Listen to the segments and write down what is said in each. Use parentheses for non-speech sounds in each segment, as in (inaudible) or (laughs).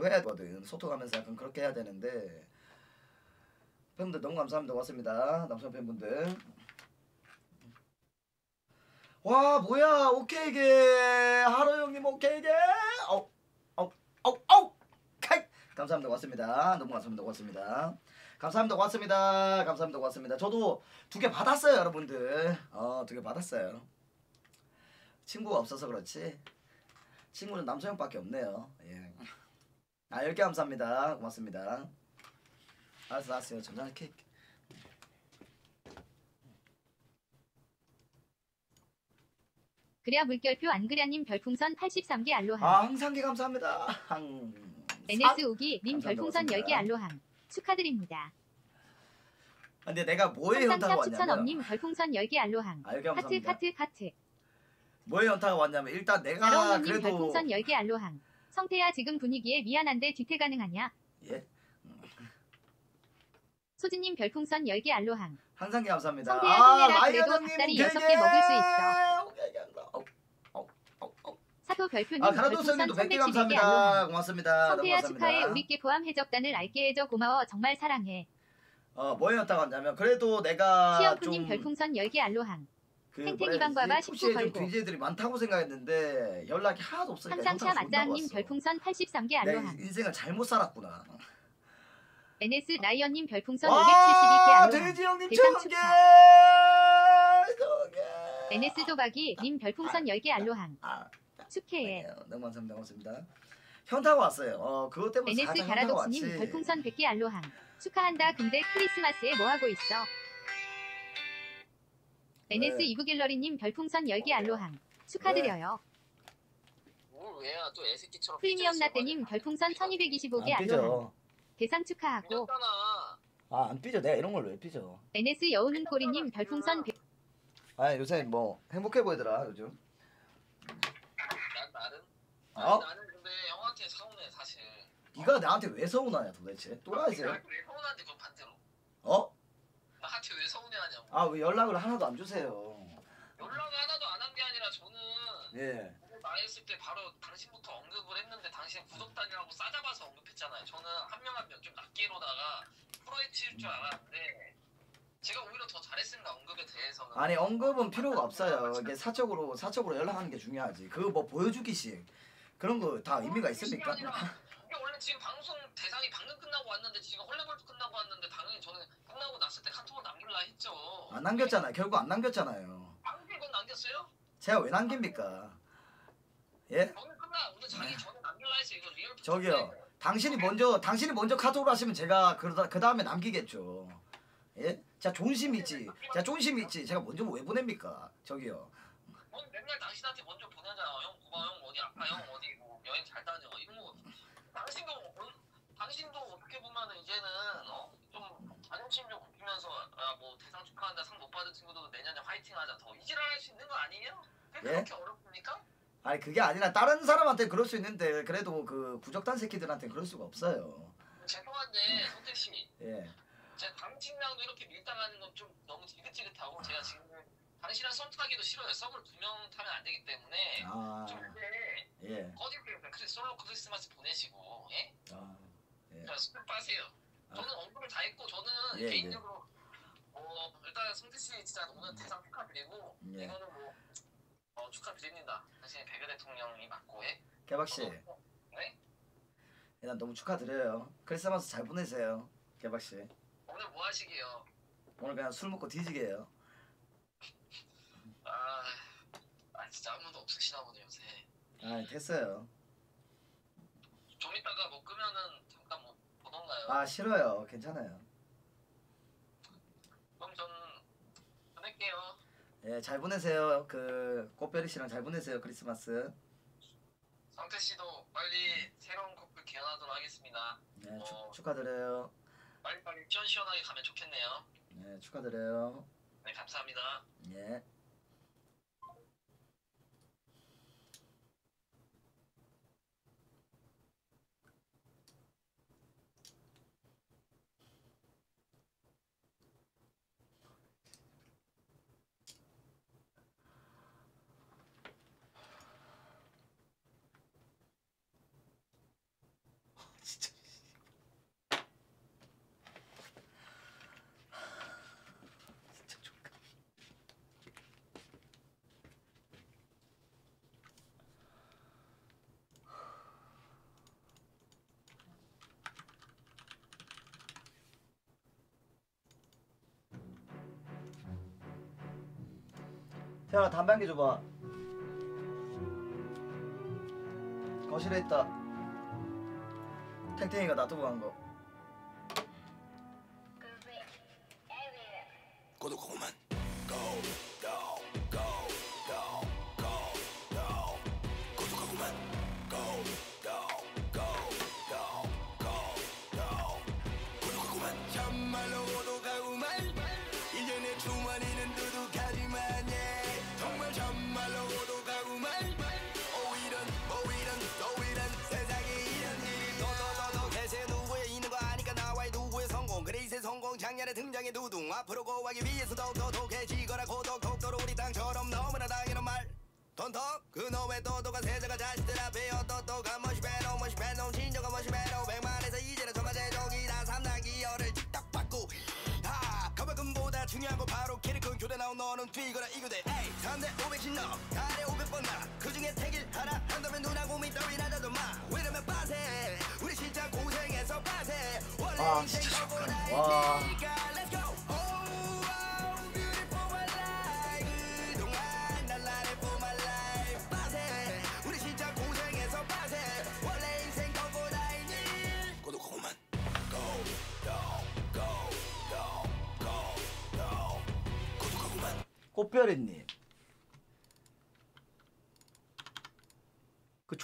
그거 해야 되거든. 소통하면서 약간 그렇게 해야 되는데. 팬분들 너무 감사합니다. 고맙습니다. 남성 팬분들. 와 뭐야. 오케이게. 하루 형님 오케이게. 어우 카이 감사합니다. 고맙습니다. 너무 감사합니다. 고맙습니다. 감사합니다. 고맙습니다. 감사합니다. 고맙습니다. 저도 두 개 받았어요 여러분들. 어두 개 받았어요. 친구가 없어서 그렇지. 친구는 남소형밖에 없네요. 예. 아 10개 감사합니다 고맙습니다 알았어 알았어요 점잖게 케이크 그래야 물결표 안그랴님 별풍선 83개 알로함. 아 항상기 감사합니다 항 NS 우기 님. 별풍선 고맙습니다. 10개 알로함. 축하드립니다. 근데 내가 뭐에 현타가 추천 왔냐면 엄님 별풍선 10개 알로함. 아, 감사합니다. 하트 하트. 뭐에 현타가 왔냐면 일단 내가 그래도 별풍선 10개 알로함. 성태야 지금 분위기에 미안한데 뒤태 가능하냐? 예 소진님 별풍선 10개 알로함. 항상기 감사합니다. 성태야 힘내라. 그래도 라이언님 닭다리 오케이, 여섯 개 먹을 수 있어. 어, 어, 어, 어. 사도 별표님 아 별풍선 가라도성님도 100개 312개 감사합니다. 알로함. 고맙습니다. 성태야 감사합니다. 축하해 우리께 포함 해적단을 알게 해줘 고마워 정말 사랑해. 어 현타가 왔냐면 그래도 내가 시영쿠님 좀 별풍선 10개 알로함. 그 탱탱이 뭐라 해야 방과바 되지? 식구 푸시에 좀 걸고. DJ들이 많다고 생각했는데 연락이 하나도 없으니까 존나 맞짱님. 별풍선 83개 내가 알로함. 인생을 잘못 살았구나. NS 라이언님 별풍선 와 572개 알로함. 돼지 형님 대상 천 개. 축하. 천 개. NS 도박이 님 별풍선 10개 알로함. 아, 축해해. 네, 너무 감사합니다. 고맙습니다. 현타가 왔어요. 어 그것 때문에 NS 가라독스님. 별풍선 100개 알로함. 축하한다. 근데 크리스마스에 뭐 하고 있어? NS 네. 이브갤러리님 별풍선 10개 알로함. 축하드려요. 뭘 왜야 또 애새끼처럼 프리미엄 라떼님 별풍선 1225개 안 알로함. 삐져. 대상 축하하고 삐졌잖아 아 안 삐져. 내가 이런 걸 왜 삐져? NS 여우는 꼬리님 별풍선 100... 아 요새 뭐 행복해 보이더라 요즘. 난 나는 어? 아니, 나는 근데 형한테 서운해 사실 네가 나한테 왜 서운하냐 도대체? 또라이세요? 나한테 왜 서운한데 그 반대로 어? 나한테 왜 서운해 하냐고 아 왜 연락을 하나도 안 주세요? 연락 하나도 안 한 게 아니라 저는 예. 나했을 때 바로 당신부터 언급을 했는데 당신 구독단이라고 싸잡아서 언급했잖아요 저는 한 명 한 명좀 낱개로다가 풀어헤칠 줄 알았는데 제가 오히려 더 잘했습니다 언급에 대해서는 아니 언급은 필요가 없어요. (laughs) 이게 사적으로 사적으로 연락하는 게 중요하지. 그거 뭐 보여주기식 그런 거 다 의미가 있습니까? (laughs) 이게 원래 지금 방송 대상이 방금 끝나고 왔는데 지금 헐레벌떡 끝나고 왔는데 당연히 저는 끝나고 났을 때 카톡을 남 길라 했죠. 안 남겼잖아요. 결국 안 남겼잖아요. 방금 건 남겼어요? 제가 왜 남깁니까? 예? 저는 끝나 오늘 자기 전에 남길라 했어 이거 real. 저기요. 당신이 먼저 당신이 먼저 카톡을 하시면 제가 그러다 그 다음에 남기겠죠. 예? 제가 존심 있지. 제가 존심 있지. 제가 먼저 왜 보냅니까? 저기요. 넌 맨날 당신한테 먼저 보내잖아. 형 고마워 형 어디 아파 형 어디 뭐 여행 잘 다녀 이런 거. 당신도 어, 당신도 어떻게 보면은 이제는 어? 좀 자존심 좀 굽히면서 아 뭐 대상 축하한다 상 못 받은 친구도 내년에 화이팅하자 더 이지랄 할 수 있는 거 아니에요? 예? 그렇게 어렵습니까? 아니 그게 아니라 다른 사람한테 그럴 수 있는데 그래도 그 부적단 새끼들한테 그럴 수가 없어요. 죄송한데 성태 씨. 예. 제가 당신랑도 이렇게 밀당하는 건 좀 너무 지긋지긋하고 제가 지금 당신이랑 썸 타기도 싫어요. 썸을 두 명 타면 안 되기 때문에 아. 좀 이제 예. 그래 솔로 크리스마스 보내시고 예? 아. 예. 자 스톱 하세요. 저는 언급을 다 했고 저는 예, 예. 개인적으로 어 일단 성태 씨 진짜 오늘 대상 축하드리고 예. 이거는 뭐 어, 축하드립니다. 당신이 배교 대통령이 맞고 예? 개박 씨. 네? 일단 너무 축하드려요. 크리스마스 잘 보내세요. 개박 씨. 오늘 뭐 하시게요? 오늘 그냥 술 먹고 뒤지게요. 아, 아 진짜 아무도 없으시나 보네 요새. 아 됐어요. 좀 이따가 뭐 끄면은 아 싫어요. 괜찮아요. 그럼 전 보낼게요. 예, 잘 보내세요. 그 꽃별이 씨랑 잘 보내세요. 크리스마스. 성태 씨도 빨리 새로운 커플 개연하도록 하겠습니다. 네, 어. 축, 축하드려요. 빨리 빨리 시원시원하게 가면 좋겠네요. 네, 축하드려요. 네 감사합니다. 예. 태연아 담배 한 개 줘봐. 거실에 있다. 탱탱이가 놔두고 간거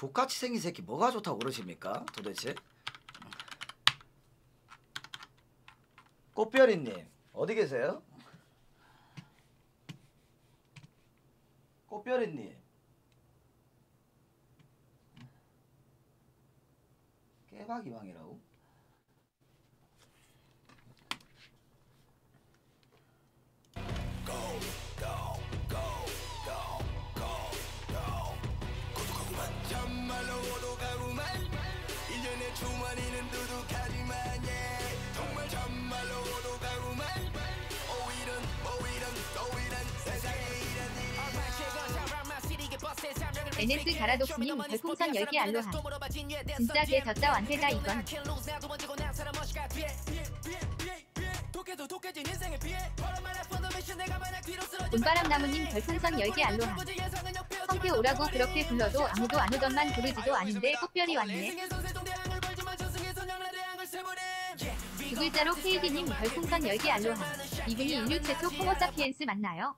그 족같이 생긴 새끼 뭐가 좋다고 그러십니까 도대체 꽃별이님 어디 계세요? 님 별풍선 10개 알로하. 진짜 개 졌다 완패다 이건. 운바람 나무님 별풍선 10개 알로하. 성태 오라고 그렇게 불러도 아무도 안 오던만 부르지도 않은데 꽃별이 왔네. 두 글자로 KD님 별풍선 10개 알로하. 이분이 인류 최초 호모사피엔스 맞나요?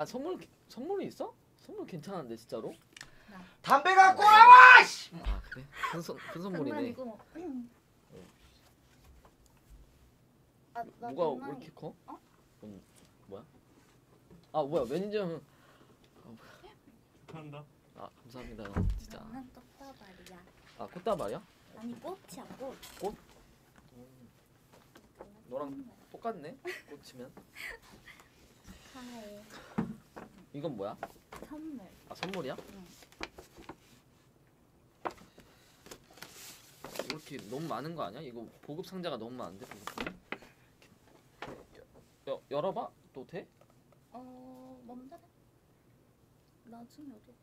아 선물 선물이 있어? 선물 괜찮은데 진짜로? 담배 갖고 와와 씨! 아 그래? 큰, 선, 큰 선물이네. 장난이고. 아, 나 뭐가 왜 장난이- 이렇게 커? 어? 음, 뭐야? 아 뭐야 매니저 형. 한다. 아 감사합니다 진짜. 나는 떡다발이야. 아 꽃다발이야? 아니 꽃이야 꽃. 음, 너랑 똑같네 꽃이면. 사회 이건 뭐야? 선물. 아 선물이야? 응. 이렇게 너무 많은 거 아니야? 이거 보급 상자가 너무 많은데 보급. 여, 열어봐 또 돼? 어 뭔데? 나중에 어디?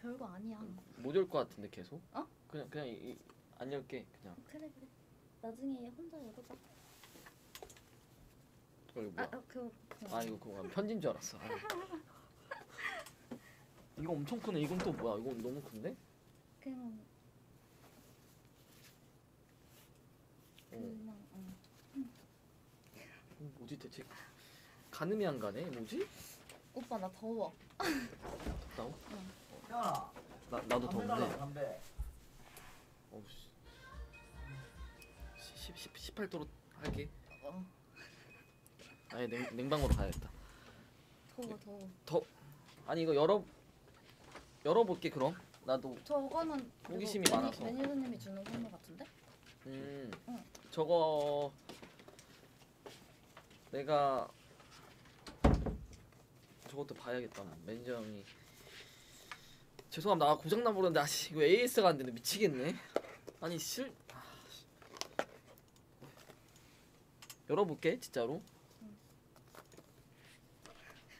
별거 아니야. 못열것 같은데 계속? 어? 그냥 그냥 이, 이, 안 열게 그냥. 그래 그래. 나중에 혼자 열어줘. 어, 이거 아, 뭐야? 아 그거. 그거. 아 이거 그거 편지인 줄 알았어. 아유. 이거 엄청 크네. 이건 또 뭐야? 이거 너무 큰데? 그냥 어, 그냥 어. 이거 뭐지 대체? 가늠이 안 가네. 뭐지? 오빠 나 더워. 나오? 태연아 (laughs) 나 나도 담배 달라 더운데. 담배 어우 씨. 10, 10, 18도로 할게. 어. 아예 냉 냉방으로 가야겠다. 더워 더워. 아니 이거 열어 열어볼게 그럼. 나도 저거는 호기심이 그거 많아서. 매니, 매니저님이 주는 선물 같은데? 음 응. 저거 내가 저것도 봐야겠다 매니저 형이 죄송합니다 아, 고장나 모르는데 아직 이거 AS가 안 되네 미치겠네 아니 실 아, 씨. 열어볼게 진짜로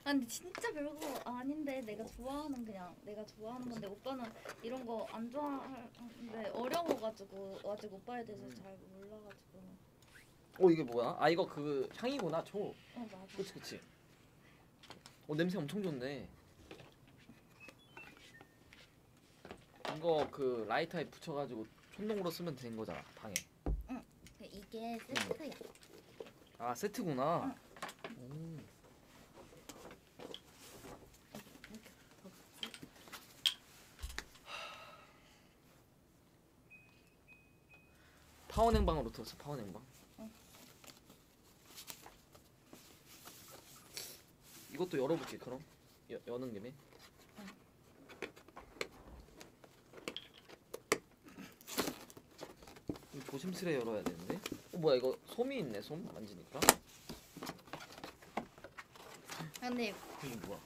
근데 진짜 별거 아닌데 내가 좋아하는 그냥 내가 좋아하는 건데 오빠는 이런 거 안 좋아하는데 어려워가지고 아직 오빠에 대해서 잘 몰라가지고 어 이게 뭐야? 아 이거 그 향이구나 초. 어 맞아 그치 그치. 어 냄새 엄청 좋네. 이거 그 라이터에 붙여가지고 촌농으로 쓰면 되는 거잖아 방에. 이게 세트야 아 세트구나. 오. 파워 냉방으로 들었어 파워 냉방. 응. 이것도 열어볼게 그럼 여, 여는 김에. 이거 조심스레 열어야 되는데. 어 뭐야 이거 솜이 있네 솜 만지니까. 근데 이게 뭐야?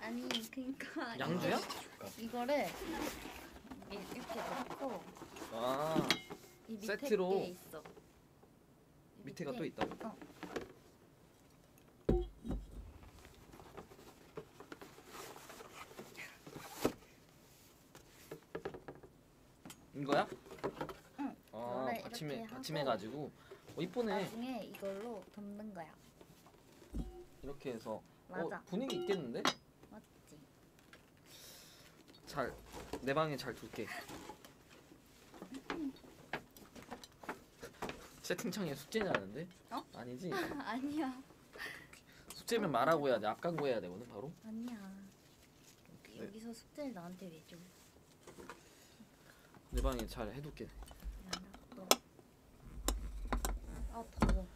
아니 그니까 양주야? 이거를 이- 이렇게 넣고 아 이 밑에 세트로. 게 있어 이 밑에가 또 있다고? 어. 이거야? 응, 아 원래 받침해 이렇게 받침해 가지고 어 이쁘네 나중에 이걸로 덮는 거야 이렇게 해서 맞아 어 분위기 있겠는데? 맞지 잘 내 방에 잘 둘게. 채팅창에 숙제는 하는데? 어? 아니지? (laughs) 아니야 숙제면 말하고 해야 돼. 앞광고 해야 되거든 바로. 아니야 네. 여기서 숙제를 나한테 왜 줘? 내 방에 잘 해둘게. 너. 아 더워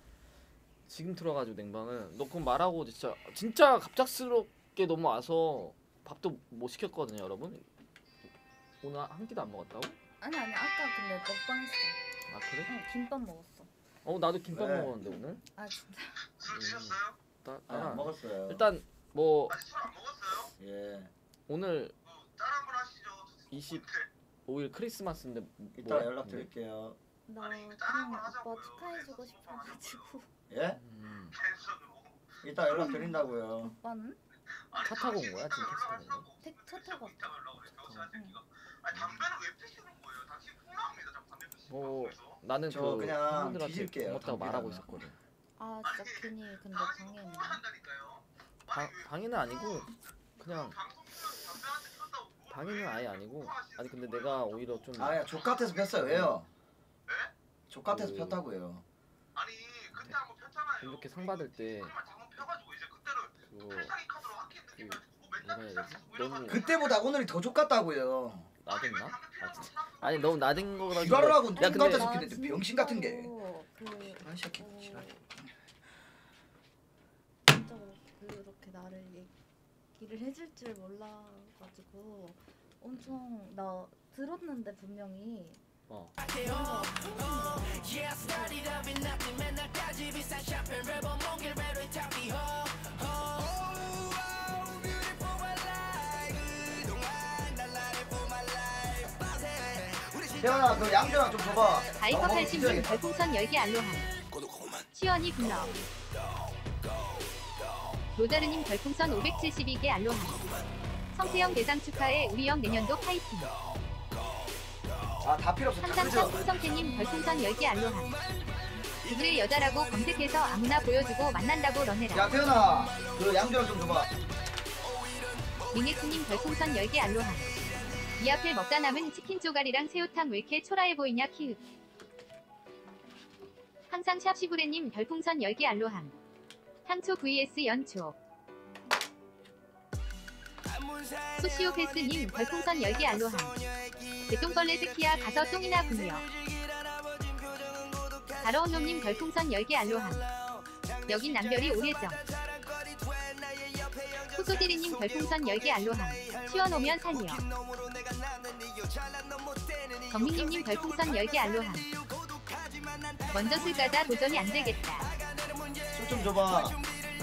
지금 들어가지고 냉방은 너 그럼 말하고 진짜 진짜 갑작스럽게 넘어와서 밥도 못 시켰거든요 여러분. 오늘 한 끼도 안 먹었다고? 아니 아니 아까 근데 먹방 했어 아 그래? 응 김밥 먹었어 어 나도 김밥 왜? 먹었는데 오늘. 아 진짜 술 드셨어요? 따, 아, 따라. 안 먹었어요. 일단 뭐 아직 술안 먹었어요? 예. 오늘 그짤 한번 하시죠. 20 5일 크리스마스인데 이따 뭐야? 연락 드릴게요. 나 아니, 그냥 오빠 하자고요. 축하해주고 싶어가지고 예? 음. 이따 연락 드린다고요. 오빠는 차 타고 온 거야? 지금 택시 타고 온 거야? 택- 차 타고 왔어. 이따 새끼가. 아니 담배는 왜 피시는 거예요? 당신 폭로합니다. 자꾸 담배 피시는 뭐 방송에서. 나는 저그 그냥 팬분들한테 뒤질게요, 고맙다고 말하고. 있었거든. 아 진짜 괜히 근데 방해했네 폭로한다니까요. 방 방해는 아니고 그냥 방송 보면 담배 한대 피웠다고 뭘 방해는 왜 아예 아니고 아니 근데? 내가 오히려 좀 아야 족같아서 폈어요. 왜요? 네? 족같아서 그- 폈다고요. 아니 그때 한번 폈잖아요. 이렇게 상 받을 때 정말 잘못 펴가지고 이제 그때는 그거 필살기 카드로 하긴 느낌 가지고 맨날 뭐라 해야 필살기 되지? 쓰고 이래가지고 너무 그때보다 오늘이 더 족같다고요. 나댔나? 아 진짜. 아니 너무 나댄 거라 지랄을 하고 야눈 근데 같아서 나 피는데 병신 같은 게. 그 아, 이 새끼, 어, 지랄. 진짜로 그렇게 나를 얘기를 해줄 줄 몰라가지고 엄청 나 들었는데 분명히. 어 태연아 그 양조랑 좀 줘봐. 바이퍼 어, 80님 진짜 별풍선 10개 알로함 고독고만 시원이 블럭 로자르님 별풍선 572개 알로함 성태형 대상 축하해 우리 형 내년도 파이팅 아, 다 필요 없어. 다 삼삼삼 그죠? 풍성태님 별풍선 10개 알로함 구글에 여자라고 검색해서 아무나 보여주고 만난다고 런해라 야, 태연아. 그 양조랑 좀 줘봐. 링엑스님 별풍선 10개 알로함 이 앞에 먹다 남은 치킨 쪼가리랑 새우탕 왜 이렇게 초라해 보이냐 키읔 항상 샵시부레님 별풍선 10개 알로함. 향초 vs 연초. 소시오 패스님 별풍선 10개 알로함. 개똥벌레 스키야 가서 똥이나 굴려 다러운 놈님 별풍선 10개 알로함. 여긴 남별이 오래정 호소디리님 별풍선 10개 알로함 오면 살려 정민님님 별풍선 10개 알로함 먼저 쓸까다 도전이 안 되겠다. 술좀 줘봐.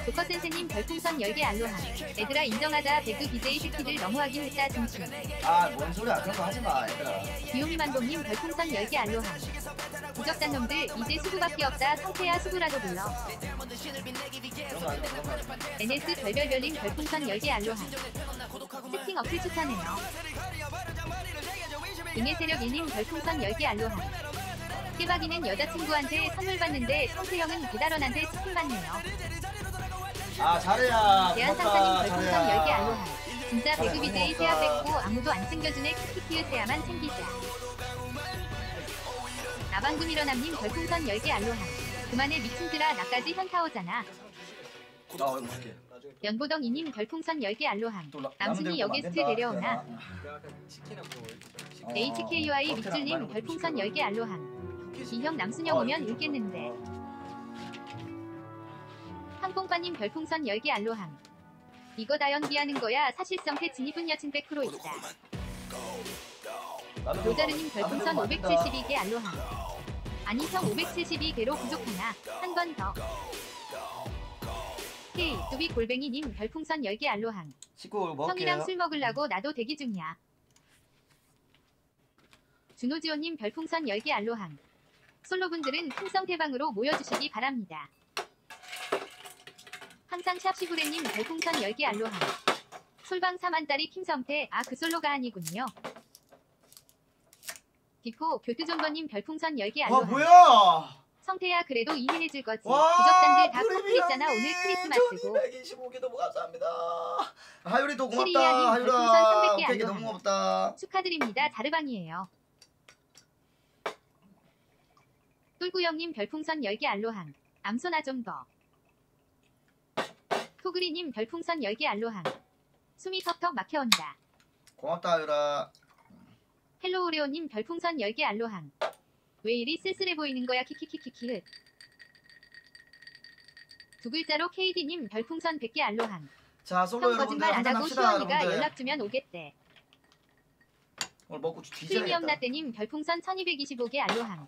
조커 센세님 별풍선 10개 알로함 얘들아 인정하자 배그 BJ 새끼들 너무하긴 했다 등심 아, 뭔 소리야. 그런 거 하지 마, 얘들아. 귀요미만봄님 별풍선 10개 알로함 부적단 놈들 이제 수구밖에 없다. 성태야 수구라도 불러. 그런 거 아니야 그런 거 아니야 NS 별별별님 별풍선 10개 알로하. 스팅 어플 추천해요. 등의 세력 1님 별풍선 10개 알로하. 깨박이는 여자친구한테 선물 받는데 성태형은 배달원한테 스팅 받네요. 아 잘해야 대한상사님 별풍선 10개 잘해야 알로하. 진짜 배급이데이 고맙다. 세야 뺐고 아무도 안 챙겨주네 키키키의 세야만 챙기자. 나방금 일어남님 별풍선 10개 알로하. 그만해 미친들아 나까지 현타 오잖아. 나 얼굴 볼게 연보덩 이님 별풍선 10개 알로함. 또 라- 남순이 라면 여게스트 데려오나? 가면 안 된다. 어, 어, 밑줄님 별풍선 먹고 10개 알로함. 이형 남순영 어, 오면 울겠는데. 항공빠님 별풍선 10개 알로함. 이거 다 연기하는 거야. 사실성 태 진입은 여친 100% 있다. 가- 별풍선 라면 들고 가면 안 된다. 572개 알로함. 아니 형 572개로 부족하나? 한 번 더. K 뚜비 골뱅이님 별풍선 10개 알로함. 식구 먹을게요 형이랑 술 먹으려고 나도 대기 중이야. 준호지호님 별풍선 10개 알로함. 솔로분들은 풍성 대방으로 모여주시기 바랍니다. 항상 샵시부레님 별풍선 10개 알로함. 솔방 3만짜리 킴성태 아 그 솔로가 아니군요. 디코 교트존버님 별풍선 10개 와 알로함. 뭐야 성태야 그래도 이해해줄 거지. 와 부적단들 다 커플했잖아 오늘 크리스마스고. 1225개 너무 감사합니다 하율이 또 고맙다 하율아 별풍선 300개 오케이 알로하. 너무 고맙다 축하드립니다. 자르방이에요. 똘구형님 별풍선 10개 알로함. 암소나 좀 더. 토그리님 별풍선 10개 알로함. 숨이 턱턱 막혀온다. 고맙다 하율아 헬로우레오님 별풍선 10개 알로함. 왜 이리 쓸쓸해 보이는 거야 키키키키키. 두 글자로 KD님 별풍선 100개 알로함. 자 솔로 형 여러분들 거짓말 안 한잔 하고 합시다 시원이가 여러분들 연락 주면 오겠대. 오늘 먹고 프리미엄 뒤져야겠다 라떼님 별풍선 1225개 알로함.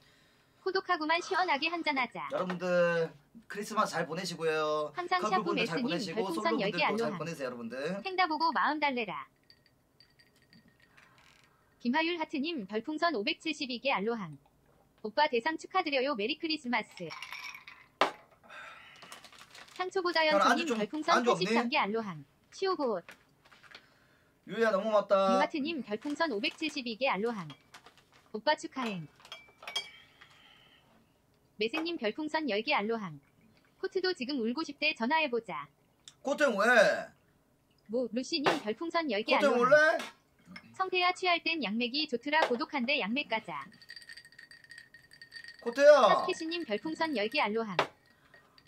호독하고만 시원하게 한잔하자. 여러분들 크리스마스 잘 보내시고요 항상 샤프 커플분들 잘 메스님 보내시고 별풍선 10개 솔로분들도 잘 알로함. 보내세요 여러분들 팽다 보고 마음 달래라. 김하율 하트님 별풍선 572개 알로함. 오빠 대상 축하드려요. 메리 크리스마스. 안주 연수님 좀- 별풍선 안주 없니? 83개 알로함. 시오보 유야 너무 고맙다 유하트님 별풍선 572개 알로함. 오빠 축하행. 매생님 별풍선 10개 알로함. 코트도 지금 울고 싶대 전화해보자. 코튼 왜? 뭐 루시님 별풍선 10개 코튼 알로함. 원래? 성태야 취할 땐 양맥이 좋더라 고독한데 양맥 가자. 코트야 하스케시님 별풍선 10개 알로함.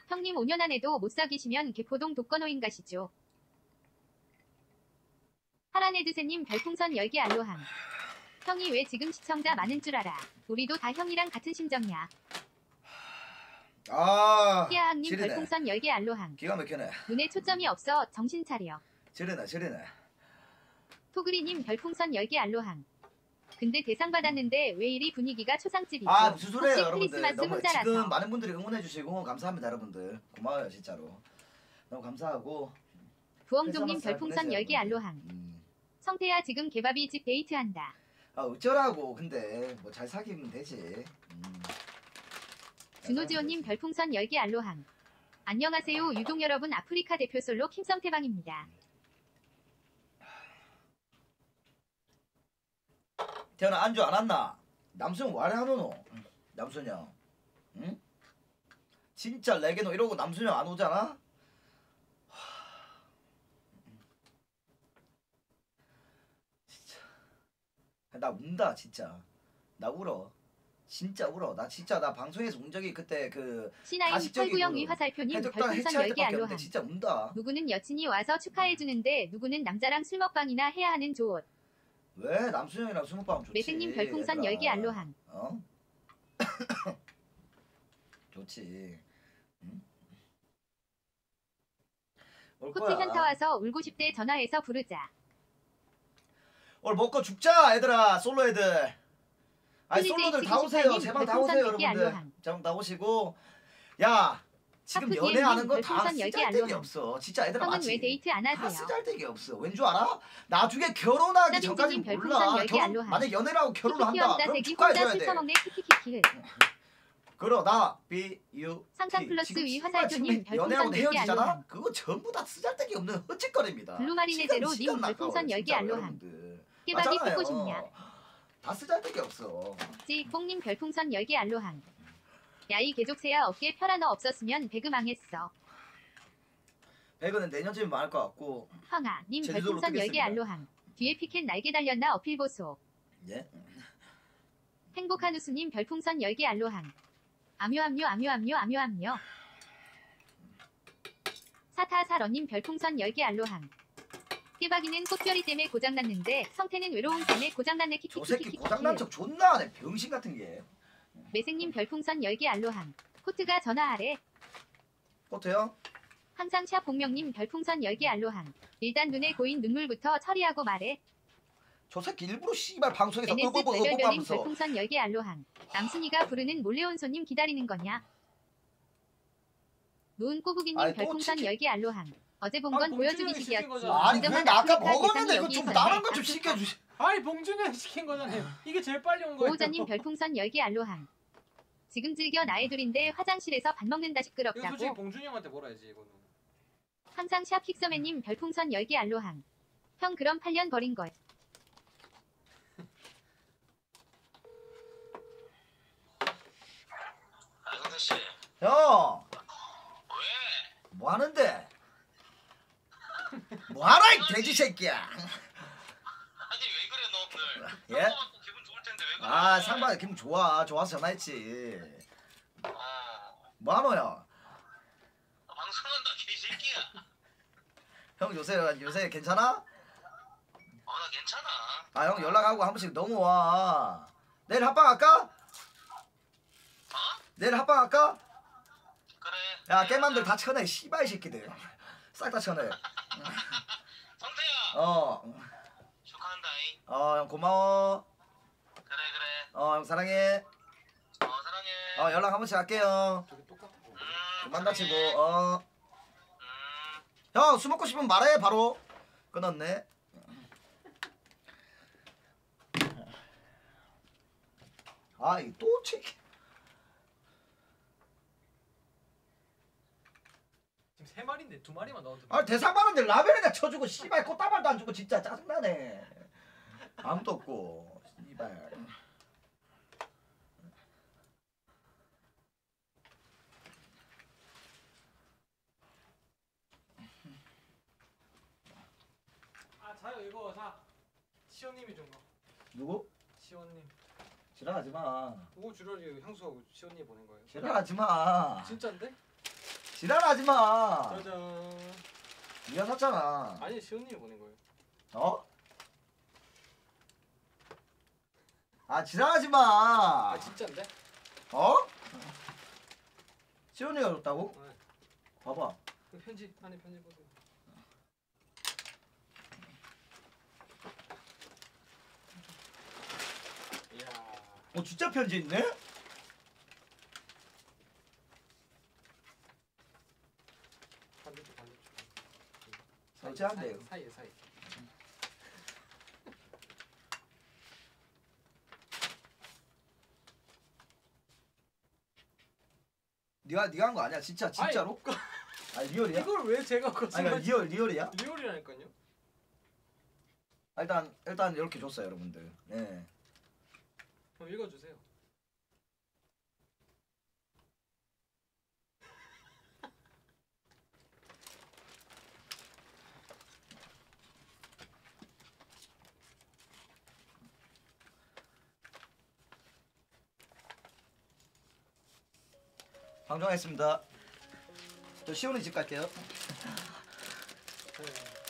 형님 5년 안에도 못 사귀시면 개포동 독거노인 가시죠. 하라네드세님 별풍선 10개 알로함. 형이 왜 지금 시청자 많은 줄 알아. 우리도 다 형이랑 같은 심정이야. 아 지르네 별풍선 10개 알로함. 기가 막히네 눈에 초점이 없어 정신 차려. 지르네 지르네 토그리님 별풍선 10개 알로함. 근데 대상 받았는데 왜 이리 분위기가 초상집이죠? 아 무슨 소리예요 여러분들 너무 혼자라서. 지금 많은 분들이 응원해 주시고 감사합니다 여러분들 고마워요 진짜로 너무 감사하고 부엉종님 별풍선 보내세요, 10개 여러분들. 알로함. 음. 성태야 지금 개밥이 집 데이트한다. 아 어쩌라고 근데 뭐 잘 사귀면 되지 음. 잘 준호지호님. 별풍선 10개 알로함. 안녕하세요 유동 여러분 아프리카 대표 솔로 킴성태방입니다. 태연아 안주 안 왔나? 남순 와래 하노노? 남순이 형 응? 진짜 레게노 이러고 남순이 형안 오잖아? 하... 진짜 나 운다 진짜 나 울어 진짜 울어 나 진짜 나 방송에서 운 적이 그때 그 C9 가식적이고 털구형 위화살표님 해적단 별풍선 해체할 10개 때밖에 알로함. 없는데 진짜 운다 누구는 여친이 와서 축하해주는데 누구는 남자랑 술 먹방이나 해야 하는 조옷. 왜 남순이 형이랑 수목방 좋지 매생님 별풍선 얘들아. 10개 알로함. 어? (coughs) 좋지. 응? 올 코트. 현타 와서 울고 싶대 전화해서 부르자. 오늘 먹고 죽자 얘들아 솔로 애들. 아니 솔로들 다 오세요. 제방 다 오세요 100개 여러분들. 알로함. 제방 다 오시고. 야 지금 연애하는 거다 별풍선 10개 쓰잘데기 알로함. 없어. 진짜 애들 안다 하세요? 쓰잘데기 없어. 왠 줄 알아? 나중에 결혼하기 전까지 몰라. 별풍선 10개 결혼 알로함. 만약 연애를 하고 결혼을 한다. 그럼 축하해줘야 돼. 씻어먹네 키키키키. 그러 나 B U 상상. 플러스 위 화살표님 연애하고 10개 헤어지잖아. 그거 전부 다 쓰잘데기 없는 (laughs) 헛짓거리입니다. 블루마린의 제로 님 별풍선 10개 진짜로, 알로하. 여러분들. 깨박이. 뽑고 싶냐? 다 쓰잘데기 없어. 찌뽕님 별풍선 10개 알로항. 야이 개족새야 어깨 펴라 너 없었으면 배그 망했어. 배그는 내년쯤에 많을 것 같고 황아 님 제주도로 별풍선 10개 뜨겠습니다. 알로항. 뒤에 피켓 날개 달렸나 어필 보소. 예. 행복한 우수님 별풍선 10개 알로항. 암요 암요 암요 암요 암요 암요. 사타사러님 별풍선 10개 알로항. 깨박이는 꽃별이 때문에 고장났는데 성태는 외로움 때문에 고장났네 저 새끼 키키키키키. 고장난 척 존나 하네 병신 같은 게. 매생님 별풍선 10개 알로항. 코트가 전화하래. 포트요? 항상 샤 복명님 별풍선 10개 알로항. 일단 눈에 고인 눈물부터 처리하고 말해. 저 새끼 일부러 씨발 방송에서 NS 어버버 별별별님 어버하면서 별풍선 10개 알로항. 남순이가 부르는 몰래온 손님 기다리는 거냐? 노은 꼬부기님 아니, 또 별풍선 치킨- 10개 알로항. 어제 본 아, 건 보여주기 식이었지. 아니 그러니까 아까 먹었는데 이거 좀. 다른 거 좀. 시켜주시. (laughs) 아니 봉준이 시킨 거잖아요. 이게 제일 빨리 온 거예요. 보호자님 (laughs) 별풍선 10개 알로항. 지금 즐겨 나의 둘인데 화장실에서 밥 먹는다 이거 솔직히 시끄럽다고. 봉준이 형한테 뭐라 해야지 이거는. 항상 샵 킥서맨님 별풍선 10개 알로항. 형 그럼 8년 버린 거야. 씨. 형, 왜? 뭐 하는데? 뭐 하나 이 돼지 새끼야. 아니 왜 그래 너 오늘? 예? 기분 좋을 텐데 왜 그래? 아 상반 기분 좋아. 좋아서 전화했지. 어. 뭐 하노야? 방송한다 개새끼야. 형 요새 요새 괜찮아? 어 나 괜찮아. 아 형 연락하고 한 번씩 넘어와. 내일 합방 할까? 어? 내일 합방 할까? 그래. 야 깨만들 다 쳐내 씨발 새끼들. 싹 다 쳐내. (laughs) 성태야. 어. 축하한다잉. 어 형 고마워. 그래 그래. 어 형 사랑해. 어 사랑해. 어 연락 한 번씩 할게요. 저기 똑같고. 음, 그만 다치고. 어. 음. 형 술 먹고 싶으면 말해 바로. 끊었네. 아이 또 치킨. 지금 세 마리인데 두 마리만 넣어도. 아 대상 많은데 라벨이나 쳐주고 씨발 꽃다발도 안 주고 진짜 짜증나네. 아무도 없고 씨발. 아 자요 이거 자. 시온님이 준 거. 누구? 시온님. 지랄하지 마. 그거 주라리 향수하고 시온님 보낸 거예요. 지랄하지 마. 진짜인데? 지랄하지 마. 짜잔. 네가 샀잖아. 아니 시온님이 보낸 거예요. 어? 아 지랄하지 마. 아 진짜인데? 어? 시온이가 줬다고? 네. 봐봐. 그 편지 안에 편지 보세요. 이야. 어 진짜 편지 있네? 반대쪽 반대쪽. 설치한대요. 사이 사이. 네가 네가 한 거 아니야? 진짜 진짜로? (laughs) 아니 real이야? 이걸 왜 제가 아니 그러니까 거짓말? real real이야? real이라니까요. 아, 일단 일단 이렇게 줬어요 여러분들. 네. 그럼 읽어주세요. 방송했습니다. 저 시온이 집 갈게요. 네.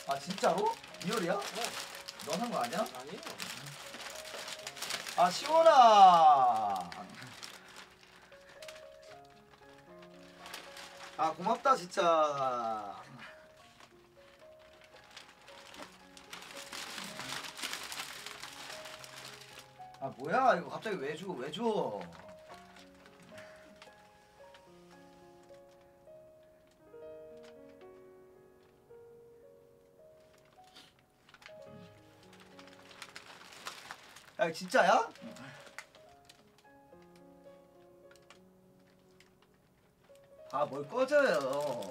아 진짜로? 리얼이야? 네. 넌한거 아니야? 아니에요. 아 시원아. 아 고맙다 진짜. 아 뭐야 이거 갑자기 왜 줘? 왜 줘? 야 진짜야? 아 뭘 꺼져요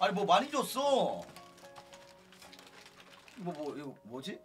아니 뭐 많이 줬어 뭐뭐 이거? 뭐지?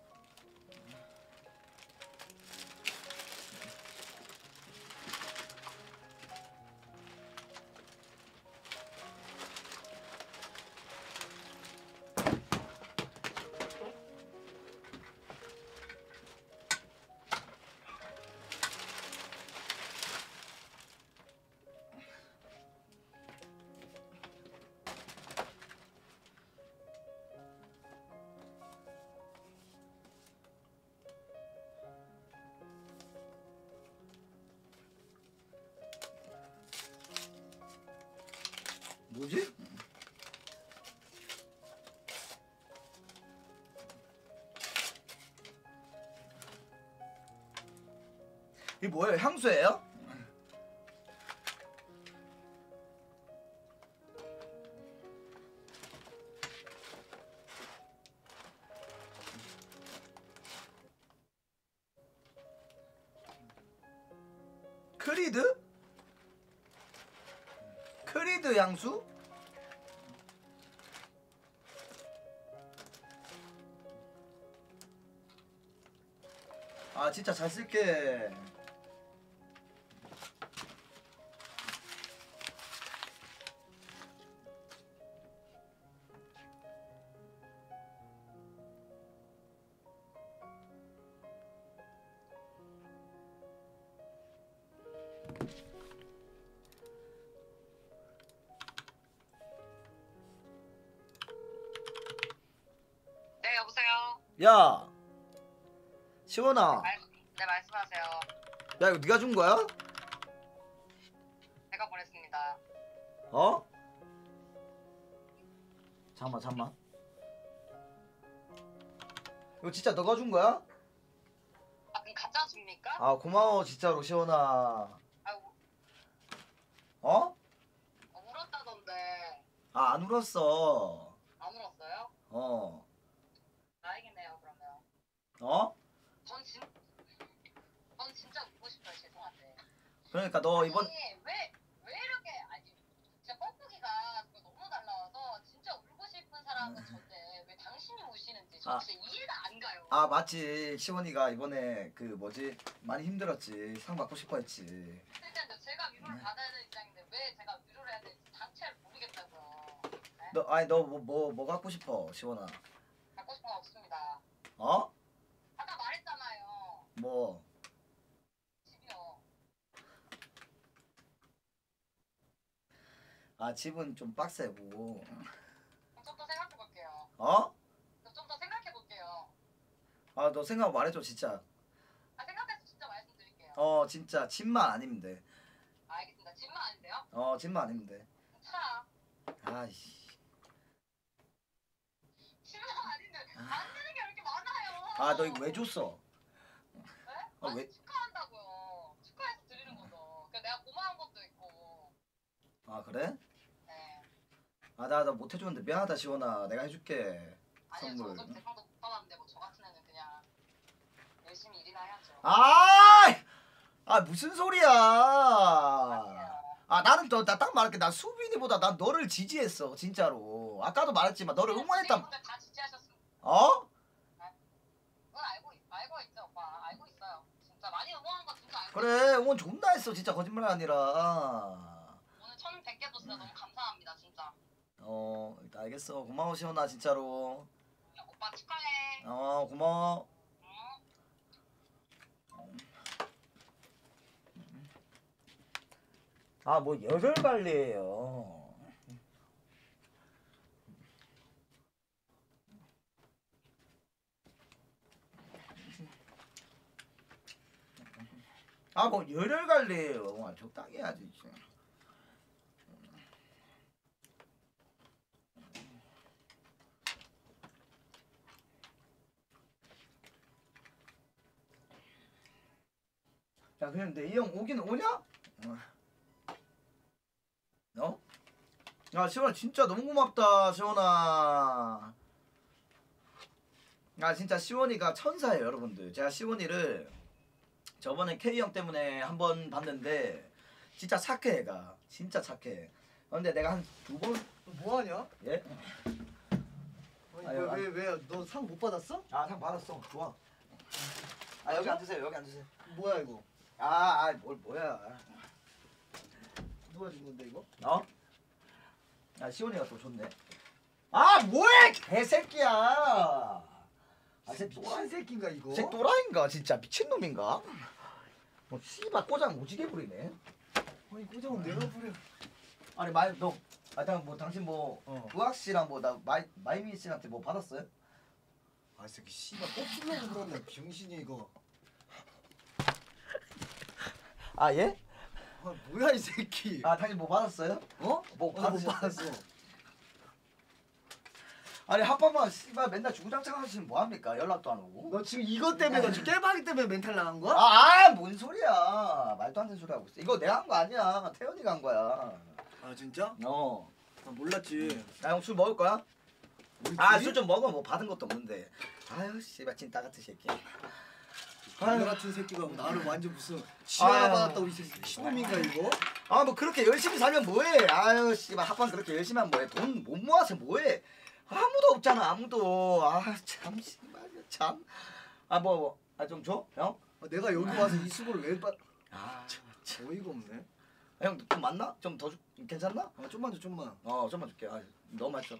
이게 뭐예요? 향수예요? 크리드? 크리드 향수? 아 진짜 잘 쓸게 시원아 말, 네 말씀하세요. 야 이거 네가 준 거야? 제가 보냈습니다. 어? 잠만 잠만 이거 진짜 너가 준 거야? 아 그럼 가짜 줍니까? 아 고마워 진짜로 시원아 아 우- 어? 어, 울었다던데 아 안 울었어 안 울었어요? 어 다행이네요 그러면. 어? 전 진, 전 진짜 울고 싶어요 죄송한데. 그러니까 너 이번 아니 왜왜 이렇게 아니 진짜 뻐꾸기가 그거 너무 달라와서 진짜 울고 싶은 사람은 저인데 왜 당신이 우시는지 저 아. 진짜 이해가 안 가요. 아 맞지 시원이가 이번에 그 뭐지 많이 힘들었지 상 받고 싶어 했지 일단 제가 위로를 받아야 되는 입장인데 왜 제가 위로를 해야 되는지 자체를 모르겠다고요. 너 아니 너 뭐 뭐 뭐 갖고 싶어 시원아 갖고 싶은 거 없습니다. 어? 아까 말했잖아요. 뭐 집이요. 아 집은 좀 빡세고 그럼 좀더 생각해 볼게요. 어? 좀 더 생각해 볼게요. 아 너 생각 말해줘 진짜 아 생각해서 진짜 말씀드릴게요. 어 진짜 집만 아니면 돼어 알겠습니다. 집만 아닌데요? 집만 아니면 돼 차. 아이씨 집만 아닌데 안 되는 게왜 이렇게 많아요? 아 너 이거 왜 줬어 네? 아, 아니, 왜- 축하한다고요. 축하해서 드리는 거죠. 그 내가 고마운 것도 있고. 아 그래? 네. 아나 나 못 해줬는데 미안하다 시원아 내가 해줄게 아니요 선물. 저도 대상도 못 받았는데 뭐 저 같은 애는 그냥 열심히 일이나 해야죠. 아, 아 무슨 소리야? 아 나는 너나딱 말할게 난 수빈이보다 난 너를 지지했어 진짜로 아까도 말했지만 너를 응원했단 분들 다 지지하셨습니다. 어? 그건 알고 있- 알고 있죠 오빠 알고 있어요. 진짜 많이 응원한 거 진짜 알고 그래 응원 존나 했어 진짜 거짓말 아니라 오늘 1100개 도 진짜 너무 감사합니다 진짜 어 일단 알겠어. 고마워 시원아 진짜로. 오빠 축하해. 어 고마워. 응? 아뭐 열혈 관리예요. 아 뭐 열혈 관리예요. 아, 적당히 해야지 자 그런데 이 형 오긴 오냐? 어. 어? 야 세원아 진짜 너무 고맙다 세원아. 아 진짜 시원이가 천사예요 여러분들. 제가 시원이를 저번에 K형 때문에 한 번 봤는데 진짜 착해 얘가. 진짜 착해. 근데 내가 한 두번? 뭐하냐? 예? 왜왜너 상 못 받았어? 아 상 받았어. 좋아. 아, 아 여기 앉으세요 여기 앉으세요. 뭐야 이거? 아, 아, 뭘 뭐야. 누가 준 건데 이거? 어? 야, 시온이가 또 좋네. 아, 뭐야, 개새끼야. 아, 쟤 또라이 새끼인가 이거? 쟤 또라이인가? 진짜 미친놈인가? 뭐 씨발 꼬장 오지게 부리네. 아니 꼬장은 내가 부려. 아니 마이 너 아, 하여튼 뭐 당신 뭐 어. 의학 씨랑 뭐 나 마이 마이미 씨한테 뭐 받았어요? 아 새끼 씨발 꼭 주려고 그러네 병신이 이거. 아 예? 아, 뭐야 이 새끼. 아 당신 뭐 받았어요? 어? 뭐, 뭐 받았어? 못 받았어. 아니 핫바만 씨발 맨날 주구장창 하시면 뭐 합니까? 연락도 안 오고. 너 지금 이것 때문에 너 지금 (laughs) 깨박이 때문에 멘탈 나간 거야? 아, 아뭔 소리야. 말도 안 되는 소리 하고 있어. 이거 내가 한 거 아니야. 태연이가 한 거야. 아 진짜? 어. 나 몰랐지. 음. 나형 술 먹을 거야? 아 술 좀 먹어. 뭐 받은 것도 없는데. 아유 씨발 찐따 같은 새끼. 반나 같은 새끼가 뭐 나를 완전 무슨 치아 받았다고 이 새끼 시놈인가 이거? 아 뭐 그렇게 열심히 살면 뭐해? 아유 씨발 합방 그렇게 열심히 하면 뭐해? 돈 못 모아서 뭐해? 아무도 없잖아 아무도 아참 씨발 참. 아 뭐 아좀 줘? 형? 아, 내가 여기 와서 이 수고를 왜 받? 아, 아 어이가 없네. 아, 형좀 맞나? 좀 더 주... 괜찮나? 아, 좀만 줘 좀만. 어 좀만 줄게. 아 너무 맛있어.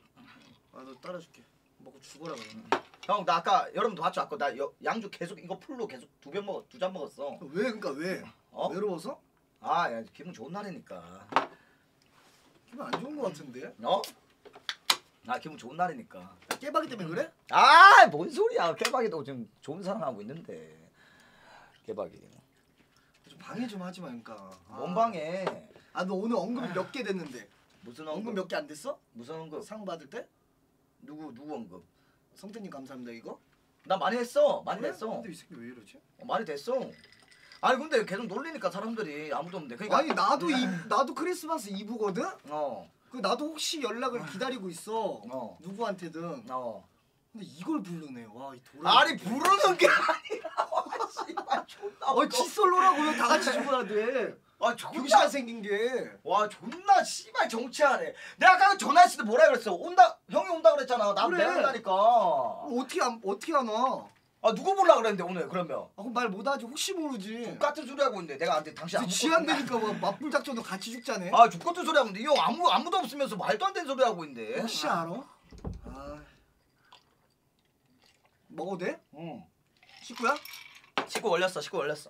아너 따라줄게. 먹고 죽어라 그러면. 형 나 아까 여러분도 봤죠 아까 나 여, 양주 계속 이거 풀로 계속 두 병 먹어 두 잔 먹었어. 왜 그러니까 왜? 어? 외로워서? 아, 야, 기분 좋은 날이니까. 기분 안 좋은 거 같은데? 어? 아, 기분 좋은 날이니까. 깨박이 때문에 그래? 아, 뭔 소리야. 깨박이도 지금 좋은 사랑하고 있는데. 깨박이. 좀 방해 좀 하지 마, 그러니까. 뭔 아. 방해? 아, 너 오늘 언급 아. 몇개 됐는데? 무슨 언급? 언급 몇 개 안 됐어? 무슨 언급? 상 받을 때? 누구 누구 언급? 성태님 감사합니다 이거. 나 많이 했어. 많이 왜? 됐어. 근데 이 새끼 왜 이러지? 어, 많이 됐어. 아니 근데 계속 놀리니까 사람들이 아무도 없는데. 그러니까 아니 나도 이, 나도 크리스마스 이브거든. 어. 그 나도 혹시 연락을 아. 기다리고 있어. 어. 누구한테든. 어. 근데 이걸 부르네. 와, 이 돌아. 아니 부르는 게 아니라. 와, (laughs) 아, 씨발 존나. 어, 칫솔로라고요. 다 같이 죽어야 돼. 아 존나 안 생긴 게. 와 존나 씨발 정치하네. 내가 아까 그 전화했을 때 뭐라 그랬어? 온다 형이 온다 그랬잖아. 나 그래. 내려온다니까. 어, 어떻게 안 어떻게 안 와? 아 누구 몰라 그랬는데 오늘 그러면. 아 그럼 말 못하지 혹시 모르지. 똑같은 소리 하고 있는데 내가 안돼 당신 아무. 지안 되니까 뭐 맞불 작전도 같이 죽자네. 아 똑같은 소리 하고 있는데 이 아무 아무도 없으면서 말도 안 되는 소리 하고 있는데. 혹시 아. 알아? 아. 먹어도 돼? 응. 식구야? 식구 올렸어 식구 올렸어.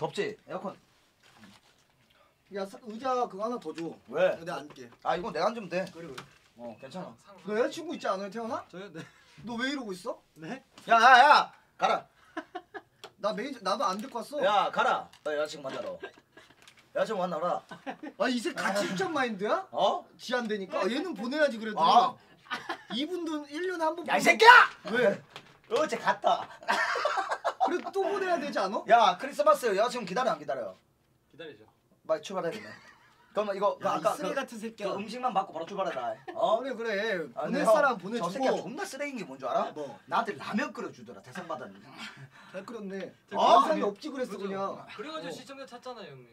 덥지? 에어컨. 야 사- 의자 그거 하나 더 줘. 왜? 내가 앉게. 아 이건 내가 앉으면 돼. 그래 그래. 어 괜찮아. 너 여자친구 있지 않아요 태연아? 저요? 네. 너 왜 이러고 있어? 네? 야야야 가라. (laughs) 나 매니저 나도 안 데리고 왔어. 야 가라. 나 여자친구 만나러. 여자친구 만나러. 아이 새 같이 입장 마인드야? 어? 지 안 되니까 아, 얘는 보내야지 그래도. 아. 이분도 1년에 한 번. 야이 새끼야! 왜? 어제 갔다. (laughs) 그리고 또 보내야 되지 않아? 야 크리스마스 여자친구 기다려 안 기다려? 기다리죠. 막 출발해야 되네. 그러면 이거 그 아까 쓰레기 그 같은 새끼 그 음식만 받고 바로 출발해라. 어? 아, 그래 그래. 아, 보낼 사람 보내주고. 저 새끼가 존나 쓰레기인 게 뭔 줄 알아? 뭐? 나한테 라면 끓여주더라. 대상 받았는데. 잘 끓였네. 아, 사람이 없지 그랬어 그죠. 그냥 그래가지고 어. 시청자 찾잖아요 형님.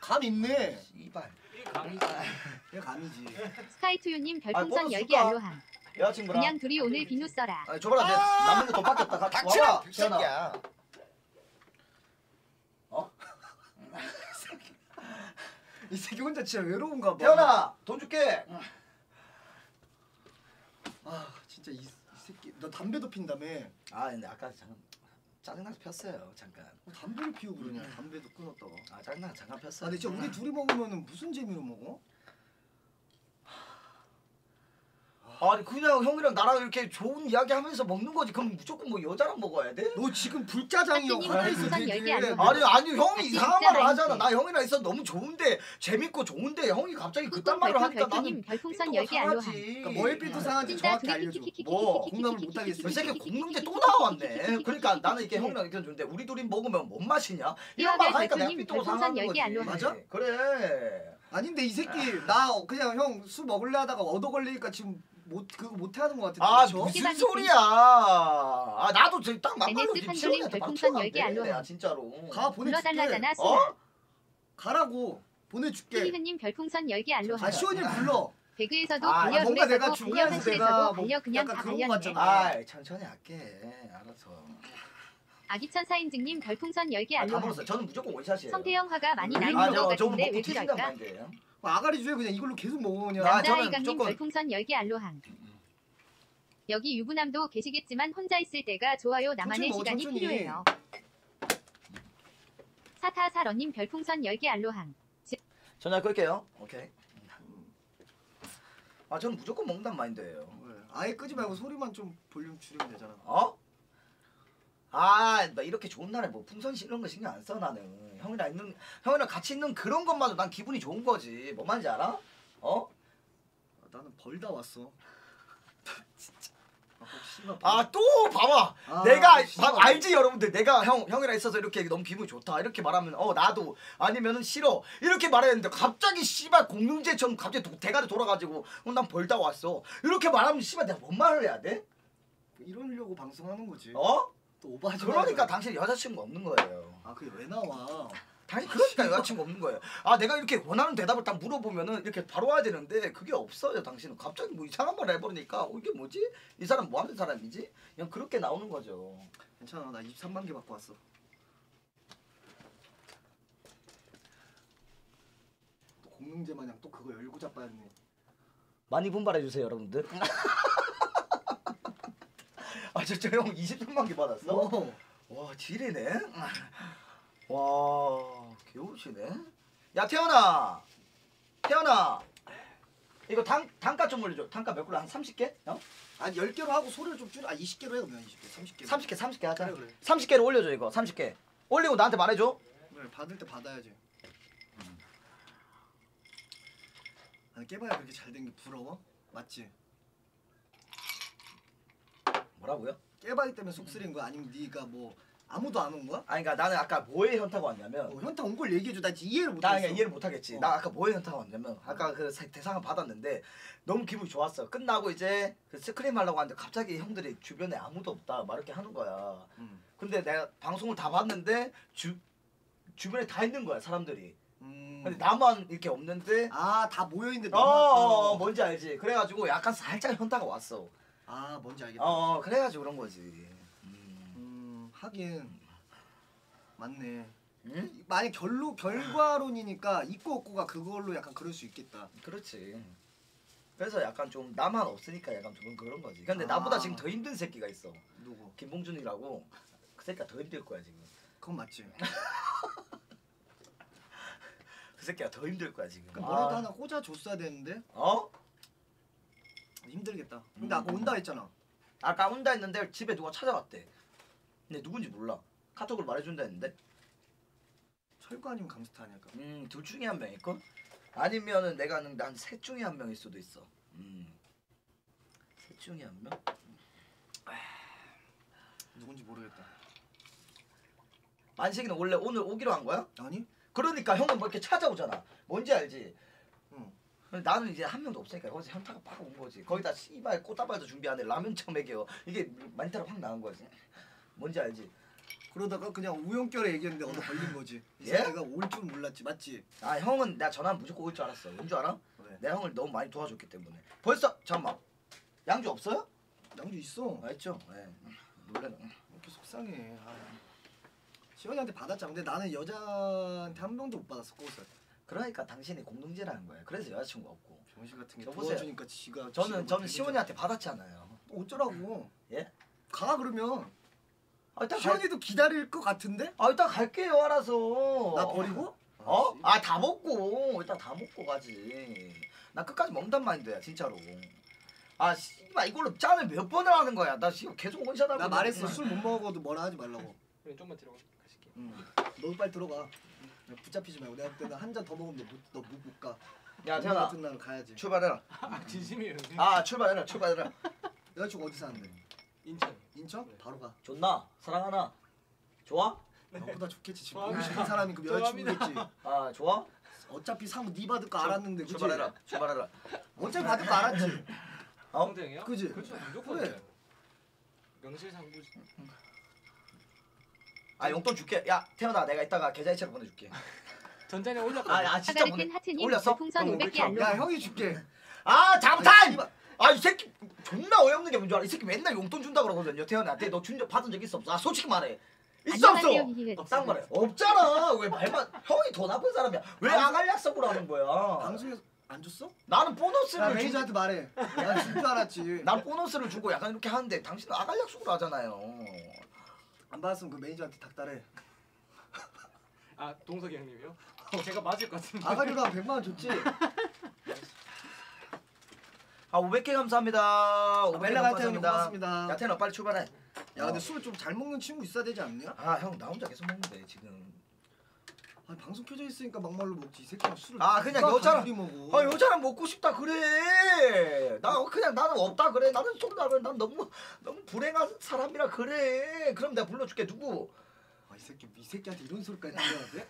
감 있네. 이발. 감이지. 감이지. 스카이투유님 별풍선 열개 알로하. 여자친구랑 그냥 둘이 오늘 비누 써라. 아 줘봐라 내 아! 남는 거돈 뺏겼다 가- 닥치라 와봐 이 시원아. 어? (laughs) 이 새끼 혼자 진짜 외로운가 봐. 태연아 돈 줄게 아 진짜 이, 이 새끼 너 담배도 핀다며. 아 근데 아까 잠깐 짜증나서 폈어요 잠깐 어, 담배를 피우고 그러냐. 담배도 끊었다가. 아 짜증나 서 잠깐 폈어요 아, 근데 진짜 우리 둘이 먹으면 무슨 재미로 먹어? 아니 그냥 형이랑 나랑 이렇게 좋은 이야기 하면서 먹는 거지. 그럼 무조건 뭐 여자랑 먹어야 돼? 너 지금 불짜장이여 가만히 아니 아니 형이 이상한 말을 하잖아. 나 형이랑 있어 너무 좋은데 재밌고 좋은데 형이 갑자기 그딴 말을 하니까 나는 별풍선 열개 안 놓지. 뭐에 삐도 상한지 정확히 알려줘. 뭐 공감을 못 하겠어. 이 새끼 공룡제 또 나왔네. 그러니까 나는 이렇게 형이랑 이렇게 좋은데 우리 둘이 먹으면 뭔 맛이냐? 이런 말 하니까 내가 삐도 상하는 거지. 맞아? 그래. 아닌데 이 새끼 나 그냥 형 술 먹을래 하다가 얻어 걸리니까 지금 못 그거 못 하는 것 같은데. 아 그쵸? 무슨 소리야 아 나도 저딱 막말로 NS 지금 시원이한테 별풍선 막 10개 튀어나온대, 알로하. 아 진짜로 가 보내줄게. 어? 가라고 보내줄게. 희희님 별풍선 10개 알로하. 아 시원이 불러. 배그에서도 아, 달려 뭔가 내가 중간에서 내가 뭐 그냥 약간 그런 거 달렸네. 같잖아. 아 천천히 할게 알았어 아기천 사인증님 별풍선 10개 아, 다. 물었어 저는 무조건 원샷이에요 성태형 화가 많이 아, 나는 아, 것 저, 저는 같은데 먹고 왜 그럴까? 아가리 주에 그냥 이걸로 계속 먹어 그냥. 아, 남자 저는 무조건- 별풍선 10개 알로하. 여기 유부남도 계시겠지만 혼자 있을 때가 좋아요. 나만의 천천히 먹어, 시간이 천천히. 필요해요. 사타사러님 별풍선 10개 알로하. 전화 끌게요 오케이 아 저는 무조건 먹는단 마인드예요 네. 아예 끄지 말고 소리만 좀 볼륨 줄이면 되잖아. 어? 아, 나 이렇게 좋은 날에 뭐 풍선 이런 거 신경 안 써 나는. 형이랑 있는 형이랑 같이 있는 그런 것만도 난 기분이 좋은 거지. 뭔 말인지 알아? 어? 아, 나는 벌다 왔어. (laughs) 진짜. 아, 씨발. 아또 봐봐. 아, 내가. 봐, 알지 여러분들. 내가 형 형이랑 있어서 이렇게 너무 기분이 좋다. 이렇게 말하면 어 나도 아니면은 싫어. 이렇게 말했는데 갑자기 씨발 공룡제처럼 갑자기 도, 대가리 돌아가지고 어, 난 벌다 왔어. 이렇게 말하면 씨발 내가 뭔 말을 해야 돼? 이러려고 방송하는 거지. 어? 또 오버하지 그러니까. 당신 여자친구 없는 거예요. 아 그게 왜 나와? 당신 그러니까 여자친구 없는 거예요. 아 내가 이렇게 원하는 대답을 딱 물어보면은 이렇게 바로 와야 되는데 그게 없어요. 당신은 갑자기 뭐 이상한 말 해버리니까 어, 이게 뭐지? 이 사람 뭐 하는 사람이지? 그냥 그렇게 나오는 거죠. 괜찮아 나 23만 개 받고 왔어. 또 공룡제 마냥 또 그거 열고 자빠졌네. 많이 분발해 주세요, 여러분들. (laughs) 아 진짜 형 23만 개 받았어? 어. 와 지리네. (laughs) 와 개우시네. 야 태연아, 태연아. 이거 단 단가 좀 올려줘. 단가 몇 굴로 한 30개? 어? 아니 10개로 하고 소리를 좀 줄여. 아 20개로 해 그러면 20개. 30개. 30개, 30개 하자. 그래 그래. 30개를 올려줘 이거 30개. 올리고 나한테 말해줘. 그래 받을 때 받아야지. 아니 깨봐야 그렇게 잘 된 게 부러워? 맞지? 뭐라고요? 깨바이 때문에 속 쓰린 거야? 아니면 네가 뭐 아무도 안 온 거야? 아니 그러니까 나는 아까 뭐에 현타가 왔냐면 어, 현타 온 걸 얘기해 줘. 나 지금 이해를 나 못했어. 그냥 이해를 못 하겠지. 어. 나 아까 뭐에 현타가 왔냐면 아까 그 세- 대상을 받았는데 너무 기분이 좋았어. 끝나고 이제 그 스크림 하려고 하는데 갑자기 형들이 주변에 아무도 없다 막 이렇게 하는 거야. 음. 근데 내가 방송을 다 봤는데 주 주변에 다 있는 거야 사람들이. 음. 근데 나만 이렇게 없는데 아 다 모여 있는데 어, 너만- 어, 어 뭔지 알지. 그래가지고 약간 살짝 현타가 왔어. 아 뭔지 알겠다. 어, 어 그래가지고 그런 거지. 음. 음 하긴 맞네. 응? 만약 결로 결과론이니까 있고 없고가 그걸로 약간 그럴 수 있겠다. 그렇지. 그래서 약간 좀 나만 없으니까 약간 좀 그런 거지. 근데 아. 나보다 지금 더 힘든 새끼가 있어. 누구? 김봉준이라고 그 새끼가 더 힘들 거야 지금. 그건 맞지. (laughs) 그 새끼가 더 힘들 거야 지금. 그러니까 뭐라도 아. 하나 꽂아 줬어야 되는데 어? 힘들겠다. 근데 음. 아까 온다 했잖아. 아까 온다 했는데 집에 누가 찾아왔대. 근데 누군지 몰라. 카톡을 말해준다 했는데. 철거 아니면 감스타 아닐까? 음 둘 중에 한 명일 걸? 아니면은 내가 아는 난셋 중에 한 명일 수도 있어. 음. 셋 중에 한 명? 누군지 모르겠다. 만식이는 원래 오늘 오기로 한 거야? 아니? 그러니까 형은 뭐 이렇게 찾아오잖아. 뭔지 알지? 응. 나는 이제 한 명도 없으니까 거기서 현타가 팍온 거지. 거기다 씨발 꽃다발도 준비 안 해. 라면 처 먹여. 이게 만타로 확 나온 거지. 뭔지 알지? 그러다가 그냥 우연결에 얘기했는데 얻어 걸린 거지. 이 예? 새끼가 올 줄 몰랐지, 맞지? 아 형은 나 전화하면 무조건 올 줄 알았어. 왠줄 알아? 왜? 내가 형을 너무 많이 도와줬기 때문에. 벌써 잠깐만. 양주 없어요? 양주 있어. 아 있죠. 네. 놀래라. 이렇게 속상해. 아. 시원이한테 받았잖아. 근데 나는 여자한테 한 명도 못 받았어 꽃을. 그러니까 당신이 공동체라는 거예요. 그래서 여자친구 없고. 병신 같은 게 여보세요. 도와주니까 지가. 저는 저는 뭐 시원이한테 받았잖아요. 어쩌라고? 예? 가 그러면. 아 일단 갈. 시원이도 기다릴 것 같은데? 아 일단 갈게요 알아서. 나 버리고? 어? 씨. 아다 먹고 일단 다 먹고 가지. 나 끝까지 먹는단 마인드야 진짜로. 아 씨발 이걸로 짠을 몇 번을 하는 거야. 나 지금 계속 원샷하고. 나 말했어. 술 못 먹어도 뭐라 하지 말라고. 그래 좀만 뒤로 가실게. 응. 너 빨리 들어가. 야, 붙잡히지 말고 내가 그때 한 잔 더 먹으면 너못 가. 야 태연아 같은 날 가야지. 출발해라. 아 진심이에요. 아 출발해라 출발해라. 여자친구 어디 사는데? 인천. 인천? 바로 가. 좋나 사랑하나 좋아? 너보다 좋겠지 지금. 보고 싶은 사람이 그 여자친구겠지. 아 좋아? 어차피 상네 받을 거 알았는데 그지? 출발해라. 출발해라. 어차피 받을 거 알았지. 어? 성대형이요? 그지? 그렇죠 무조건 그래. 돼. 명실상부. 아 용돈 줄게. 야 태어나 내가 이따가 계좌이체로 보내줄게. 전자에 올렸거든. 아, 아 진짜 보내. 하트님 올렸어? 별풍선 그럼 500개 안로 야 형이 줄게. 아 아이, 잠깐. 씨발. 아이 새끼 존나 어이없는 게 뭔지 알아? 이 새끼 맨날 용돈 준다 그러거든요. 태어나한테 너 준 적 받은 적 있어 없어? 아 솔직히 말해. 있어 없어? 딱 말해. 없잖아. 왜 말만 형이 더 나쁜 사람이야. 왜 아갈 약속을 하는 거야? 방송에서 안 줬어? 나는 야 보너스를 주, 매니저한테 말해. 내가 줄줄 알았지. 난 보너스를 주고 약간 이렇게 하는데 당신은 아갈 약속을 하잖아요. 안 받았으면 그 매니저한테 닥달해. 아 동석이 형님이요? 제가 맞을 것 같은데. 아가리가 100만 원 줬지. (laughs) 아 500개 감사합니다. 500개 멜라 갈때 형님 감사합니다. 고맙습니다. 야 태너 빨리 출발해. 야 근데 술 좀 잘 먹는 친구 있어야 되지 않냐? 아 형 나 혼자 계속 먹는데 지금. 아니 방송 켜져 있으니까 막말로 먹지 이 새끼가 술을 아, 그냥 여자랑- 아 여자랑 먹고 싶다 그래. 나 그냥 나는 없다 그래. 나는 솔다면 난 너무 너무 불행한 사람이라 그래. 그럼 내가 불러줄게 누구? 아, 이 새끼 이 새끼한테 이런 소리까지 들려야 돼?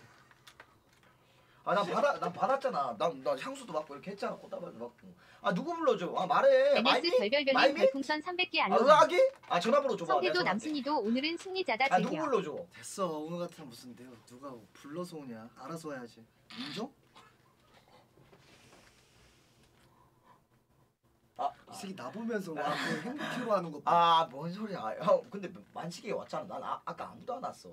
아난 받아 난 받았잖아. 난나 향수도 받고 이렇게 했잖아. 꽃다발도 받고. 아 누구 불러줘? 아 말해. 마이미? 별별별님 마이미? 별풍선 300개 아 안로 의학이? 아 전화번호 줘봐. 전화할게. 남순이도 오늘은 승리자다 아 누구 불러줘? 됐어 오늘 같은 날 무슨 내가 누가 불러서 오냐 알아서 와야지 인정? 아, 이 새끼 나 보면서 와그 행복해로 하는 거 봐. 아뭔 소리야? 형 근데 만식이 왔잖아. 난 아, 아까 아무도 안 왔어.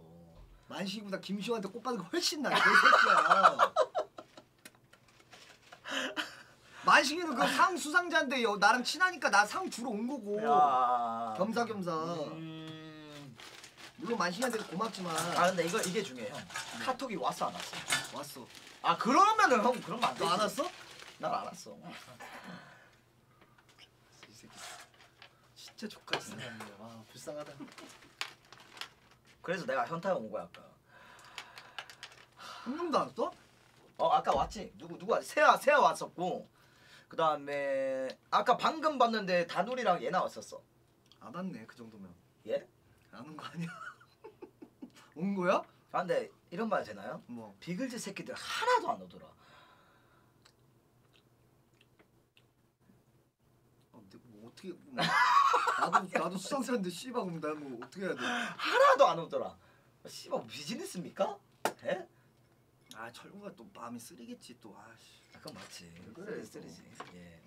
만식이보다 김시호한테 꽃 받은 거 훨씬 나아 이 새끼야 (laughs) 만식이는 그 상 수상자인데 여, 나랑 친하니까 나 상 주러 온 거고 야. 겸사겸사 음. 물론 만식이한테 고맙지만 아 근데 이거 이게 중요해 형. 카톡이 왔어 안 왔어? 왔어 아 그러면은 형 그러면 안 되지. 너안 왔어? 난 안 왔어. 이 새끼 진짜 족같은 사람이야 와 불쌍하다 (laughs) 그래서 내가 현타가 온 거야 아까. 한 명도 안 왔어? 어 아까 왔지. 누구 누구 왔지? 세아 세아 왔었고. 그 다음에 아까 방금 봤는데 다누리랑 얘 나왔었어. 안 왔네 그 정도면 예? 안온거 아니야? (laughs) 온 거야? 아 근데 이런 말 되나요? 뭐 비글즈 새끼들 하나도 안 오더라. 어, 근데 뭐 어떻게 뭐, 나도 나도 수상자인데 씨발 그럼 나뭐 어떻게 해야 돼? 하나도 안 오더라. 씨발 뭐 비즈니스입니까? 예? 아 철구가 또 마음이 쓰리겠지 또 아씨 아, 그건 맞지. 그래, 쓰리 쓰리지. 예.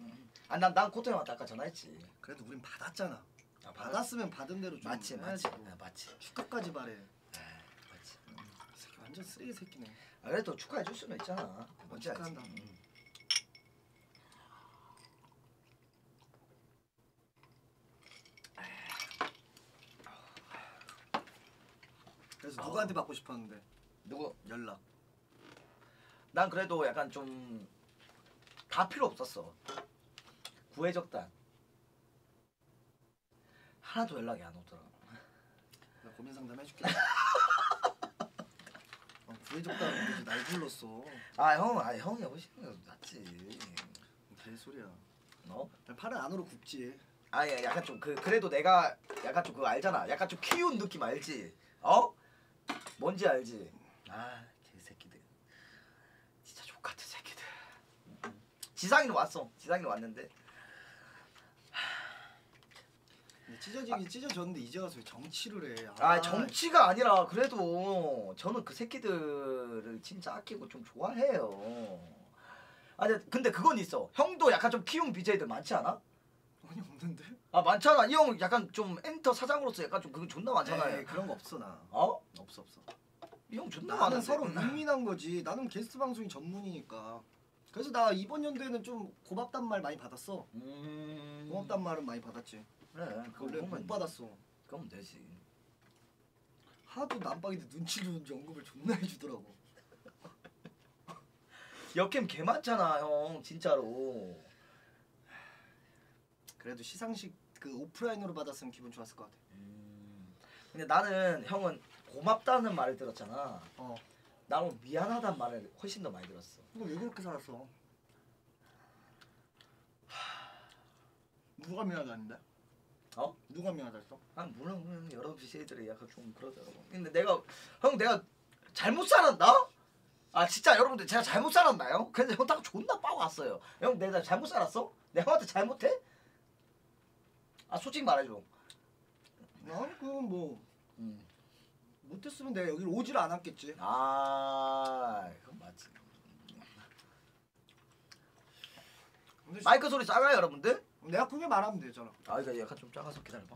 아난난 코트 형한테 아까 전화했지. 그래도 우린 받았잖아 아, 받았으면 받은 대로 좀 맞지 맞지. 뭐. 아, 맞지. 축하까지 이 아, 맞지. 새끼 완전 쓰레기 새끼네 아 그래도 축하해 줄 수는 있잖아. 뭔지 알지? 음. 그래서 어. 누구한테 받고 싶었는데 누구? 연락 난 그래도 약간 좀 다 필요 없었어. 구해적단 하나도 연락이 안 오더라. 나 고민 상담 해줄게 (laughs) 어, 구해줬다는 날 불렀어 아 형, 아 형이 훨씬 낫지. 개소리야 너? 난 팔은 안으로 굽지 아 야, 약간 좀 그 그래도 내가 약간 좀 그거 알잖아. 약간 좀 키운 느낌 알지? 어? 뭔지 알지? 아 개새끼들. 진짜 족 같은 새끼들. 지상이는 왔어. 지상이는 왔는데. 찢어지긴 찢어졌는데 이제 와서 왜 정치를 해아 정치가 아니라 그래도 저는 그 새끼들을 진짜 아끼고 좀 좋아해요. 아 근데 그건 있어. 형도 약간 좀 키운 BJ들 많지 않아? 아니 없는데 아 많잖아. 이 형 약간 좀 엔터 사장으로서 약간 좀 그거 존나 많잖아요. 에이, 그런 거 없어 나 어? 없어 없어 이 형 존나 많은데. 서로 (laughs) 윈윈한 거지 나는 게스트 방송이 전문이니까 그래서 나 이번 연도에는 좀 고맙단 말 많이 받았어 음. 고맙단 말은 많이 받았지 그래. 원래 못 받았어 그러면 되지. 하도 난방인데 눈치 주는지 언급을 존나 해주더라고 (laughs) 역캠 개 많잖아 형 진짜로. 그래도 시상식 그 오프라인으로 받았으면 기분 좋았을 것 같아 음. 근데 나는 형은 고맙다는 말을 들었잖아. 어 나는 미안하다는 말을 훨씬 더 많이 들었어. 너왜 그렇게 살았어? 누가 미안하다는데? 어? 누가 미안하다 아 물론 물론 여러 BJ들이 약간 좀 그러더라고. 근데 내가 형 내가 잘못 살았나? 아 진짜 여러분들 제가 잘못 살았나요? 근데 형 딱 존나 빠고 왔어요. 형 내가 잘못 살았어? 내가 형한테 잘못해? 아 솔직히 말해줘. 아니 그건 뭐 음. 못했으면 내가 여기를 오질 않았겠지. 아 그건 맞지. 마이크 소리 작아요 여러분들? 내가 크게 말하면 되잖아. 아 이거 약간 좀 작아서 기다려봐.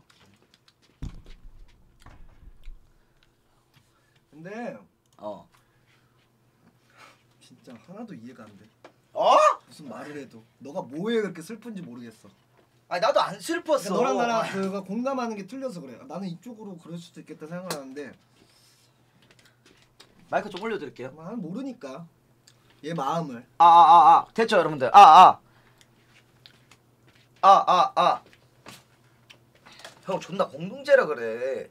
근데 어. 진짜 하나도 이해가 안 돼. 어? 무슨 말을 해도 너가 뭐에 그렇게 슬픈지 모르겠어. 아니 나도 안 슬펐어. 그러니까 너랑 나랑 그가 공감하는 게 틀려서 그래. 나는 이쪽으로 그럴 수도 있겠다 생각하는데 마이크 좀 올려드릴게요. 나는 모르니까 얘 마음을. 아아 아 아 됐죠 여러분들. 아 아. 아아 아. 형 존나 공동체라 그래.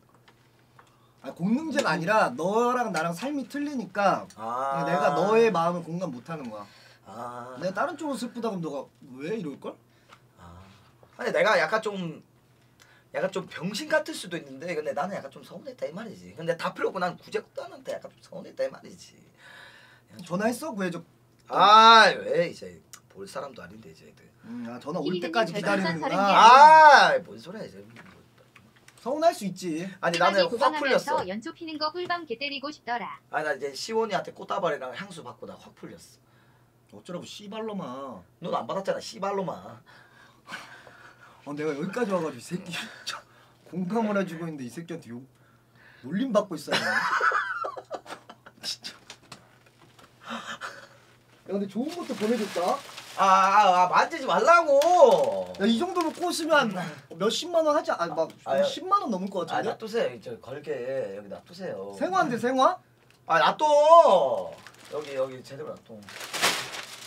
아 공능제가 아니라 너랑 나랑 삶이 틀리니까 아. 내가 너의 마음을 공감 못하는 거야. 아. 내가 다른 쪽으로 슬프다 그럼 너가 왜 이럴 걸? 아. 아니 내가 약간 좀 약간 좀 병신 같을 수도 있는데 근데 나는 약간 좀 서운했다 이 말이지. 근데 다 필요 없고 난 구제국단한테 약간 좀 서운했다 이 말이지. 전화했어 구해줘. 아왜 이제 볼 사람도 아닌데 이제 애들. 음, 아 전화 올 때까지 기다리는구나. 아뭔 소리야 이제. 서운할 수 있지. 아니 나는 확 풀렸어. 연초 피는 거 꿀밤 개 때리고 싶더라. 아니 나 이제 시원이한테 꽃다발이랑 향수 받고 나 확 풀렸어. 어쩌라고 씨발로마. 넌 안 받았잖아 씨발로마. 어 내가 여기까지 와가지고 이 새끼 공감을 해주고 있는데 이 새끼한테 욕 놀림 받고 되나? (laughs) 진짜. 야 근데 좋은 것도 보내줬다. 아, 아, 아 만지지 말라고. 야 이 정도면 꼬시면 한 몇십만 원 하지 않? 막 아, 야. 10만 원 넘을 것아 같은데? 놔두세요. 저 걸게 여기 놔두세요. 생화인데 생화? 아 놔둬. 여기 여기 제대로 놔둬.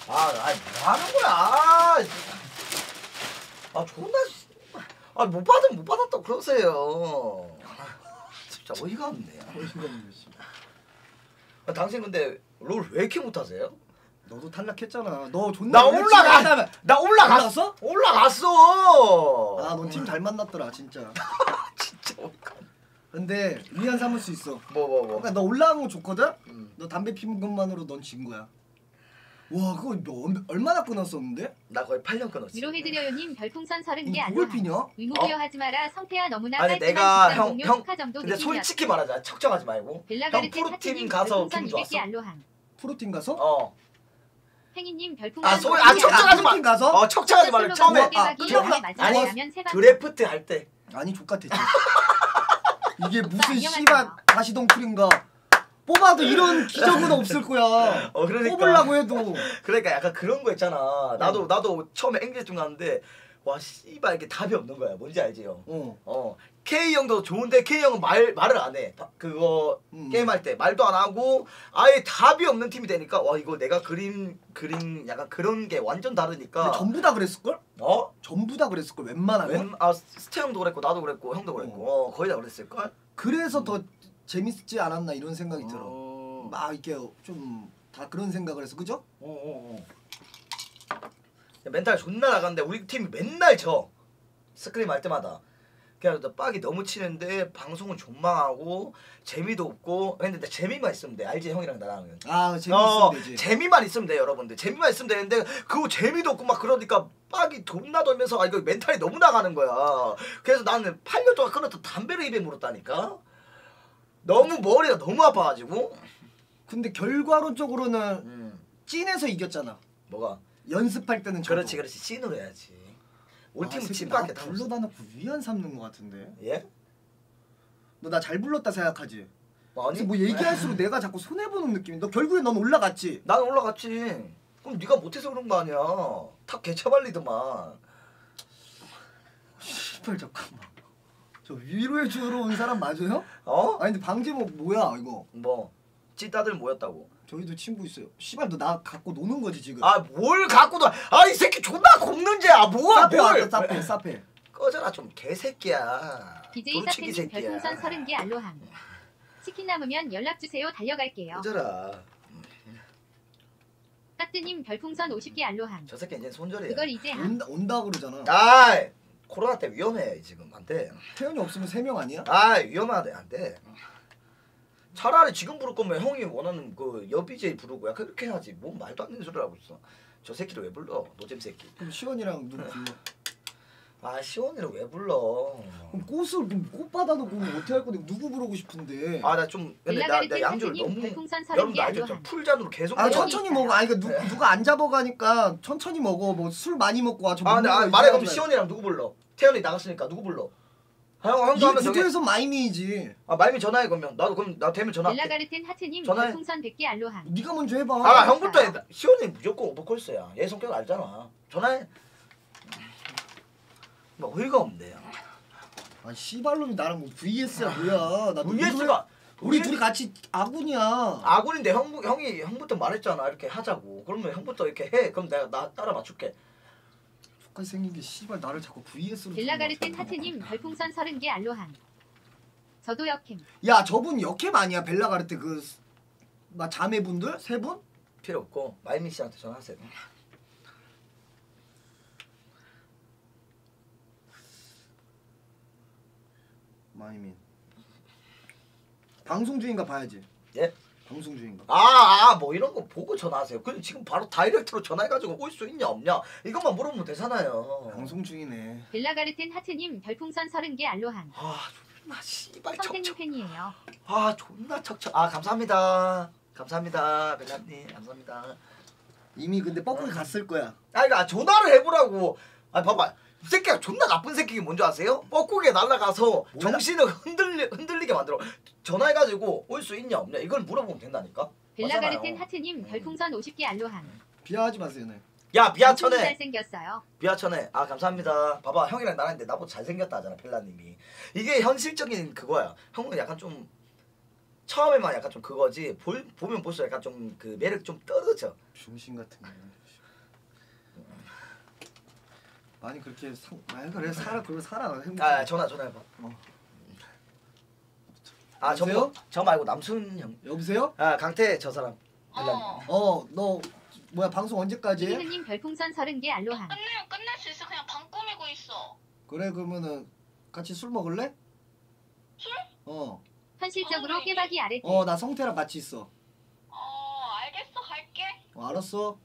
아, 아니 뭐 하는 거야? 아, 아 존나. 씨. 아못 받으면 못 받았다 고 그러세요. 아, 진짜 어이가 없네. 어이가 없네 씨. 아, 당신 근데 롤 왜 이렇게 못하세요? 너도 탈락했잖아. 너 존나 나. 했다며. 나 올라갔어. 올라갔어? 아, 넌 팀 잘 만났더라, 진짜. (laughs) 진짜 어이가 없네. 근데 위안 삼을 수 있어. 뭐뭐 뭐. 그러니까 너 올라간 거 좋거든? 음. 너 담배 피는 것만으로 넌 진 거야. 와, 그거 너 얼마나 끊었었는데? 나 거의 8년 끊었지. 위로해드려요님 별풍선 30개 음, 그걸 알로하. 피냐? 의무부여 하지 마라 성태야 너무나 아니, 깔끔한 내가 형- 동료 형, 근데. 솔직히 말하자. 척정하지 말고. 형 벨라가르테 프로팀 가서 기분 200개 좋았어? 프로팀 가서? 어. 팽이님 별풍선 아, 200개 아. 척정하지 마. 가서? 어, 척정하지 말고 처음에 아, 마지막에 아니. 드래프트 할 때. 아니, 진짜. (laughs) 이게 무슨. 씨발 다시동 풀인가? 뽑아도 이런 기적은 없을 거야. 어, 그러니까. 뽑으려고 해도. 그러니까 약간 그런 거 있잖아. 나도 나도 처음에 앵글중 가는데 와 씨발 이게 답이 없는 거야. 뭔지 알지 형? 어. 어. K 형도 좋은데 K 형은 말 말을 안 해. 바- 그거 음. 게임 할 때 말도 안 하고 아예 답이 없는 팀이 되니까 와 이거 내가 그림 그림 약간 그런 게 완전 다르니까. 전부 다 그랬을 걸? 어? 전부 다 그랬을 걸, 웬만하면? 웬, 아 스테 형도 그랬고 나도 그랬고 형도 그랬고 어, 거의 다 그랬을 걸. 그래서 더 재밌지 않았나 이런 생각이 들어. 어. 막 이렇게 좀 다 그런 생각을 해서 그죠? 어, 어, 어. 멘탈 존나 나갔는데 우리 팀이 맨날 져 scrim 할 때마다 그냥 나 빡이 너무 치는데 방송은 존망하고 재미도 없고 근데 나 재미만 있으면 돼 알지 형이랑 나랑은 아 재밌으면 어, 되지. 재미만 있으면 돼 여러분들 재미만 있으면 되는데 그거 재미도 없고 막 그러니까 빡이 존나 돌면서 아 이거 멘탈이 너무 나가는 거야 그래서 나는 8년 동안 끊었던 담배를 입에 물었다니까 너무 머리가 너무 아파가지고 근데 결과론적으로는 음 찐에서 이겼잖아. 뭐가 연습할 때는 져도. 그렇지 그렇지 찐으로 해야지 우리 아, 팀은 찐밖에 나다 불러다 놓고 위안 삼는 것 같은데. 예? 너 나 잘 불렀다 생각하지? 뭐 아니 뭐 얘기할수록 내가 자꾸 손해 보는 느낌이. 너 결국에 넌 올라갔지. 나는 올라갔지 그럼 네가 못해서 그런 거 아니야 탑 개처발리더만 씨발 잠깐만. 저 위로해 주러 온 사람 맞아요? 어? 아니 근데 방제목 뭐야 이거? 뭐 찐따들 모였다고 저희도 친구 있어요. 씨발 너 나 갖고 노는 거지 지금. 아 뭘 갖고 놔아이 새끼 존나 곱는지 아 뭐야 사페 뭘 왔다 사페 사페. 꺼져라 좀 개새끼야 사태님 새끼야 별풍선 30개 알로한. 치킨 남으면 연락 주세요. 달려갈게요. 꺼져라 따뜨님 별풍선 50개 알로한. 저 새끼 이제 손절이야 그걸 이제 함. 온다 온다 그러잖아. 아 코로나 때 위험해 지금 안돼 태연이 없으면 세 명 아니야? 아 위험하대 안돼 차라리 지금 부를 거면 형이 원하는 그 여비제이 부르고 약간 그렇게 해야지. 뭔 말도 안 되는 소리를 하고 있어. 저 새끼를 왜 불러? 노잼 새끼. 그럼 시원이랑 누구 불러? 아 시원이를 왜 불러? 그럼 꽃을 그럼 꽃 받아놓고 그럼 어떻게 할 건데 누구 부르고 싶은데? 아 나 좀 근데 나, 나 양주를 하트님 너무 여러분들 30개 알죠? 좀 풀잔으로 계속 아. 천천히 먹어. 아니 그 누, 누가 안 잡아가니까 천천히 먹어. 뭐 술 많이 먹고 와저 아 근데 아, 말해 그럼 시원이랑 누구 불러? 태연이 나갔으니까 누구 불러? 형 형도 이 하면 구도에서 마이미이지. 아 말미 전화해 그러면 나도 그럼 나 되면 전화할게. 벨라가르텐 하트님 전화해. 별풍선 100개 알로하 네가 먼저 해봐. 아 형부터 해. 시원이 무조건 오버콜스야. 얘 성격 알잖아. 전화해. 뭐 어이가 없네요. 아 씨발놈이 나랑 뭐 VS야 뭐야? 나 VS가 우리 둘이 같이 아군이야. 아군인데 형 형이 형부터 말했잖아 이렇게 하자고. 그러면 형부터 이렇게 해. 그럼 내가 나 따라 맞출게. 똑같이 생긴 게 씨발 나를 자꾸 VS로. 벨라가르텐 하트님 별풍선 30개 알로하 저도 역캠 야 저분 역캠 아니야 벨라가르테 그막 자매분들 세 분? 필요 없고 마이미 씨한테 전화하세요. 마이민. 방송 중인가 봐야지. 예? 방송 중인가? 아아 뭐 이런 거 보고 전화하세요. 그럼 지금 바로 다이렉트로 전화해가지고 올 수 있냐 없냐 이것만 물어보면 되잖아요. 방송 중이네. 벨라가르텐 하트님 별풍선 30개 알로하 아 존나 씨발 척척. 팬이에요 아 존나 척척. 아 감사합니다. 감사합니다 벨라님 감사합니다. 이미 근데 뻐꾸기 갔을 거야. 아 이거 전화를 해보라고. 아 봐봐. 이 새끼가 존나 나쁜 새끼가 뭔지 아세요? 뻐꾸기에 날라가서 정신을 흔들리, 흔들리게 만들어. 전화해가지고 올 수 있냐 없냐 이걸 물어보면 된다니까. 벨라가르텐. 하트님 별풍선 50개 알로하 비하하지 마세요, 네. 야 비하천에 잘생겼어요 비하천에 아 감사합니다. 봐봐 형이랑 나랑 근데 나보다 잘생겼다 하잖아 펠라님이. 이게 현실적인 그거야. 형은 약간 좀 처음에만 약간 좀 그거지 볼, 보면 볼수록 약간 좀 그 매력 좀 떨어져. 중심 같은 거. 많이 그렇게 상, 아니 그래 살아 그래 살아 행복해. 아 전화 전화해봐. 어. 아 저, 여보세요? 저 말고 남순 형. 여보세요? 아 강태 저 사람. 어. 어너 뭐야 방송 언제까지 해? 희희님 별풍선 30개 알로하 끝내면 끝낼 수 있어. 그냥 방 꾸미고 있어. 그래 그러면은 같이 술 먹을래? 술? 어. 현실적으로 깨박이 아래 어나 성태랑 같이 있어. 어, 알겠어. 갈게. 어, 알았어. 어.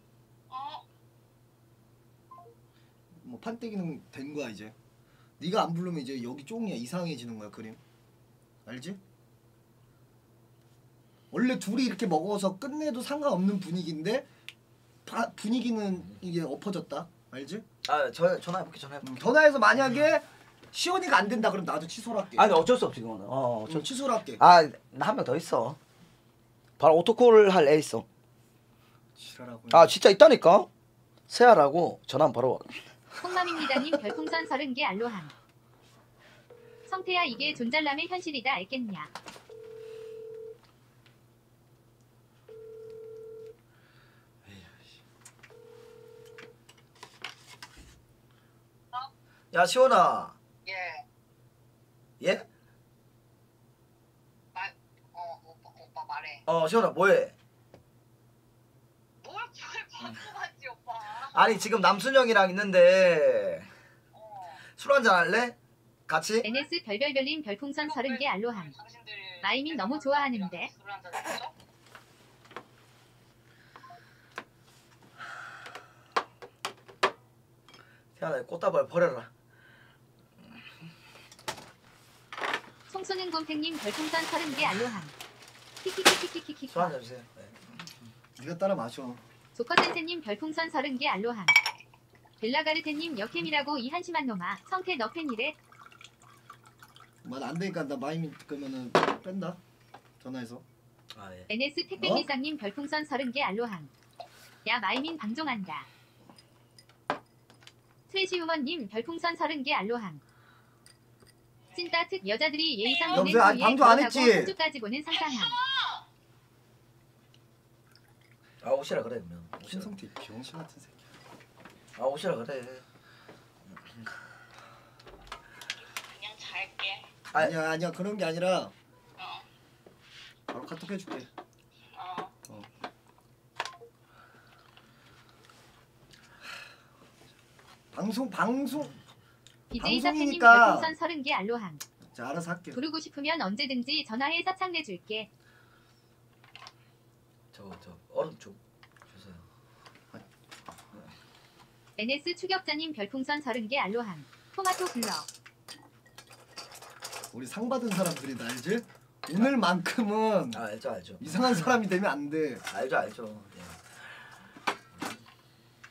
뭐 판때기는 된 거야 이제. 네가 안 부르면 이제 여기 쫑이야 이상해지는 거야 그림. 알지? 원래 둘이 이렇게 먹어서 끝내도 상관없는 분위기인데 바, 분위기는 이게 엎어졌다. 알지? 아저 전화해볼게 전화해볼게. 음, 전화해서 만약에 시원이가 안 된다 그럼 나도 취소를 할게. 아니 어쩔 수 없지 그거는. 어저 취소를 할게. 아나 한 명 더 있어. 바로 오토콜 할 애 있어. 지랄하고. 아 진짜 있다니까. 세아라고 전화 바로. 콩맘입니다님 별풍선 30개 알로하 성태야 이게 존잘남의 현실이다 알겠냐 야 시원아. 예. 예? 말. 어, 오빠, 오빠 말해. 어 시원아 뭐해? 뭘 그걸 바꾸봤지 오빠. 아니 지금 남순영이랑 있는데 어. 술 한잔 할래? 같이? NS 별별별님 별풍선 30개 알로하 당신들이 마이민 너무 좋아하는데. 태연아 꽃다발 버려라. 송소는 곰팽님 별풍선 30개 알로하 키키키키키키키 술 한잔 주세요. 네. 네가 따라 마셔. 조커센세님 별풍선 30개 알로하 벨라가르테님 역캠이라고 이 한심한 놈아 성태 너 팬이래 말안 되니까 나 마이미 그러면은 뺀다. 전화해서. 아 예. NS 택배기사님 별풍선 30개 알로하 야 마이민 방종한다 트레시우먼님 별풍선 30개 알로하 찐따 특 여자들이 예의상 여보세요? 아니, 방종 안 했지? 손주까지 보는 상상함 아 오시라 그래 그러면. 신성태 병신 같은 새끼. 아 오시라 그래. 그냥 잘게. 아, 아니야 아니야 그런 게 아니라 어. 바로 카톡 해줄게. 어. 방송 방송 BJ 사태님. 별풍선 30개 알로하 자 알아서 할게. 부르고 싶으면 언제든지 전화해 사창 내줄게 저거 저 얼음 좀 주세요. NS 추격자님 별풍선 30개 알로함. 토마토 블럭. 우리 상 받은 사람들이 나 알지? 오늘만큼은 아 알죠 알죠. 이상한 사람이 되면 안 돼. 알죠 알죠. 예.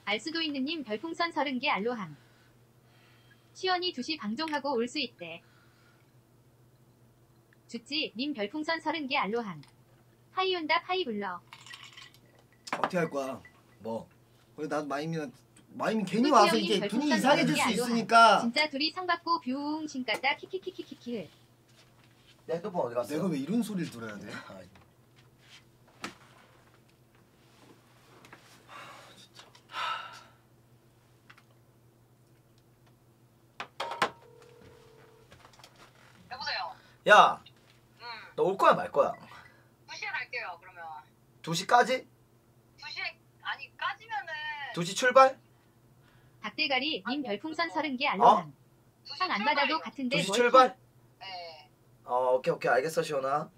알 수도 있는 님 별풍선 30개 알로함. 시원이 2시 방종하고 올 수 있대. 주찌 님 별풍선 30개 알로함. 파이 온다 파이 불러. 어떻게 할 거야? 뭐 그래 나도 마이미는 마이미 괜히 와서 이게 분위기 이상해질 수 있으니까 진짜 둘이 상 받고 뷰웅신 같다 키키키키키키. 내 핸드폰 어디 갔어? 내가 왜 이런 소리를 들어야 돼? 아, 여보세요. 야, 음, 너올 거야 말 거야? 2시에 갈게요. 그러면 2시까지? 2시에 아니 까지면은 2시 출발? 닭대가리 님 별풍선 30개 알로함. 2시 상안 받아도 같은데 2시 뭘 출발? 네. 어 오케이 오케이 알겠어 시원아.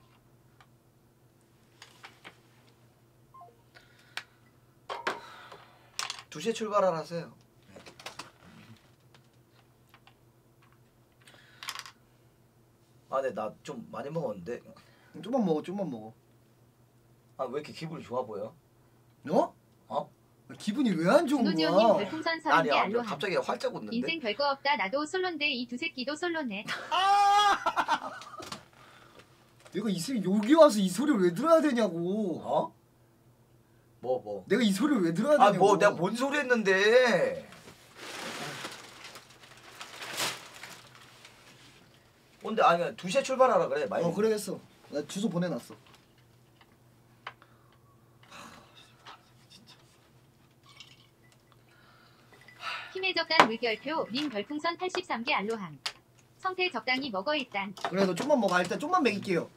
두시에 출발하라세요. 아, 네, 나좀 많이 먹었는데. 좀만 먹어, 좀만 먹어. 아, 왜 이렇게 기분이 좋아 보여? 어? 어? 기분이 왜 안 좋은 거야? 별풍선 30개 아니야, 알로함. 갑자기 활짝 웃는데. 인생 별거 없다 나도 솔로인데 이 두 새끼도 솔로네. 내가 이 소리 여기 와서 이 소리를 왜 들어야 되냐고. 어? 뭐 뭐? 내가 이 소리를 왜 들어야 아, 되냐고. 뭐 내가 뭔 소리 했는데? 뭔데 아니 2시에 출발하라 그래. 많이. 어 그래겠어. 나 주소 보내놨어. 적단 물결표 님 별풍선 83개 알로함. 성태 적당히 먹어 일단. 그래 너 좀만 먹어. 일단 좀만 먹일게요.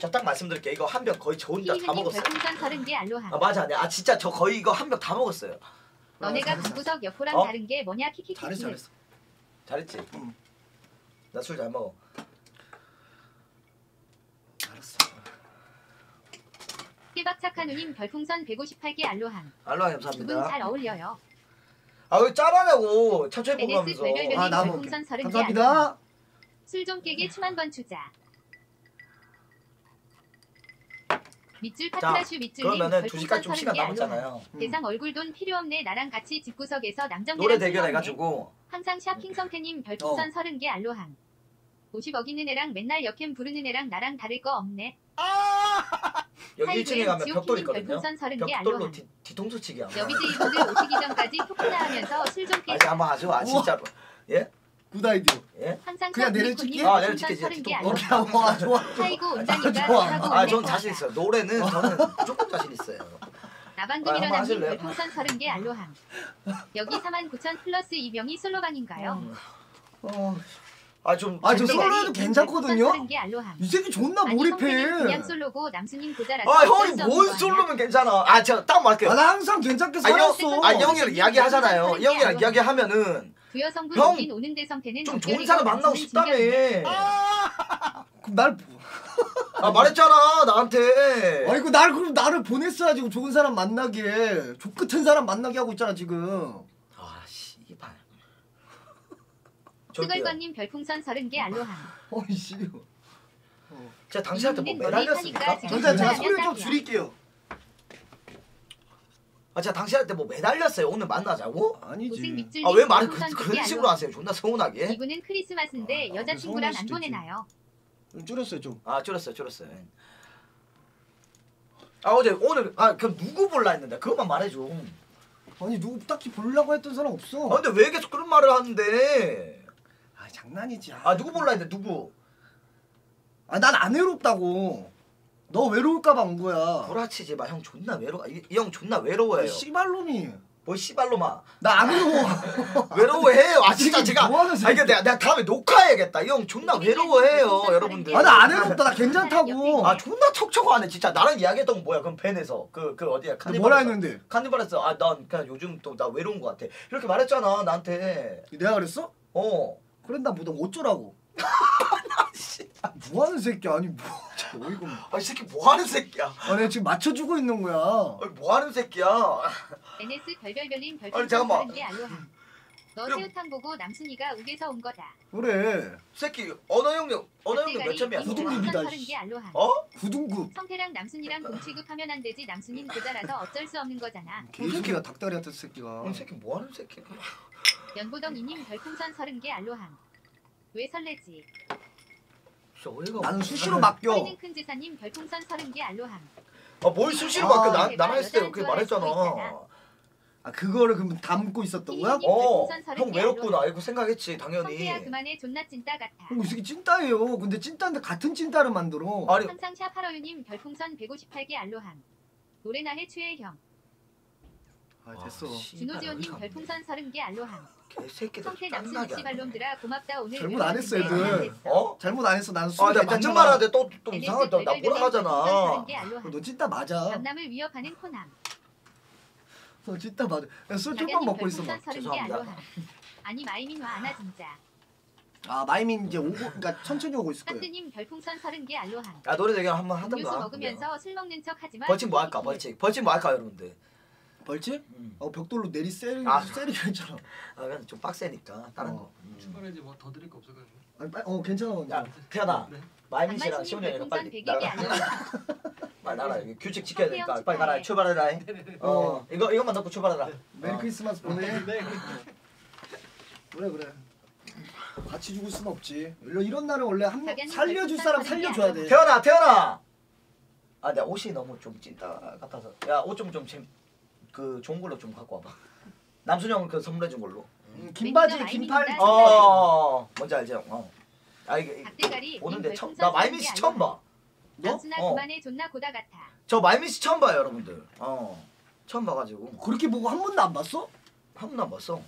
저 딱 말씀드릴게. 이거 한 병 거의 저 혼자 다 희희님 먹었어. 별풍선 30개 알로함. 아 맞아, 네. 아 진짜 저 거의 이거 한 병 다 먹었어요. 너네가 잘했어. 강구석 여포랑 어? 다른 게 뭐냐 키키키키. 잘했어 잘했어. 잘했지? 응. 나술 잘 먹어. 알았어. 깨박 착한 누님 별풍선 158개 알로함. 알로하 두분 감사합니다. 잘 어울려요. 아왜 짜라냐고 먹으면서. 별별별- 아나 별풍선 먹을게. 서른 개 감사합니다. 술좀 깨게 춤한번 추자. 밑줄 파트라슈 밑줄님 그러면은 별풍선 2시까지 좀 시간 30개 알로함. 남았잖아요. 음. 대상 얼굴 돈 필요 없네 나랑 같이 집구석에서 남정대랑 노래 술 대결 먹네. 해가지고 항상 샤핑 성태님 별풍선 30개 알로함 50억 있는 애랑 맨날 역캠 부르는 애랑 나랑 다를 거 없네 여기 1층에 가면 벽돌 있거든요. 별풍선 30개 벽돌로 뒤, 뒤통수 치기 한번. 여비제 이분들 오시기 전까지 토크나 하면서 술좀 아직 깨자 한번 하죠. 아 진짜로. 예? 굿 아이디어. 예? 항상 그냥 썸 내려찍기? 아, 내려찍기, 30개 진짜 오케이 와 좋아. 차이고 온다니까 좋아. 하고 (laughs) 아전것 자신. 있어요. 노래는 저는 조금 자신 있어요. 나방금 아, 한번 일어나님 하실래요? 별풍선 30개 알로함 여기 4만 9천 플러스 2병이 솔로방인가요? 어. 아좀 아, 저 네, 솔로도 괜찮거든요? 30개 알로함 이 새끼 존나 몰입해. 그냥 솔로고 남수님 고자라서 아 형이 뭔? 솔로면 괜찮아. 아저딱 말할게요. 아, 나 항상 괜찮게 아, 형, 살았어. 아 형이랑 이야기 하잖아요. 이 형이랑 이야기 하면은 부여성분 형, 오긴 오는데 성태는 좀 좋은 사람 만나고 싶다며. 그럼 날 (laughs) 아 말했잖아 나한테. 아이고 날 그럼 나를 보냈어야지 좋은 사람 만나게 족 같은 사람 만나게 하고 있잖아 지금 아 씨발. 저기요. 스걸건님 별풍선 30개 알로함 어이씨 제가 당신한테 뭐 이분은 매달렸습니까? 전자 제가 소리 좀 딱이야. 줄일게요 아 제가 당신한테 뭐 매달렸어요. 오늘 만나자고? 고생 아니지 밑줄님 아 왜 말을 그, 별풍선 그런 2개 식으로 알로함. 하세요? 존나 서운하게. 이분은 크리스마스인데 아, 여자친구랑 서운할 안 수도 있지. 보내나요? 좀 줄였어요 좀 아 줄였어요 줄였어요. 아 어제 오늘 아 그럼 누구 볼라 했는데 그것만 말해줘. 아니 누구 딱히 보려고 했던 사람 없어 아 근데 왜 계속 그런 말을 하는데? 아 장난이지 아 누구 볼라 했는데 누구? 아 난 안 외롭다고 너 외로울까봐 온 거야 구라치지 마. 형 존나 외로워. 이형 존나 외로워해요. 씨발놈이 뭐 씨발로마. 나 안 외로워 (laughs) 외로워해요. 아 진짜 제가. 뭐 하는 아? 이게 내가, 내가 다음에 녹화해야겠다. 이 형 존나 외로워해요, 여러분들. 아 나 안 외롭다 나 괜찮다고 아 존나 척척하네 진짜. 나랑 이야기했던 거 뭐야? 그럼 벤에서 그 그 어디야? 너 뭐라 카니발에서. 했는데 카니발에서 아난 그냥 요즘 또 나 외로운 거 같아. 이렇게 말했잖아 나한테. 내가 그랬어? 어. 그랬나 보다 어쩌라고 (laughs) 뭐 하는 새끼야 아니 뭐 어이가 없네. 아이 새끼 뭐 하는 새끼야? 아 내가 지금 맞춰주고 있는 거야. 아이, 뭐 하는 새끼야? NS 별별별님 아니, 별풍선 잠깐만. 30개 알로하. 너 새우탕 보고 남순이가 우게서 온 거다. 그래. 새끼 언어 형님 언어 형님 몇 점이야? 씨. 30개 알로하. 어? 구둥굽. 성태랑 남순이랑 동취급하면 안 되지. 남순인 고자라서 어쩔 수 없는 거잖아. 개새끼가 닭다리 같은 새끼가. 이 새끼 뭐 하는 새끼야? 연보동 이님 별풍선 30개 알로하. 왜 설레지? 나는. 수시로 맡겨. 큰 제사님 별풍선 30개 알로하. 아뭘 수시로 아, 맡겨? 나 나만 했을 때 그렇게. 말했잖아. 아 그거를 그럼 담고 있었던 거야? 님 어, 형 30개 외롭구나. 이거 생각했지 당연히. 성태야 그만해 존나 찐따 같아. 어, 이 새끼 찐따예요. 근데 찐따인데 같은 찐따를 만들어. 아니 항상 샤파로유님 별풍선 158개 알로함. 노래나해 최혜형. 아 됐어. 준호지호님 별풍선 30개 알로함. 개새끼들 남순 짱나게. 씨발놈들아 고맙다 오늘 잘못 안 했어, 애들. 어? 잘못 안 했어. 아, 술 내가 맞는 말 하는데 또또 NS 이상하다. 나 뭐라 하잖아. 별풍선 30개 알로함. 너 찐따 맞아. 강남을 위협하는 코남. 너 찐따 맞아. 야, 술 박연님 먹고 있어 봐. 30개 죄송합니다. 아니 마이민 와 안아 진짜. 아 마이민 이제 오고 그러니까 천천히 오고 있을 거예요. 까뜨님 별풍선 30개 알로함. 야 노래 대결 한번 음료수 하던가. 먹으면서 술 먹는 척 하지마. 벌칙 뭐 할까? 벌칙. 벌칙 뭐 할까 여러분들? 벌칙? 음. 어 벽돌로 내리 세리 아. (laughs) 세리가 했잖아. 아 그냥 좀 빡세니까 다른 어. 거. 음. 출발해지 뭐더 드릴 거 없을까요? 아니, 빨리, 어 괜찮아. 야 태연아 네. 마이민 씨랑 별풍선 빨리 100개 나가. (laughs) 빨리 나라. 이거 규칙 지켜야 되니까 빨리 가라. 출발해라. 어 이거 이것만 넣고 출발해라. 메리 어. 크리스마스 보내. 네. 그래 그래. 같이 죽을 순 없지. 이런 이런 날은 원래 한 살려줄 사람 살려줘야 돼. 태연아 태연아. 아 내가 옷이 너무 좀 찐따 같아서. 야 옷 좀좀 그 좋은 걸로 좀 갖고 와봐. 남순 형은 그 선물해 준 걸로. 음, 긴 바지 긴 팔. 어 뭔지 알지 형. 어. 아 이게 처음 별풍선 나 마이민 30개 씨 처음. 봐. 남순아 어. 그만해 존나 고다 같아. 저 마이민 씨 처음 봐요 여러분들. 어 처음 봐가지고 그렇게 보고 한 번도 안 봤어? 한 번도 안 봤어.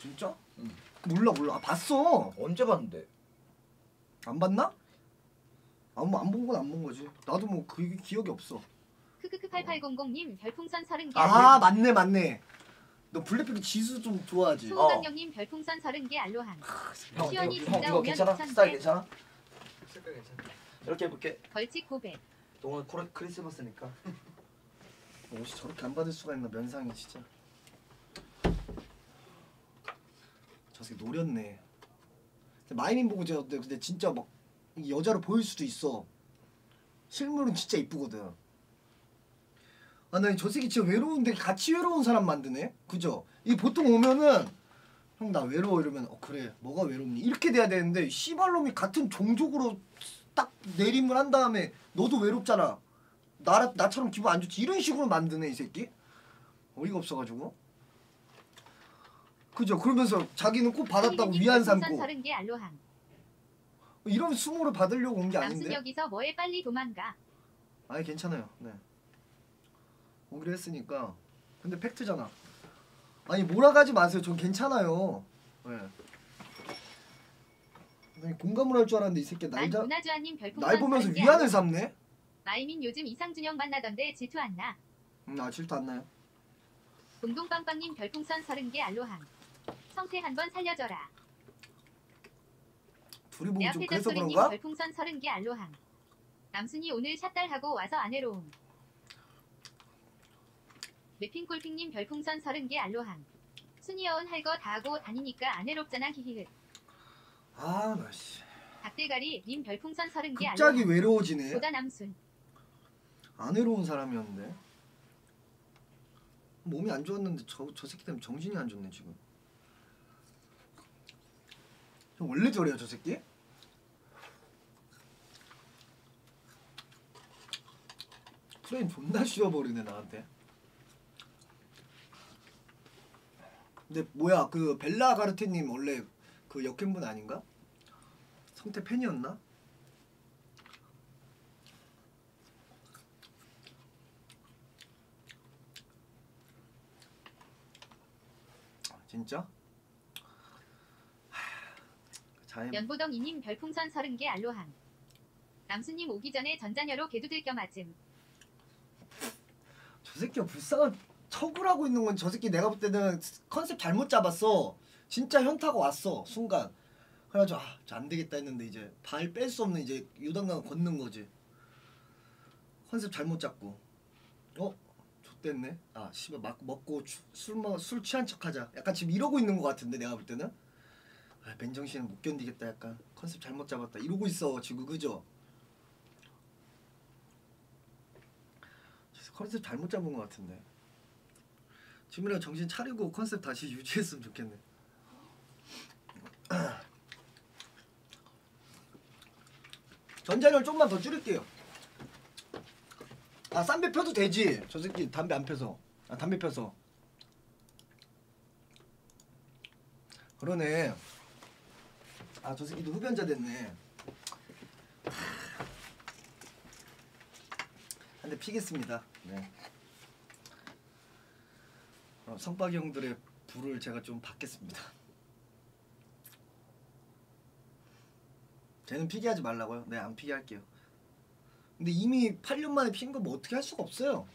진짜? 응. 몰라 몰라. 아, 봤어. 언제 봤는데? 안 봤나? 안본 건 안 본 거지. 나도 뭐 그 기억이 없어. 크크크 8800님 별풍선 30개 아 맞네 맞네. 너 블랙핑크 지수 좀 좋아하지? 어. 수호강령님 별풍선 30개 알로함. 형 시원이 이거, 형 진짜 이거 오면 괜찮아? 스타일 괜찮아? 색깔 괜찮다. 이렇게 해볼게. 벌칙 고백. 오늘 코레 크리스마스니까. 옷이 저렇게 안 받을 수가 있나 면상이 진짜. 저 새끼 노렸네. 마이민 보고 제가 근데 진짜 막 여자로 보일 수도 있어. 실물은 진짜 이쁘거든. 아, 나 저 새끼 진짜 외로운데 같이 외로운 사람 만드네. 그죠? 이 보통 오면은 형 나 외로워 이러면 어 그래 뭐가 외롭니 이렇게 돼야 되는데 씨발놈이 같은 종족으로 딱 내림을 한 다음에 너도 외롭잖아. 나 나처럼 기분 안 좋지 이런 식으로 만드네 이 새끼. 어이가 없어가지고. 그죠? 그러면서 자기는 꼭 받았다고 님 위안 별풍선 삼고 30개 알로함. 이런 수모를 받으려고 온 게 아닌데. 여기서 뭐해 빨리 도망가. 아니 괜찮아요. 네. 오기로 했으니까. 근데 팩트잖아. 아니 몰아가지 마세요. 전 괜찮아요. 네. 아니, 공감을 할 줄 알았는데 이 새끼 만 날, 자, 보면서 30개 위안을. 삼네. 마이민 요즘 이상준형 만나던데 질투 안 나. 음, 아 질투 안 나요. 동동빵빵님 별풍선 30개 알로함. 성태 한번 살려줘라. 둘이 보면 내좀 그래서 그런가? 별풍선 30개 알로함. 남순이 오늘 샷달하고 와서 안 해로움. 래핑골핑님 별풍선 30개 알로함. 순이여운 할거 다 하고 다니니까 안 해롭잖아 히히흐. 아, 나 씨. 닭대가리 님 별풍선 30개 갑자기 알로함. 외로워지네. 보다 남순. 안 외로운 사람이었는데. 몸이 안 좋았는데 저 저 새끼 때문에 정신이 안 좋네 지금. 형 원래 저래요 저 새끼? 프레임 존나 씌워버리네 나한테. 근데 뭐야 그 벨라 가르테님 원래 그 역행분 아닌가? 성태 팬이었나? 진짜? 하, 자연 연보동 이님 별풍선 30개 알로함. 남순님 오기 전에 전자녀로 개두들 겸 아즘. 저 새끼가 불쌍한 척을 하고 있는 건 저 새끼 내가 볼 때는 컨셉 잘못 잡았어. 진짜 현타가 왔어 순간. 그래가지고 아, 저안 되겠다 했는데 이제 발 뺄 수 없는 이제 요단강 걷는 거지. 컨셉 잘못 잡고 어 좆됐네. 아 씨발 막 먹고 술술 취한 척하자. 약간 지금 이러고 있는 것 같은데 내가 볼 때는. 아, 맨정신은 못 견디겠다 약간 컨셉 잘못 잡았다 이러고 있어 지금 그죠? 컨셉 잘못 잡은 것 같은데 지금이라도 정신 차리고 컨셉 다시 유지했으면 좋겠네. (clears throat) 전자를 좀만 더 줄일게요. 아 쌈배 펴도 되지 저 새끼. 담배 안 펴서. 아 담배 펴서. 그러네. 아 저 새끼도 흡연자 됐네. 한 대 피겠습니다. 네 어, 성박이 형들의 불을 제가 좀 받겠습니다. 쟤는 피게 하지 말라고요? 네 안 피게 할게요. 근데 이미 8년 만에 피는 거뭐 어떻게 할 수가 없어요.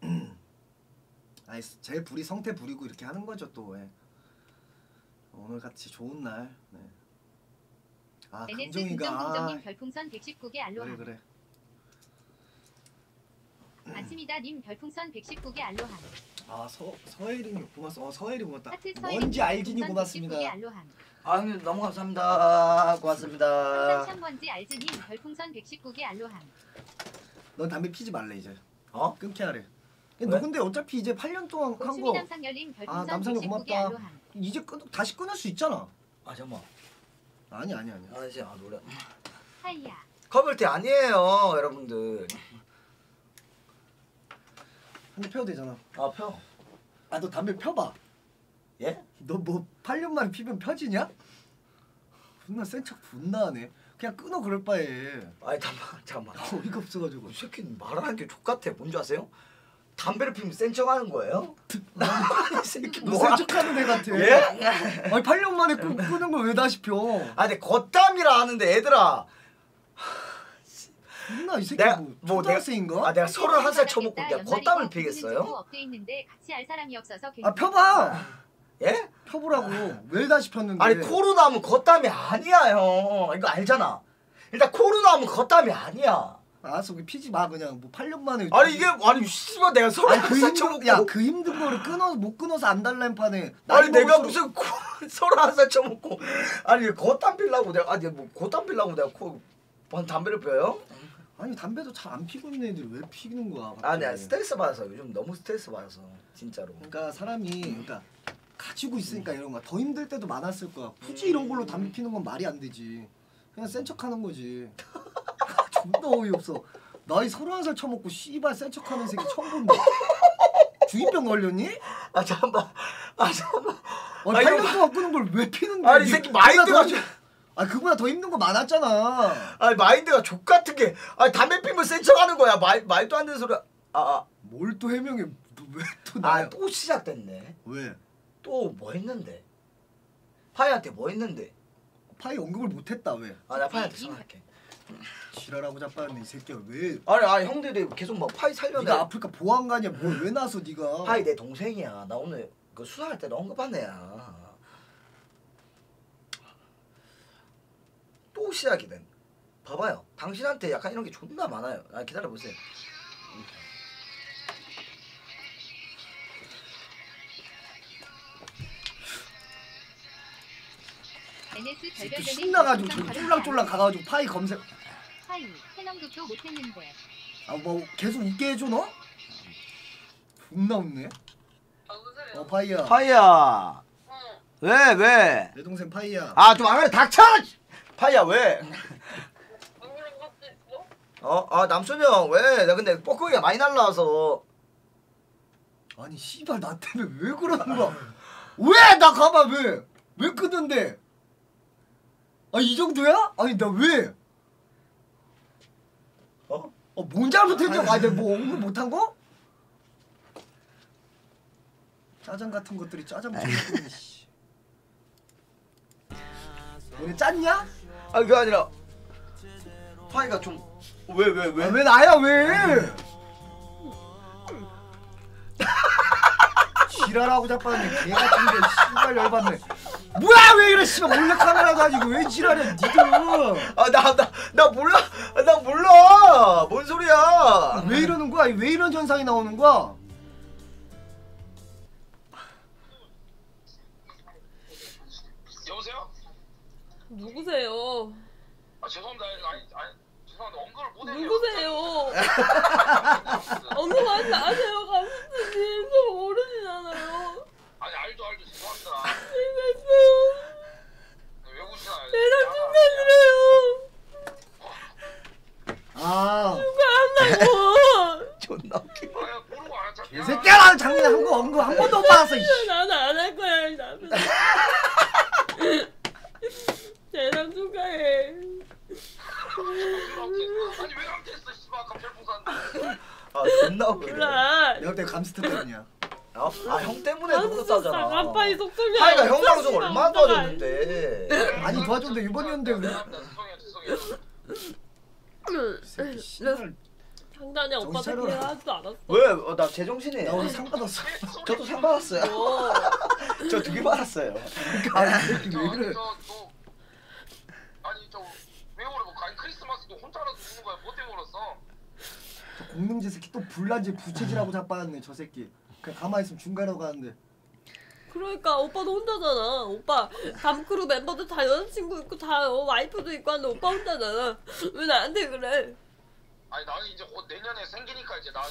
(clears throat) 아이 제 불이 성태 부리고 이렇게 하는 거죠 또. 예. 오늘 같이 좋은 날. 네. 아 긍정긍정님 아, 별풍선 119개 그래 알로하. 그래 맞습니다 님 별풍선 119개 알로하 아서 서혜린이 고맙어 어 서혜리 고맙다 하트 서해림 뭔지 알지니 별풍선 고맙습니다 119개 알로하 아 형님 너무 감사합니다. 항상 고맙습니다. 참 뭔지 알지님 별풍선 119개 알로하 넌 담배 피지 말래 이제 어? 끊게 하래 왜? 너 근데 어차피 이제 8년 동안 한 고추미 거 남상열님 아, 별풍선 남상열 119개 고맙다. 알로하 이제 끊, 다시 끊을 수 있잖아 아 잠깐만. 아니 아니 아니 아 이제 아 노래. 하이야 커플티 아니에요 여러분들. 한대 펴도 되잖아 아 펴. 아 너 담배 펴봐 예? 너 뭐 8년 만에 피면 펴지냐? 존나 센척 존나 하네 그냥 끊어 그럴 바에 아니 잠깐만 잠깐만. 어이가 없어가지고 이 새끼 말하는 게 족같아. 뭔지 아세요? 담배를 피면 센 척하는 거예요? (laughs) 이 새끼 너 뭐야? 센척하는 애 같아 예? 아니 8년 만에 끊, 끊은 걸 왜 다시 펴 아 근데 겉담이라 하는데 얘들아. 존나 이 새끼 내가- 뭐 뭐 초등학생인가? 아 내가 서른 한살 쳐먹고 연말이고 겉담을 피겠어요? 없어서 아 펴봐 예? 펴보라고 왜 다시 폈는데 아니 코로 나면 겉담이 아니야 형. 이거 알잖아. 일단 코로 나면 겉담이 아니야. 알았어 그 피지 마 그냥 뭐 8년 만에 아니 이게 아니 씨발 내가 서른 그 한살 힘든 쳐먹고 야그 힘든 거를 끊어 못 끊어서 안 달라는 판에 아니 내가 무슨 코 서른 한살 쳐먹고 아니 겉담 필라고 내가 아니 뭐 겉담 필라고 내가 코 담배를 펴요? 아니 담배도 잘 안 피고 있는 애들이 왜 피는 거야 아니 갑자기. 아니 스트레스 받아서 요즘 너무 스트레스 받아서 진짜로. 그러니까 사람이 그러니까 가지고 있으니까 이런 거야. 더 힘들 때도 많았을 거야. 굳이 이런 걸로 담배 피는 건 말이 안 되지. 그냥 센 척하는 거지. (laughs) 존나 어이없어. 나이 서른 살 처먹고 씨발 센 척하는 새끼 처음 본다. 중이병 걸렸니? 아 잠깐만. 아 잠깐만. 아, 8년 이거- 동안 끊은 걸왜 피는데? 아니 이 새끼 마인드가 아 그보다 더 힘든 거 많았잖아. 아니 마인드가 족 같은 게 아니 담배 피면 센 척하는 거야. 말 말도 안 되는 소리. 아아또 뭘또 해명해? 왜또 아, 나야? 또 시작됐네. 왜? 또 뭐 했는데? 파이한테 뭐 했는데? 파이 언급을 못했다 왜? 아 나 파이한테 전화할게. 지랄하고 자빠졌네 이 새끼야 왜? 아니 아니 형들이 계속 막 파이 살려내. 네가 아프리카 보안관이야 뭘 왜 나서 네가? 파이 내 동생이야. 나 오늘 그 수사할 때 언급한 애야. 또 시작이 된. 봐봐요. 당신한테 약간 이런 게 존나 많아요. 아 기다려 보세요. 별별별님 신나가지고 저기 쫄랑쫄랑 가가지고 파이 검색 하이 해넘극도 못했는데 아 뭐 계속 웃게 해줘 너? 존나 웃네? 어 파이야 파이야. 응. 왜 왜? 내 동생 파이야 아좀안 그래 닥쳐! 파이야 왜? (laughs) 어? 아 남순형 왜? 나 근데 뻐꾸기가 많이 날라와서 아니 씨발 나 때문에 왜 그러는 거야 왜 나 가봐 왜? 왜 끊는데? 아 이 정도야? 아니 나 왜? 어? 어뭔 잘못했냐고 아니 내가 뭐 언급 못한 거? 짜장 같은 것들이 짜장 좋은 씨 너네 짰냐? 아 그게 아니라 파이가 좀 왜 왜 왜? 아, 왜 나야 왜? 지랄하고 자빠졌네. 개 같은 게 씨발 열받네. 뭐야 왜 이래 씨발. 몰래 카메라 가지고 왜 지랄해 니들. 아나 나 나 몰라. 나 몰라. 뭔 소리야. 왜 이러는 거야? 왜 이런 현상이 나오는 거야 누구세요? 아 죄송합니다. 아니 아니 죄송한데 언급을 못 해요. 누구세요? 언급하지 마세요, 감스트님. 저 모르시잖아요. 아니 알죠 알죠 죄송합니다. 알겠어요. 왜 우시나요? 대답 좀 해드려요. 아 누가 한다고. (laughs) 존나 웃기 아 모르고 안 했잖아. 개새끼야 나는 작년에 한거 언거 한 번도 못 받았어. 나는 안할 거야, 이 남편. (laughs) 대답 축하해. 아니 왜 감퇴했어 씨발 아까 별풍선. 아 존나 웃기네 몰라. 내가 그때 감스트 때문이야 아형 때문에 누구였잖아 깜빡이 속속이. 하이가 형 방송 얼마나 도와줬는데 아니 도와줬는데 이번이었는데 왜 새끼 장난이 오빠 차려라. 하지도 않았어. 왜? 어, 나 제정신이에요 나 오늘 상 받았어 저도 상 받았어요 어. (laughs) 저두 개 받았어요 아, 이 새끼 저왜 그래 저 왜 울어? 아니 크리스마스도 혼자라도 우는 거야. 뭐 때문에 울었어? 저 공능지 새끼 또 불난지 부채질하고 자빠졌네 저 새끼 그냥 가만히 있으면 중간으로 가는데 그러니까 오빠도 혼자잖아. 오빠 밤크루 멤버들 다 여자친구 있고 다 어, 와이프도 있고 하는데 오빠 혼자잖아. 왜 나한테 그래? 아니 나는 이제 곧 내년에 생기니까 이제 나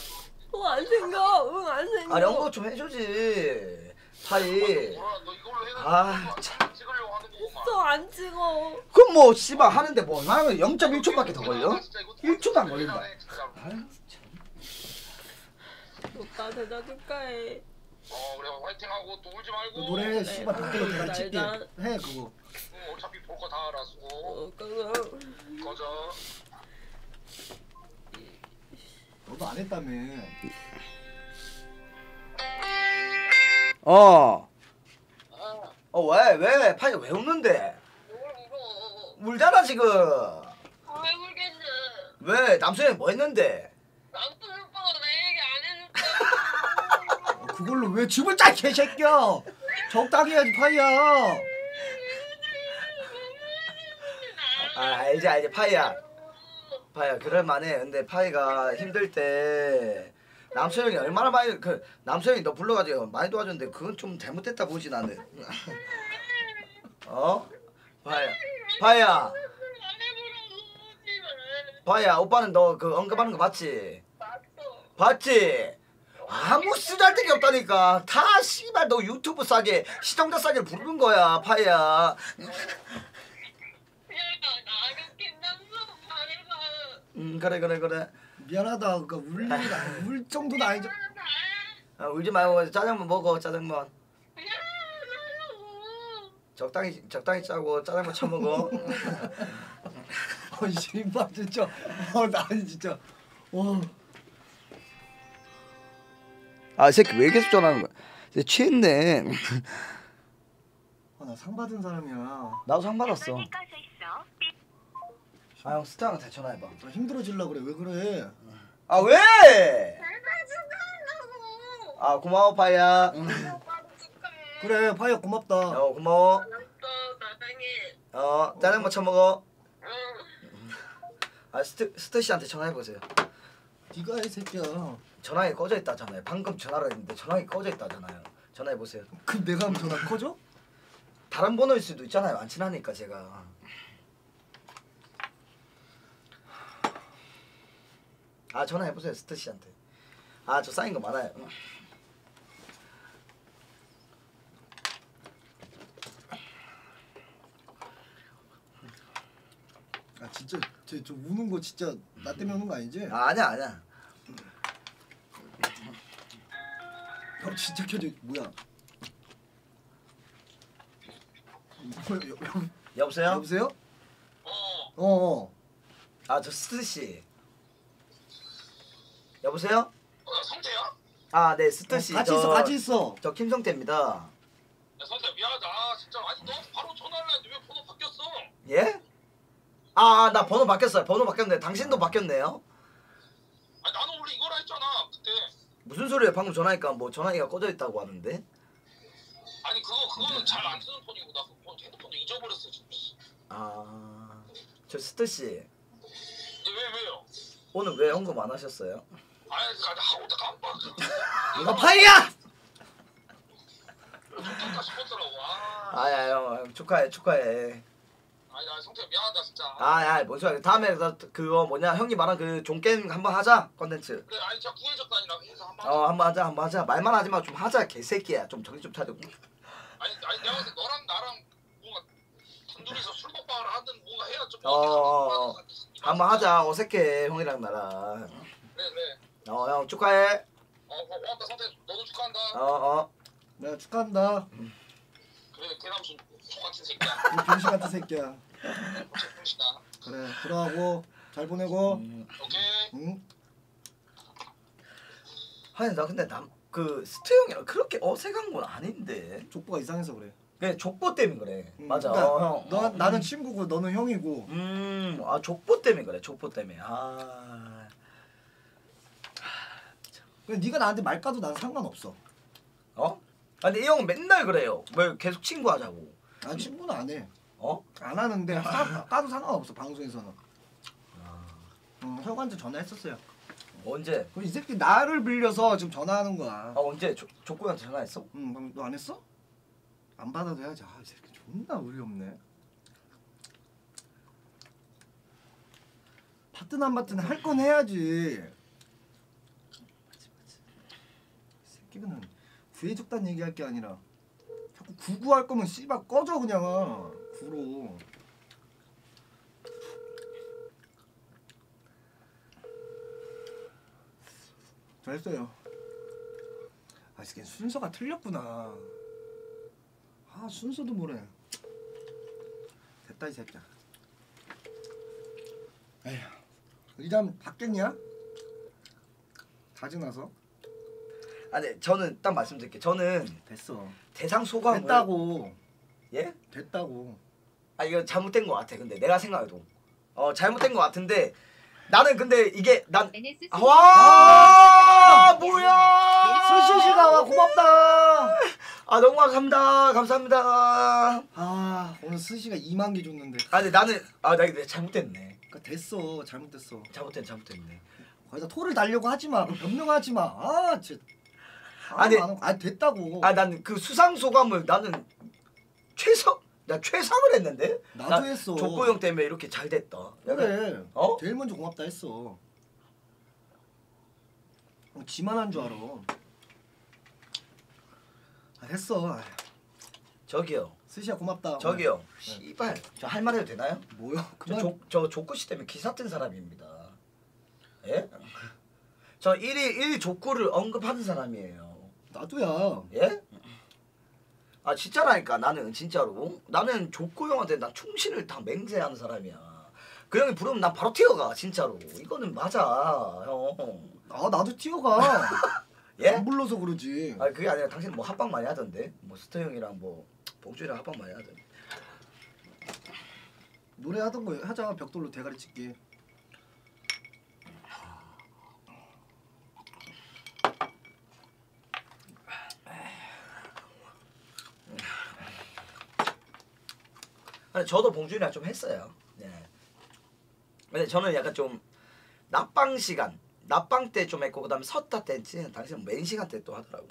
어안 생겨. 응안 생겨. 아니 언급 좀 해주지 해가지고 아, 아, 찍으려고 하는 거구만. 저안 찍어. 그럼 뭐 씨발 하는데 뭐 얼마나 0.1초밖에 더 걸려? 1초도 안 걸린다. 아유, 오빠 대답 축하해. 어 그래 화이팅하고 또 울지 말고. 그 노래 씨발 덕대로 계란 찍게 나- 해 그거 응, 어차피 볼 거 다 알아 수고. 어, 꺼져. 너도 안 했다며 어. 어 왜? 왜? 파이가 왜 웃는데? 울잖아 지금. 왜 울겠냐? 왜? 남순이 뭐 했는데? 남편 오빠가 내 얘기 안 해줬다. 어, 그걸로 왜 집을 짜 개새끼야 적당히 해야지 파이야 아 알지 알지 파이야. 파이야 그럴만해. 근데 파이가 힘들 때 남수형이 얼마나 많이 그 남수형이 너 불러가지고 많이 도와줬는데 그건 좀 잘못됐다 보지 나는. 어? 파이야. 파이야. 파이야 오빠는 너 그 언급하는 거 맞지? 봤지? 아무 쓰잘데기 없다니까 다 씨발 너 유튜브 싸게 시청자 싸게 부르는 거야 파이야 음 그래 그래 그래 미안하다. 그러니까 울, 울 정도는 아니죠. 아, 울지 말고 짜장면 먹어 짜장면. 적당히 적당히 짜고 짜장면 처먹어. (laughs) 어 씨발 진짜. 어 나는 진짜. 어. 아이 새끼 왜 계속 전화하는 거야? 이제 취했네. 아, 나상 받은 사람이야. 나도 상 받았어 아 형 스타한테 전화해봐. 나 힘들어질라 그래. 왜 그래? 아 왜? 아 고마워 파이야. 그래 파이야 고맙다. 어 고마워. 어 짜장면 처먹어? 아 스트, 스트 씨한테 전화해보세요. 네가 해 새끼야. 전화기 꺼져 있다잖아요. 방금 전화를 했는데 전화기 꺼져 있다잖아요. 전화해보세요. 그럼 내가 하면 전화 커져? 다른 번호일 수도 있잖아요. 안 친하니까 제가 아 전화해보세요 스트 씨한테 아 저 쌓인 거 많아요 아 진짜 저, 저 우는 거 진짜 나 때문에 우는 거 아니지? 아 아니야 아니야 형 진짜 켜져 뭐야 여, 여, 여보세요? 여보세요? 어. 어어 아저 스트 씨 여보세요? 어, 나 성태야? 아 네 스트 씨 같이 저, 있어 같이 있어 저 김성태입니다 야 성태야 미안하다. 아, 진짜 아니 너 바로 전화를 했는데 왜 번호 바뀌었어? 예? 아 나 번호 바뀌었어요 번호 바뀌었네 당신도 바뀌었네요 아니 나는 원래 이거라 했잖아 그때. 무슨 소리예요 방금 전화니까 뭐 전화기가 꺼져 있다고 하는데 그거는 잘안 쓰는 폰이고 나 그폰 핸드폰도 잊어버렸어 지금. 아 저 스트 씨 예, 왜 왜요? 오늘 왜 언급 안 하셨어요? 아니 나 하고 다 깜빡. 이거 파이야! 좋겠다 싶었더라고. 아, 아야 형 축하해 축하해. 아니 나 성태 미안하다 진짜. 아야 뭔 소리야 다음에 나 그거 뭐냐 형님 말한 그 종게임 한번 하자 컨텐츠. 그래 아니 제가 구해줬다니라 해서 한번. 어 한번 하자 한번 하자 말만 하지 마 좀 하자 개새끼야 좀 정신 좀 차리고. 아니 아니 내가 때 너랑 나랑 뭔가 단둘이서 술 먹방을 하든 뭔가 해야 좀. 어, 어, 어. 한번 하자 어색해 형이랑 나랑. 그래 그래. 어 형 축하해. 어 고- 고맙다 성태 너도 축하한다. 어 어. 내가 축하한다. 그래 개남순 똑같은 새끼야. (laughs) 이 병신 같은 새끼야. 병신아. 그래 들어가고 잘 보내고. 오케이. 응? 아니 나 근데 남 그 스트 형이랑 그렇게 어색한 건 아닌데. 족보가 이상해서 그래. 그냥 족보 때문에 그래. 응, 맞아. 그러니까 어, 형. 너 어. 나는 친구고 너는 형이고. 음, 아 족보 때문에 그래. 족보 때문에. 아, 그냥 네가 나한테 말 까도 난 상관없어. 어? 아, 근데 이 형은 맨날 그래요. 왜 계속 친구하자고. 난 친구는 안 해. 어? 안 하는데 사, 까도 상관없어 방송에서는. 응, 형한테 전화했었어요. 언제? 그럼 이 새끼 나를 빌려서 지금 전화하는 거야. 아 언제? 조, 족보한테 전화했어? 응, 너안 했어? 안 받아도 해야지. 아, 이 새끼 존나 의리 없네. 받든 안 받든 할 건 해야지. 이 새끼는 구해줬다는 얘기할 게 아니라 자꾸 구구할 거면 씨발 꺼져 그냥 구로. 잘했어요. 아, 이 새끼 순서가 틀렸구나. 아, 순서도 모르네. 됐다 이 새끼야. 에휴, 의잠 받겠냐? 다지나서 아, 네, 저는 딱 말씀드릴게요. 저는 됐어. 대상 소감을 됐다고. 예? 됐다고. 아 이거 잘못된 것 같아. 근데 내가 생각해도 어 잘못된 것 같은데 나는 근데 이게 난 아, 와 뭐야? 수시시가 와 고맙다. 아 너무 감사합니다. 감사합니다. 아 오늘 스시가 2만 개 줬는데. 아 근데 나는 아나 근데 잘못됐네. 그러니까 됐어. 잘못됐어. 잘못된 잘못됐네. 거기다 토를 달려고 하지 마. 변명하지 마. 아 진짜. 아니, 아 됐다고. 아 난 그 수상 소감을 나는 최서 나 최상을 했는데 나도 나 했어. 족보 형 때문에 이렇게 잘 됐다. 그래. 어? 제일 먼저 고맙다 했어. 어, 지만 한 줄 알아. 아, 됐어. 아, 저기요. 스시야 고맙다. 저기요. 씨발 저할 말 해도 되나요? 저, 그만. 조, 저 족구 씨 때문에 기사 뜬 사람입니다. 예? 저 1위 1 족구를 언급하는 사람이에요. 나도야. 예? 아 진짜라니까 나는 진짜로 나는 족구 형한테 나 충신을 다 맹세하는 사람이야. 그 형이 부르면 난 바로 튀어가 진짜로. 이거는 맞아 형. 아 나도 튀어가. (laughs) 예? 안 불러서 그러지. 아 그게 아니라 당신 뭐 합방 많이 하던데. 뭐 스터 형이랑 뭐 봉준이랑 합방 많이 하던데. 노래 하던 거 하자. 벽돌로 대가리 찍기. 저도 봉준이랑 좀 했어요. 네. 근데 저는 약간 좀 낮방 시간, 낮방 때 좀 했고 그다음에 섰다 때 했지. 당신 맨 시간 때 또 하더라고.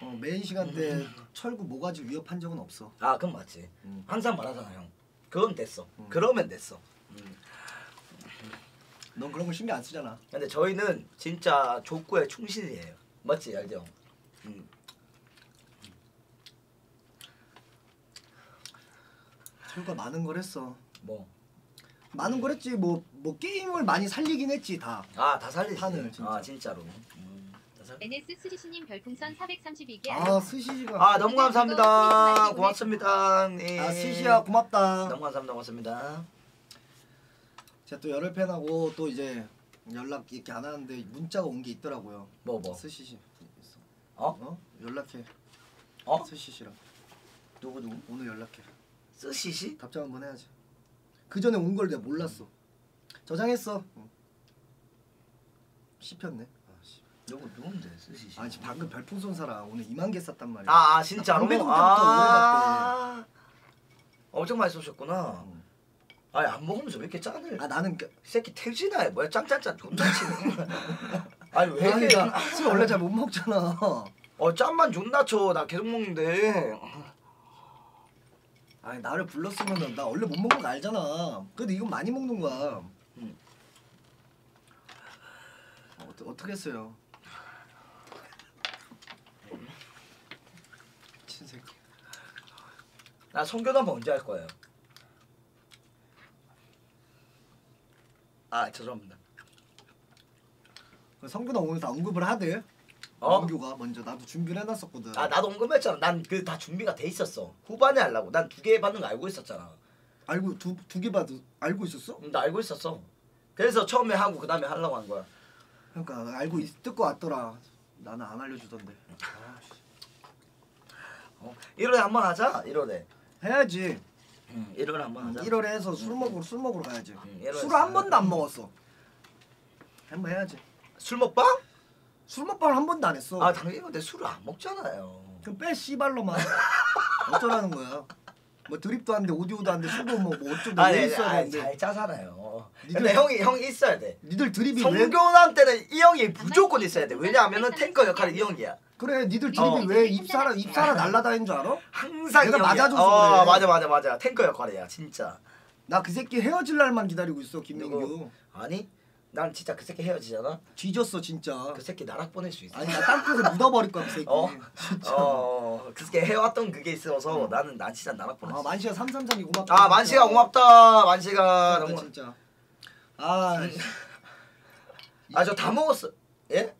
어, 메인 시간 때 철구 모가지 위협한 적은 없어. 아 그건 맞지. 음. 항상 말하잖아 형. 그건 됐어. 음. 그러면 됐어. 음. 넌 그런 거 신경 안 쓰잖아. 근데 저희는 진짜 족구에 충실이에요. 맞지 알죠? 철구가 많은 걸 했어. 뭐. 많은 걸 했지. 뭐 뭐 게임을 많이 살리긴 했지 다. 아 다 살리지. 판을, 진짜. 아 진짜로. 음, 다 살... NS 스시시님 별풍선 432개 아 스시가. 아 너무 감사합니다. 고맙습니다. 네. 아 스시야 고맙다. 너무 감사합니다. 고맙습니다. 제가 또 열혈 팬하고 또 이제 연락 이렇게 안 하는데 문자가 온 게 있더라고요. 뭐 뭐? 스시시. 어? 어? 연락해. 어? 스시시랑 누구 누구? 오늘 연락해. 쓰시시? 답장 한번 해야지. 그 전에 온 걸 내가 몰랐어. 저장했어. 응. 씹혔네. 아, 씨. 누구 누군데 스시? 아 지금 방금 별풍선 사람 오늘 2만 개 쐈단 말이야. 아, 아 진짜로? 오래 아 엄청 많이 쏘셨구나. 아니 안 먹으면서 왜 이렇게 짠을? 아 나는 그- 이 새끼 태진아 뭐야 짱짱짱 존나 치네. (laughs) 아니 왜 이렇게 나술 원래 잘 못 먹잖아. 어 짠만 존나 쳐. 나 계속 먹는데. 아니 나를 불렀으면은 나 원래 못 먹는 거 알잖아. 그래도 이건 많이 먹는 거야. 음. 어, 어떻게 했어요? 친새끼. 나 성교담 언제 할 거예요? 아 죄송합니다. 성규나 오늘 다 언급을 하대. 어? 원규가 먼저 나도 준비를 해놨었거든. 아 나도 언급했잖아. 난 그 다 준비가 돼 있었어. 후반에 하려고. 난 두 개 받는 거 알고 있었잖아. 알고 두 두개 봐도 알고 있었어? 음, 나 알고 있었어. 그래서 처음에 하고 그 다음에 하려고 한 거야. 그러니까 알고 있, 듣고 왔더라. 나는 안 알려주던데. 어? 1월에 한 번 하자. 1월에. 해야지. 응, 1월에 한 번 하자. 1월에 해서 술 먹으러 술 먹으러 가야지. 응, 1월에 술을 한 번도 안 먹었어. 한 번 해야지. 술 먹방? 술 먹방을 한 번도 안 했어. 아 당연히 근데 술을 안 먹잖아요. 그럼 빼 씨발로만. (laughs) 어쩌라는 거야? 뭐 드립도 안 돼, 오디오도 안 돼, 술도 뭐, 뭐 어쩌고 아니, 왜 있어야 되는데. 잘 짜잖아요. 니들- 근데 형이 형이 있어야 돼. 니들 드립이 왜? 성교남 때는 이 형이 무조건 있어야 돼. 왜냐하면은 탱커 역할이 이 형이야. 그래, 니들 드립이 어. 왜 입사라 입사라 날라다니는 줄 알아? 항상 내가. 맞아줘서 어, 그래. 맞아 맞아 맞아. 탱커 역할이야 진짜. 나 그 새끼 헤어질 날만 기다리고 있어, 김민규. 아니 난 진짜 그 새끼 헤어지잖아. 뒤졌어 진짜. 그 새끼 나락 보낼 수 있어. 아니 나 땅콩에 묻어버릴 거야 그 새끼. 어? 진짜. 어, 그 새끼 해왔던 그게 있어서 나는 난 진짜 나락 보냈어. 아 만시가 333이 고맙다. 아 만시가 고맙다. 만시가 너무. 진짜. 아, 아 저 다 먹었어. 예?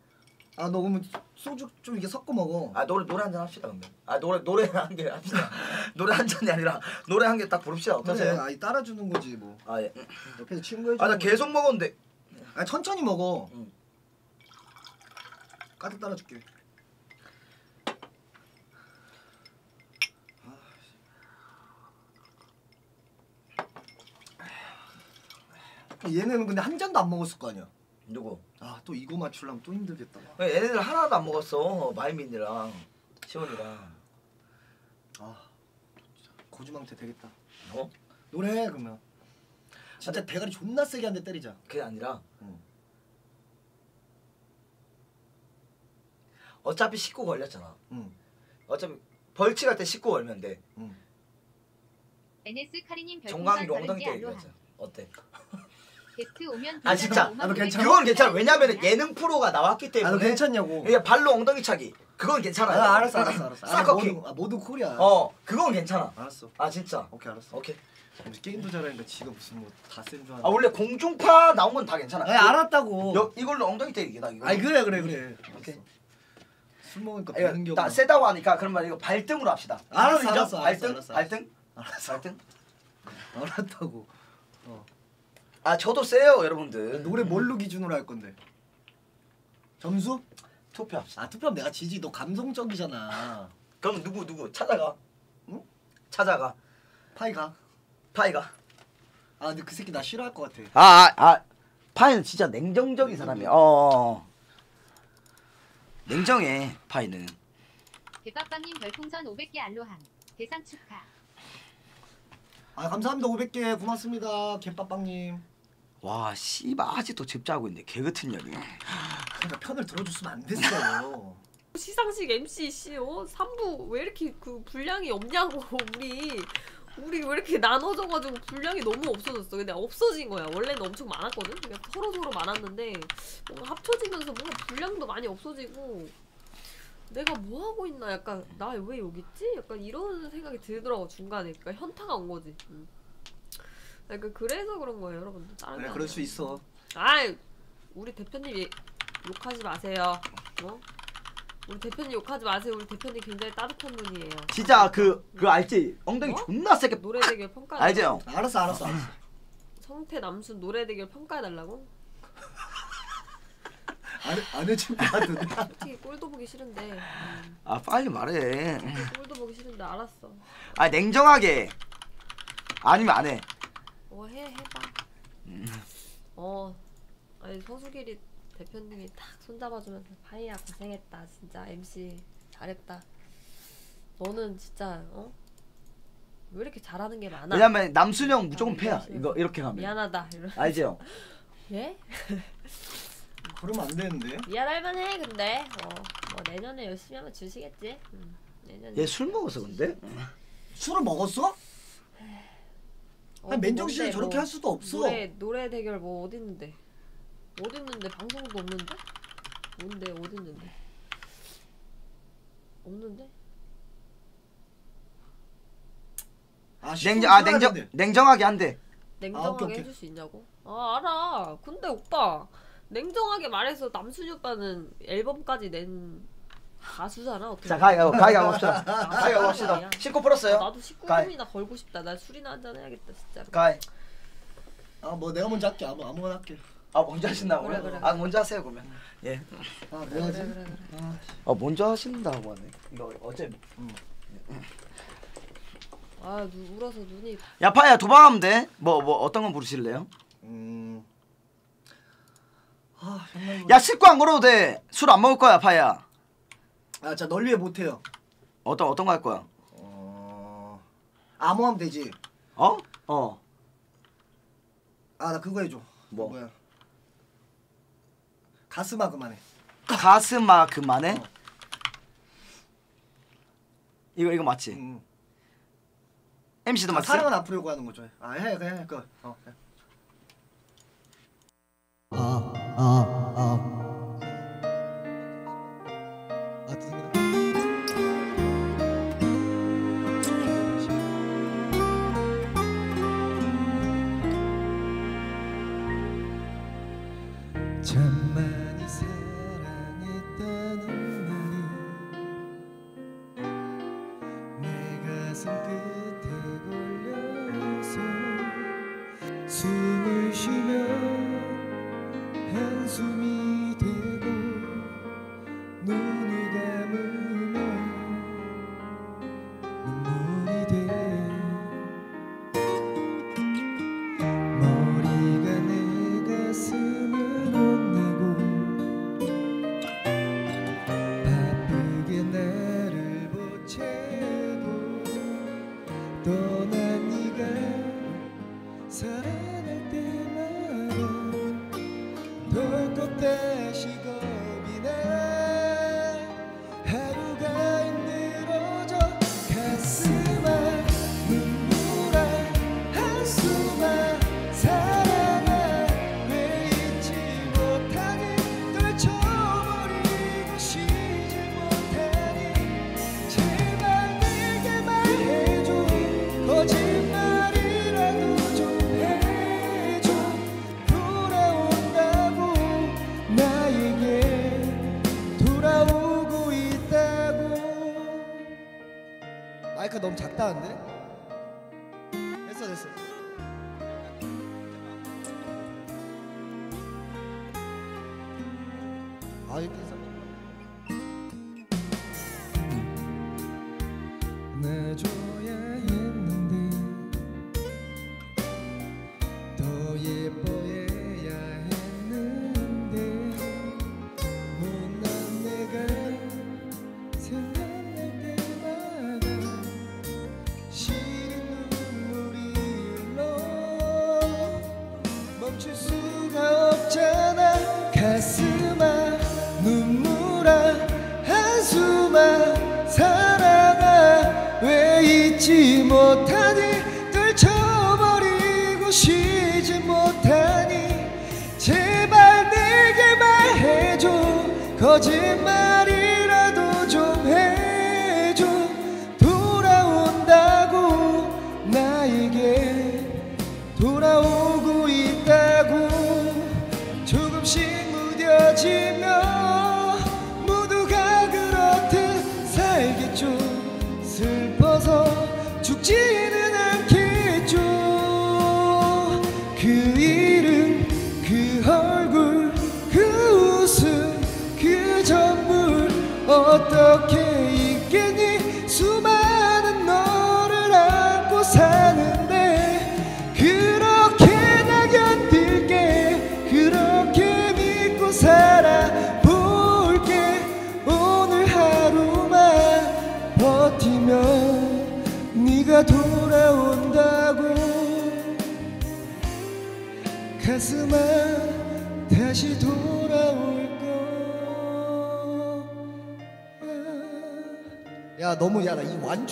아 너 그러면 소주 좀 이게 섞어 먹어. 아 노래 노래 한 잔 합시다 근데. 아 노래 노래 한 개 합시다. (laughs) 노래 한 잔이 아니라 노래 한 개 딱 부릅시다. 그래, 어떠세요? 아이 따라주는 거지 뭐. 아 예. 옆에서 친구 해 줘. 아나 계속 먹었는데. 아 천천히 먹어. 응. 가득 따라줄게. 아, 얘네는 근데 한 잔도 안 먹었을 거 아니야. 누구? 아 또 이거 맞추려면 또 힘들겠다. 얘네들 하나도 안 먹었어. 마이민이랑 시원이랑. 아 고주망태 되겠다. 어? 노래 그러면. 진짜 대가리 존나 세게 한 대 때리자. 그게 아니라 응. 어차피 식구 걸렸잖아. 응. 어차피 벌칙 할 때 식구 걸면 돼. 응. NS 카리님 정강이 엉덩이 30개 때리고 알로하. 했잖아. 어때? (laughs) 게트 오면 아, 진짜. 나도 원을 괜찮아. 그건 괜찮아. 왜냐면 예능 프로가 나왔기 아너 때문에. 괜찮냐고. 이게 발로 엉덩이 차기. 그건 괜찮아요. 아, 알았어 알았어 알았어. 아, 사커킥. 모두, 아, 모두 쿨이야. 어, 그건 괜찮아. 알았어. 아 진짜. 오케이 알았어. 오케이. 게임도 잘하니까 지가 무슨 뭐다센줄 아나. 아 원래 공중파 나온 건 다 괜찮아. 아니 알았다고. 여, 이걸로 엉덩이 때리기다 이거. 아니 그래 그래 그래. 오케이. 알았어. 술 먹으니까 배는 겨. 나 세다고 하니까 그러면 이거 발등으로 합시다. 알았어? 알았어, 알았어, 발등? 알았어. 발등? 알았어. 발등? 알았다고. 아 저도 세요 여러분들. 노래 뭘로 기준으로 할 건데? 점수? 투표합시다. 아 투표하면 내가 지지. 너 감성적이잖아. 그럼 누구 누구 찾아가? 응? 찾아가. 파이 가. 파이가. 아 근데 그 새끼 나 싫어할 것 같아. 아, 아, 아. 파이는 진짜 냉정적인 사람이야. 어, 어. 냉정해, 파이는. 대빠빵님 별풍선 500개 알로하. 대상 축하. 아 감사합니다 500개 고맙습니다 개빠빵님. 와, 씨발 아직도 집자고 있네. 개 같은 년이. 그러니까 편을 들어줬으면 안 됐어요. 시상식 MC 씨, 어? 3부 왜 이렇게 그 분량이 없냐고 (laughs) 우리 우리 왜 이렇게 나눠져가지고 분량이 너무 없어졌어. 근데 없어진 거야. 원래는 엄청 많았거든. 그러니까 서로 서로 많았는데 뭔가 합쳐지면서 뭔가 분량도 많이 없어지고 내가 뭐 하고 있나 약간 나 왜 여기 있지? 약간 이런 생각이 들더라고 중간에. 그러니까 현타가 온 거지. 음. 약간 그래서 그런 거예요, 여러분들. 다른 게 그럴. 수 있어. 아이 우리 대표님 이- 욕하지 마세요. 어? 우리 대표님 욕하지 마세요. 우리 대표님 굉장히 따뜻한 분이에요. 진짜 그, 그 알지? 엉덩이 뭐? 존나 세게. 노래 대결 평가. 알지 형? 알았어 알았어 알았어. 성태 남순 노래 대결 평가해 달라고? (laughs) 안, 안 해줄 것 같은데. 솔직히 꼴도 보기 싫은데. 음, 아, 빨리 말해. 꼴도 보기 싫은데 알았어. 아, 냉정하게. 아니면 안 해. 어 해 해봐. 어 아니 성수길이 대표님이 딱 손잡아주면서 파이야 고생했다 진짜 MC 잘했다 너는 진짜 어? 왜 이렇게 잘하는 게 많아 왜냐면 남순형 무조건 아, 패야. 미안해. 이거 이렇게 가면. 미안하다 이런 알죠? 예? 그러면 안 되는데. 미안할 만 해 근데 어, 뭐 내년에 열심히 하면 주시겠지 음, 내년에 얘술 먹어서 근데? 술을 먹었어? 어, 아니, 맨정신에 저렇게 뭐 할 수도 없어. 노래 노래 대결 뭐 어디 있는데 어디 있는데 방송도 없는데 뭔데 어디 있는데 없는데 아, 냉정 아 냉정. 냉정하게 한대. 냉정하게 오케이, 오케이. 해줄 수 있냐고 아 알아 근데 오빠 냉정하게 말해서 남순이 오빠는 앨범까지 낸 가수잖아 어떻게 자 가위가 가위가 봅시다. (laughs) 아, 가위가 봅시다. 아니야. 씻고 풀었어요. 나도 19금이나 걸고 싶다 나 술이나 한잔 해야겠다 진짜 가위. 아, 뭐 내가 먼저 할게. 아무 아무거나 할게. 아 먼저 하신다고요? 그래, 그래. 아 먼저 하세요 그러면. 예. 아, 뭐 그래 하지? 그래 그래 아 먼저 하신다고 하네. 이거 어제. 아 누, 울어서 눈이 야 파야 도망하면 돼. 뭐뭐 어떤 건 부르실래요? 음. 아. 야 씻고 안 걸어도 돼. 술 안 먹을 거야 파야. 아, 자, 널 위해 못 해요. 어떤 어떤 거 할 거야? 어. 아무 하면 되지. 어? 어. 아, 나 그거 해 줘. 뭐? 뭐야? 가스마 그만해. 가스마 그만해. 어. 이거 이거 맞지? 음. MC도 아, 맞지? 사랑은 앞으로 하는 거죠. 아, 해, 그냥 해. 그. 어. 해. 아, 아, 아. 아,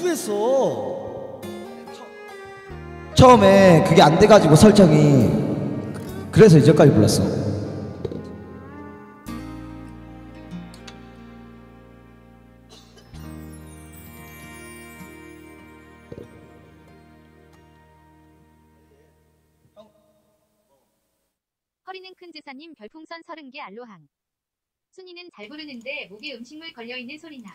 완주했어 처음에 그게 안 돼가지고 설정이 그래서 이제까지 불렀어 허리는 큰 제사님 별풍선 30개 알로항. 순이는 잘 부르는데 목에 음식물 걸려있는 소리남.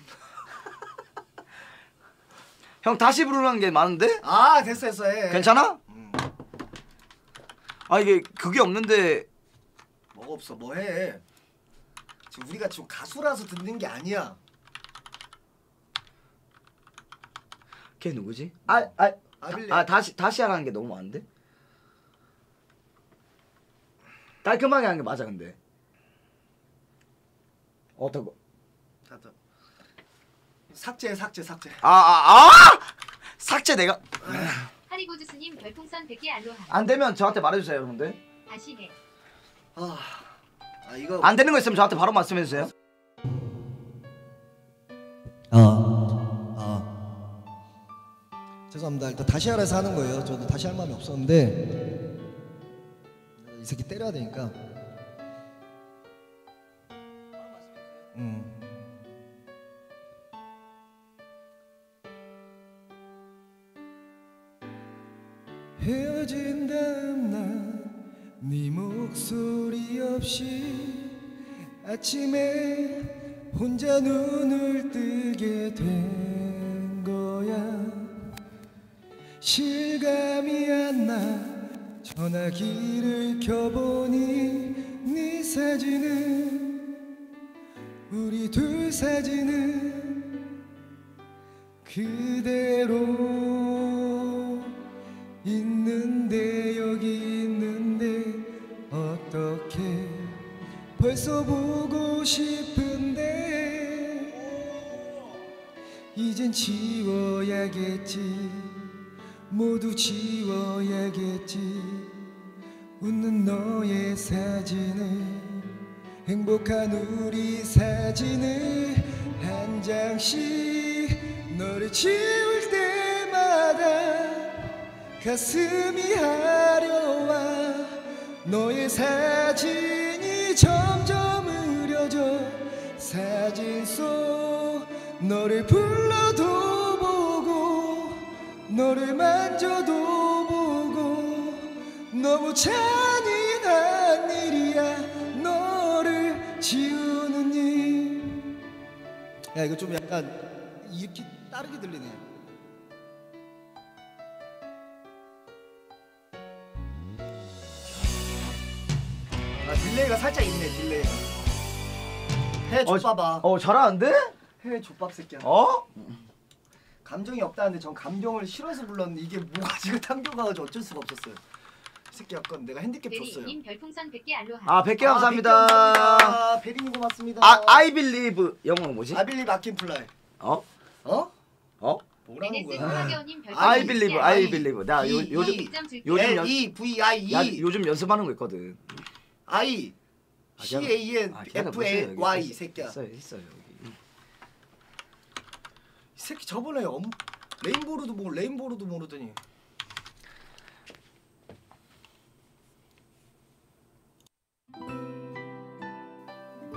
형 다시 부르는 게 많은데? 아 됐어 됐어 해 괜찮아? 음, 아 이게 그게 없는데 뭐가 없어 뭐해 지금 우리가 지금 가수라서 듣는 게 아니야 걔 누구지? 아, 아, 아빌레 아 다시 다시 하라는 게 너무 많은데? 깔끔하게 하는 게 맞아 근데 거? 자, 삭제 삭제 삭제 아, 아, 아! 삭제 내가 하리고즈스님 별풍선 100개 알로항. 안 되면 저한테 말해주세요 여러분들 다시 해. 아, 아 이거 안 되는 거 있으면 저한테 바로 말씀해 주세요 아, 아. 죄송합니다. 일단 다시 하라 해서 하는 거예요. 저도 다시 할 마음이 없었는데 이 새끼 때려야 되니까. 음. 헤어진 다음 날 네 목소리 없이 아침에 혼자 눈을 뜨게 된 거야. 실감이 안 나 전화기를 켜보니 네 사진은 우리 둘 사진은 그대로 있는데 여기 있는데 어떻게? 벌써 보고 싶은데 이젠 지워야겠지. 모두 지워야겠지. 웃는 너의 사진을 행복한 우리 사진을 한 장씩 너를 지울 때마다 가슴이 하려와 너의 사진이 점점 흐려져 사진 속 너를 불러도 보고 너를 만져도 보고 너무 잔인한 일이야 너를 지우는 일 야 이거 좀 약간 이렇게 다르게 들리네 아 딜레이가 살짝 있네 딜레이가 해 족봐봐 어 잘하는데? 해 족밥 새끼야 어? 감정이 없다는데 전 감정을 실어서 불렀는데 이게 뭐가 (laughs) 지금 당겨가지고 어쩔 수가 없었어요 이 새끼 약간 내가 핸디캡 줬어요 베리님 별풍선 100개 알로항. 아 100개 아, 감사합니다 감사합니다. 베리님 고맙습니다 아 I believe 영어 뭐지? 아빌리 마킨플라이 어? 어? 어? 뭐라는 거야 I 100개 believe. I believe 나 요, 요즘. 요즘 연- E V I E 야, 요즘 연습하는 거 있거든 I 아, C 걔가- A N 아, F A Y 새끼야. 있어요 있어요 여기. 이 새끼 저번에 엄, 레인보우도 모르 레인보우도 모르더니.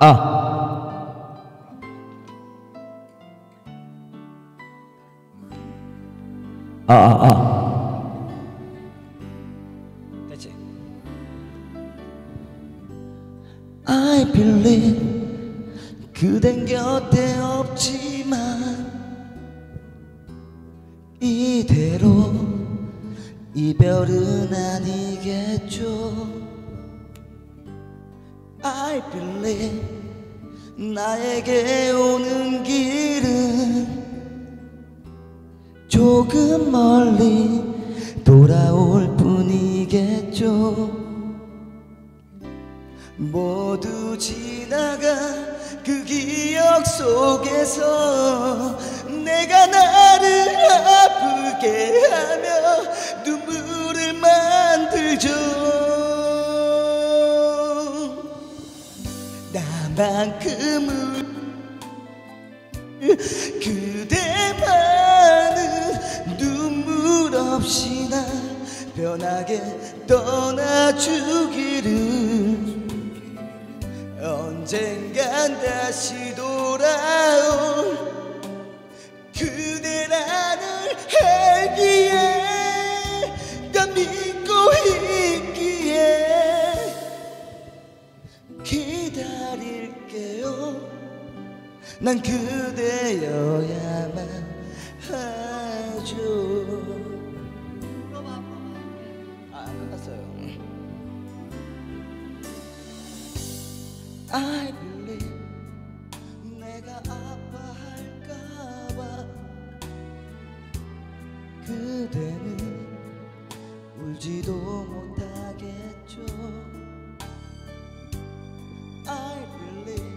아. 아, 아, 아. I believe 그댄 곁에 없지만 이대로 이별은 아니겠죠. I believe 나에게 오는 길은 조금 멀리 돌아올 뿐이겠죠 모두 지나가 그 기억 속에서 내가 나를 아프게 하며 눈물을 만들죠. 나만큼은 그대만은 눈물 없이 나 변하게 떠나주기를 언젠간 다시 돌아올 그대라는 헬기에 난 믿고 있기에 기다릴게요. 난 그대여야만 하죠 I believe 내가 아파할까봐 그대는 울지도 못하겠죠. I believe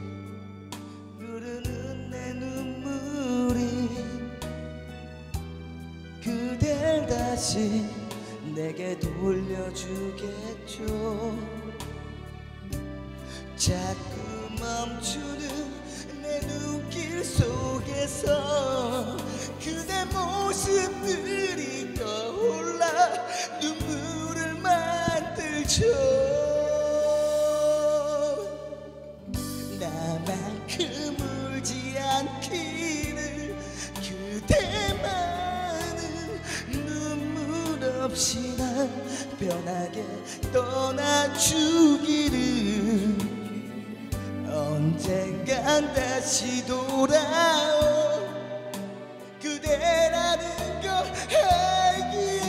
흐르는 내 눈물이 그댈 다시 내게 돌려주겠죠 자꾸 멈추는 내 눈길 속에서 그대 모습들이 떠올라 눈물을 만들죠. 나만큼 울지 않기를 그대만은 눈물 없이 난 편하게 떠나주기를 언젠간 다시 돌아올 그대라는 걸 알기에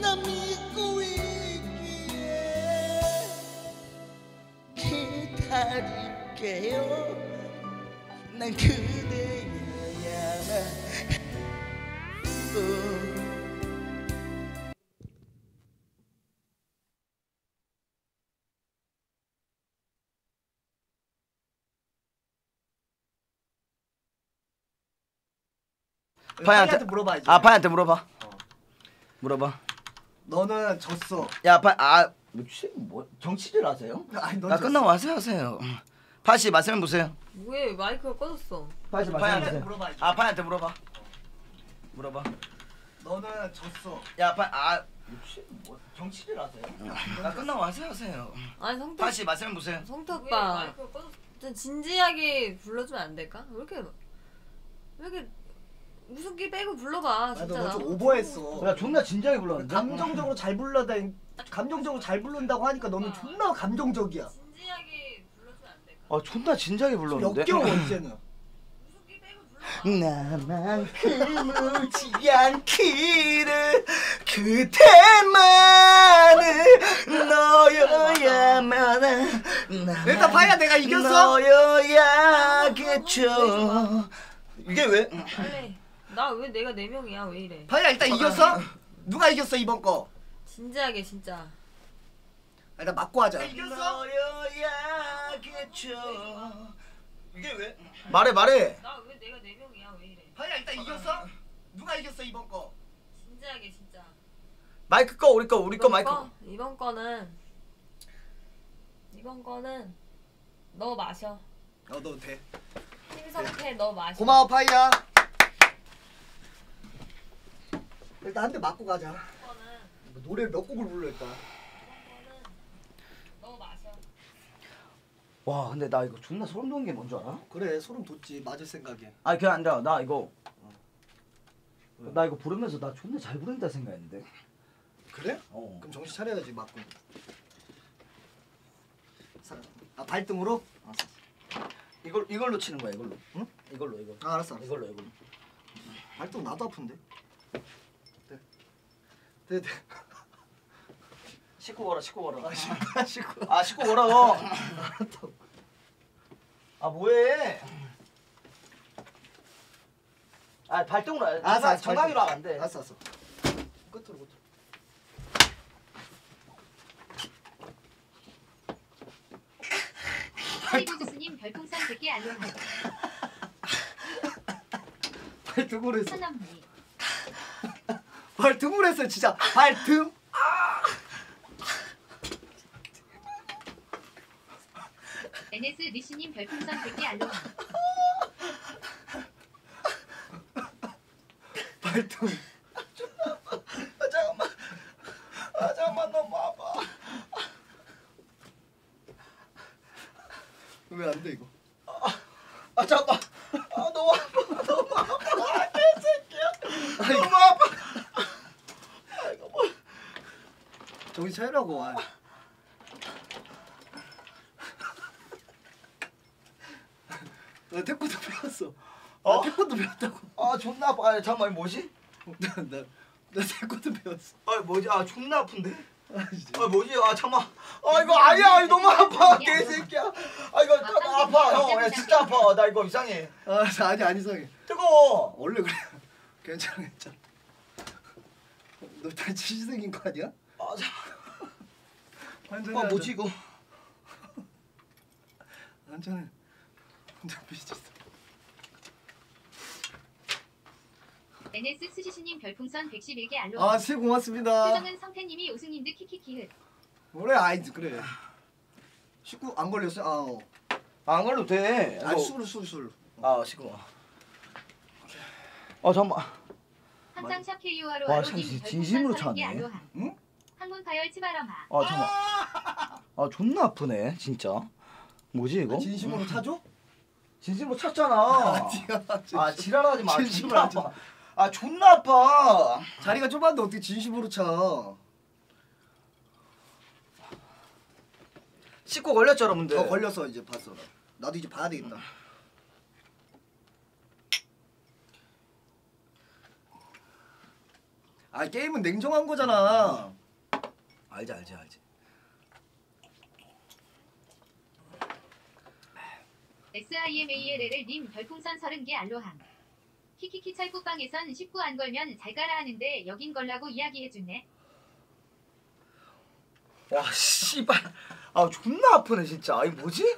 난 믿고 있기에 기다릴게요 난 그대여야만 어. 파이한테 물어봐 이제. 아 파이한테 물어봐. 물어봐. 너는 졌어. 야 파, 아 혹시 뭐 정치질 하세요? 아니 넌나 졌어. 끝나고 와서 하세요. 파씨 말씀해 보세요. 왜 마이크가 꺼졌어? 파씨 파이한테. 물어봐 이제. 아 파이한테 물어봐. 물어봐. 너는 졌어. 야 파, 아 혹시 뭐 정치질 하세요? 나 끝나고 와서 하세요. 아니 성태 파씨 말씀해 보세요. 성태 오빠 좀 진지하게 불러주면 안 될까? 왜 이렇게 왜 이렇게 웃음기 빼고 불러봐 진짜 나도 나 너좀 오버했어. 야 존나 진지하게 불렀는데. 감정적으로 잘 불러다 감정적으로 잘 부른다고 하니까 너는 존나 감정적이야. 진지하게 불러주면 안 될까? 아 존나 진지하게 불렀는데. 역겨워 이제는. 나만큼 울지 않기를 그대만은 너여야만 일단 파이야 내가 이겼어. 너여야겠죠 이게 왜? 빨리 나 왜 내가 네 명이야 왜 이래 파이야 일단 이겼어? 누가 이겼어 이번 거? 진지하게 진짜 일단 맞고 하자. 너여야겠죠 이게 왜? 말해 말해 나 왜 내가 네 명이야 왜 이래 파이야 일단 이겼어? 누가 이겼어 이번 거? 진지하게 진짜 마이크 꺼 우리 거 우리 거 이번 마이크 거 이번 거는 이번 거는 너 마셔 어너 돼. 김성태 너 마셔 고마워 파이야. 일단 한 대 맞고 가자. 노래 몇 곡을 불러 일단. 와 근데 나 이거 존나 소름 돋는 게 뭔지 알아? 그래 소름 돋지 맞을 생각에. 아니 그게 아니라 나 이거 나 이거 부르면서 나 존나 잘 부른다 생각했는데 그래? 어. 그럼 정신 차려야지 맞고. 사- 아 발등으로? 알았어. 이걸 이걸로 치는 거야 이걸로 응? 이걸로 이걸로 아, 알았어. 알았어. 이걸로 이걸로 발등 나도 아픈데. 네. 네, 네. 씻고 걸어 씻고 걸어 아, 씻고 씻고. 아 씻고 걸어 아 뭐해 아 발등으로 해. 알았어, 알았어. 정강이로 하면 안 돼 알았어, 알았어. 끝으로 끝으로. 하이보드스님 별풍선 100개 알로하 발등으로 했어. 천남님 발등으로 했어 진짜. 발등. NS 리시님 별풍선 100개 알로하. 발톱. 아 잠깐만. 아 잠깐만 너무 아파. 왜 안 돼 이거? 아 잠깐만. 아 너무 아파. 너무 아파. 아 개새끼야. 너무 아파. 아이고 뭐. 아. 나 태권도 배웠어. 나 어? 태권도 배웠다고. 아 존나 아파. 아 잠깐만 뭐지? 나, 나, 나 태권도 배웠어. 아 뭐지? 아 존나 아픈데? 아, 진짜. 아 뭐지? 아 잠만. 아 이거 아니야. 아니, 너무 아파. 개새끼야. 아 이거 아, 아파 형. 야, 진짜 아파. 나 이거 이상해. 아, 아니 안 이상해. 뜨거워. 원래 그래. (laughs) 괜찮아, 괜찮아. 너 다치 생긴 거 아니야? 아. 아 뭐지 이거? 완전해. 완전 미쳤어. NS 스시시님 별풍선 111개 알로하. 아, 새 고맙습니다. 표정은 성태님이 우승인 듯 키키키흐. 그래, 아이 그래. 식구 안 걸렸어? 아, 어. 안 걸려도 돼. 아, 술, 술, 술. 아 시끄러. 아 잠만. 항상 샵 KUR로 와, 진심으로 30개 차네. 알로하. 응? 항문 파열 치바라마. 아 잠만. 아 존나 아프네 진짜. 뭐지 이거? 진심으로 타줘? 진심으로 찼잖아. (laughs) 아니야. 아 지랄하지 마. 진심으로 아파. 아 존나 아파. 자리가 좁았는데 어떻게 진심으로 차? 씻고 걸렸죠 여러분들. 어 걸렸어 이제 봤어. 나. 나도 이제 봐야 되겠다. 아 게임은 냉정한 거잖아. 알지 알지 알지. SIMALL님 별풍선 30개 알로하. 키키키 철구방에선 19 안 걸면 잘 가라 하는데 여긴 걸라고 이야기해주네. 와 씨발. 아 존나 아프네 진짜. 아 이거 뭐지?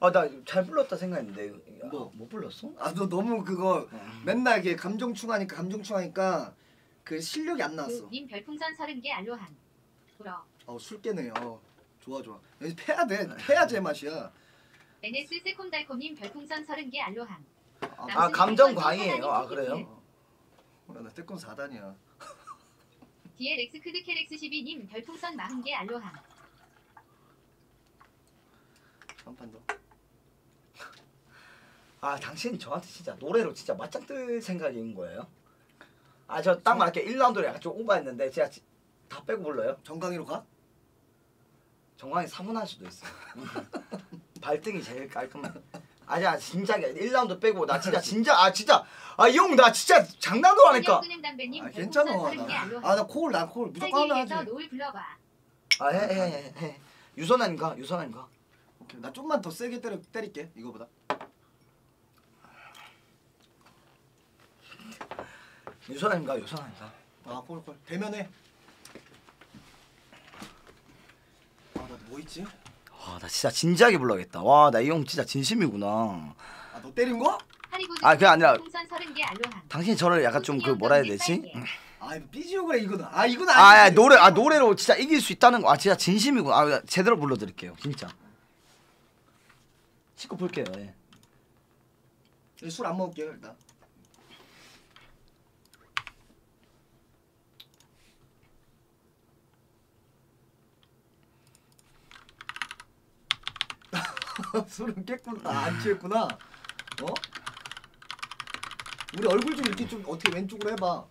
아 나 잘 불렀다 생각했는데 뭐? 못 불렀어? 아 너 너무 그거 맨날 이게 감정충하니까 감정충하니까 그 실력이 안 나왔어. 님 별풍선 30개 알로하. 불어. 어 술 깨네. 어 좋아 좋아. 여기 패야 돼. 패야 제 맛이야. NS 새콤달콤님 별풍선 30개 알로하. 아 감정 광이에요. 아 그래요? 어, 나 태권 4단이야. DLX 크드캐렉스 12님 별풍선 40개 알로하. 한판 더. 아 당신 저한테 진짜 노래로 진짜 맞짱 뜰 생각인 거예요? 아 저딱 말할게 1라운드를 약간 좀 오버했는데 제가 지- 다 빼고 불러요? 정강이로 가? 정광이 사문할 수도 있어 (laughs) 발등이 제일 깔끔해 아니야 진짜 1라운드 빼고 나 진짜 진짜 아 진짜 아이형나 진짜 장난도 하니까 끈행담배님 아 별풍선 괜찮아. 30개 알로하. 아나 콜, 나 콜 무조건 하면 하지. 노을 불러봐. 아해해해 해 유선아인가 유선아인가 오케이, 나 좀만 더 세게 때려 때릴게 이거보다. 유선아인가 유선아인가 아 콜, 콜. 대면해. 아나 뭐 있지? 와나 진짜 진지하게 불러야겠다 와 나 이 형 진짜 진심이구나 아 너 때린 거? 아, 그게 아니라- 별풍선 30개 알로하. 당신이 저를 약간 좀 그 뭐라 해야 되지? 아 이거 삐지오 그래 이거는. 아 이건 아, 아 아니지. 노래 아 노래로 진짜 이길 수 있다는 거아 진짜 진심이구나 아 제대로 불러드릴게요 진짜 씻고 볼게요 예. 술안 먹을게요 일단. (laughs) 술은 깼구나. 아, 안 취했구나. 어? 우리 얼굴 좀 이렇게 좀 어떻게 왼쪽으로 해봐.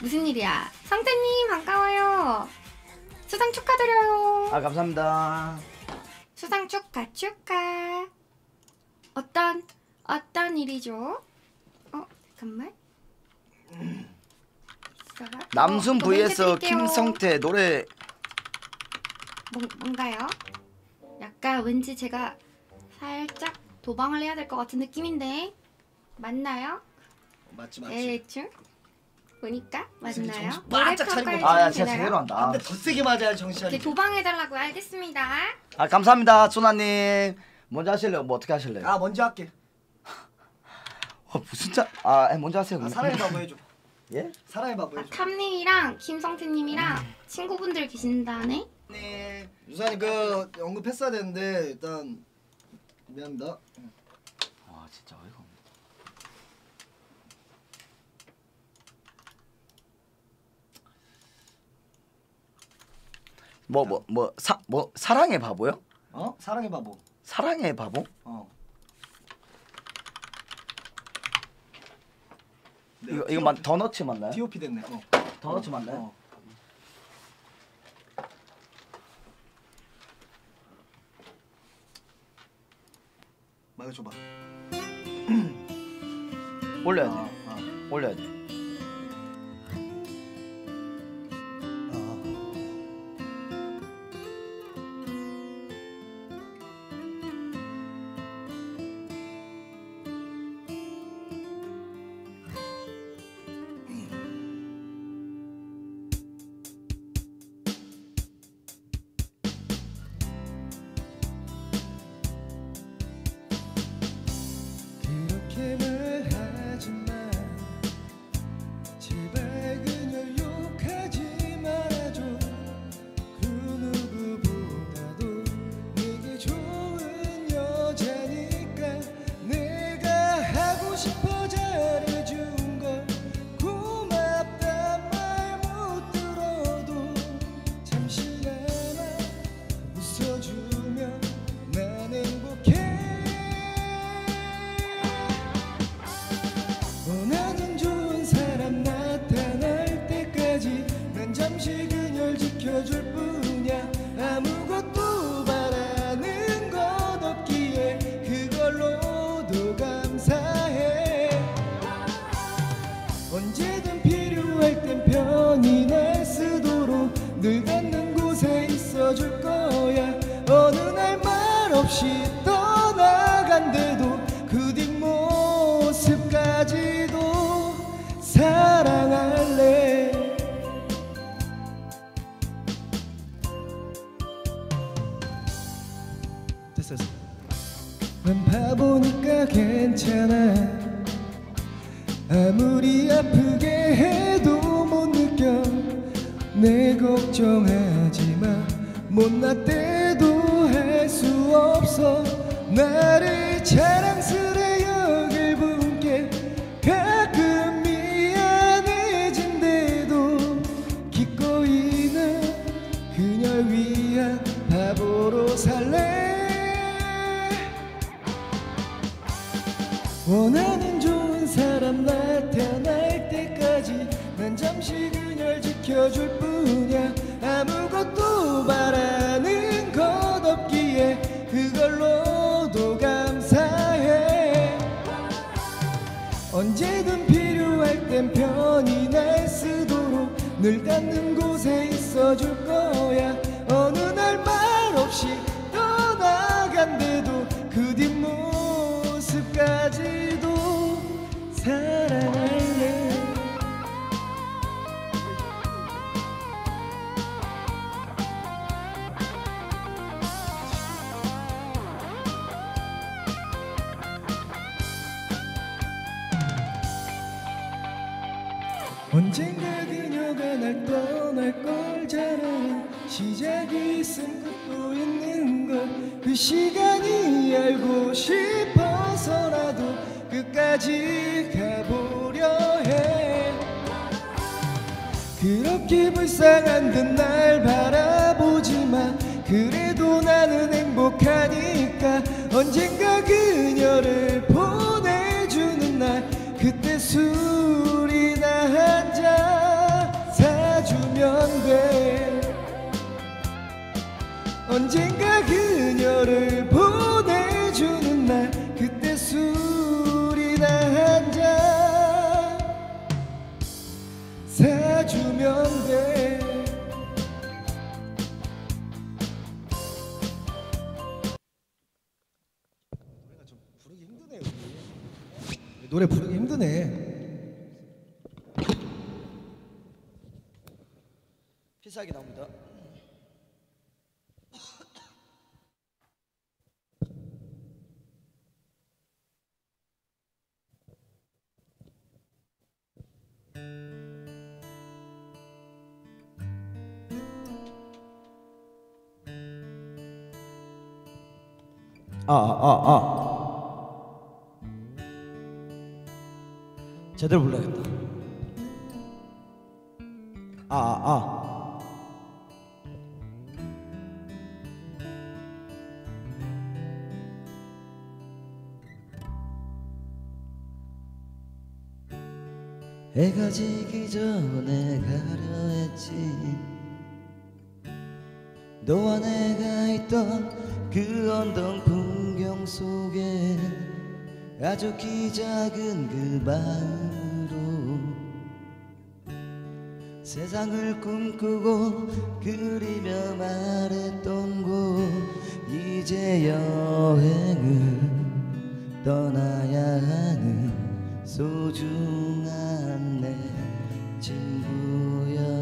무슨 일이야? 성태님 반가워요. 수상 축하드려요. 아 감사합니다 수상 축하 축하. 어떤 어떤 일이죠? 어 잠깐만. 남순 멘트 vs. 김성태 노래 뭐, 뭔가요? 약간 왠지 제가 살짝 도방을 해야 될 것 같은 느낌인데 맞나요? 맞지 맞지. 대충 보니까 맞나요? 바짝 차리고 평가해 아야 주시면 진짜? 제대로 한다 한대더 세게 맞아야 정신 이렇게 차리고. 도방해달라고 알겠습니다. 아 감사합니다 소나님 먼저 하실래요 뭐 어떻게 하실래요 아 먼저 할게. 어, 무슨 짜아 먼저 하세요 아 그럼. 사랑의 바보 해줘. 예? 사랑의 바보 아, 해줘. 탐님이랑 김성태님이랑 친구분들 계신다네? 네. 유산이 그 언급했어야 되는데 일단 미안합니다. 와 진짜 어이가 없네. 뭐뭐 뭐 사 뭐 사랑의 바보요? 어? 사랑의 바보. 사랑의 바보? 어. 이거 이거 맞 더너츠 맞나요? T.O.P 됐네. 어. 더너츠 맞나요? 어. 마이크 줘봐. 올려야지. 아, 아. 올려야지. 내 걱정하지 마. 못났대도 할 수 없어. 나를 자랑스레 여길 분께 가끔 미안해진대도 기꺼이 는 그녀를 위한 바보로 살래. 원하는 좋은 사람 나타날 때까지 난 잠시 그녀를 지켜줄 아무것도 바라는 것 없기에 그걸로도 감사해. 언제든 필요할 땐 편히 날 쓰도록 늘 닿는 곳에 있어줄 있음 끝도 있는 걸그 시간이 알고 싶어서라도 끝까지 가보려 해. 그렇게 불쌍한 듯 날 바라보지만 그래도 나는 행복하니까 언젠가 그녀를 보내주는 날 그때 술이나 한 잔 사주면 돼 언젠가 그녀를 보내주는 날 그때 술이나 한잔 사주면 돼. 노래 부르기 힘드네 필살기 나옵 아, 아, 아. 제대로 불러야겠다. 아, 아, 아. 해가 지기 전에 가려 했지 너와 내가 있던 그 언덕 풍경 속에 아주 키 작은 그 마음으로 세상을 꿈꾸고 그리며 말했던 곳 이제 여행을 떠나야 하는 소중한 내 친구여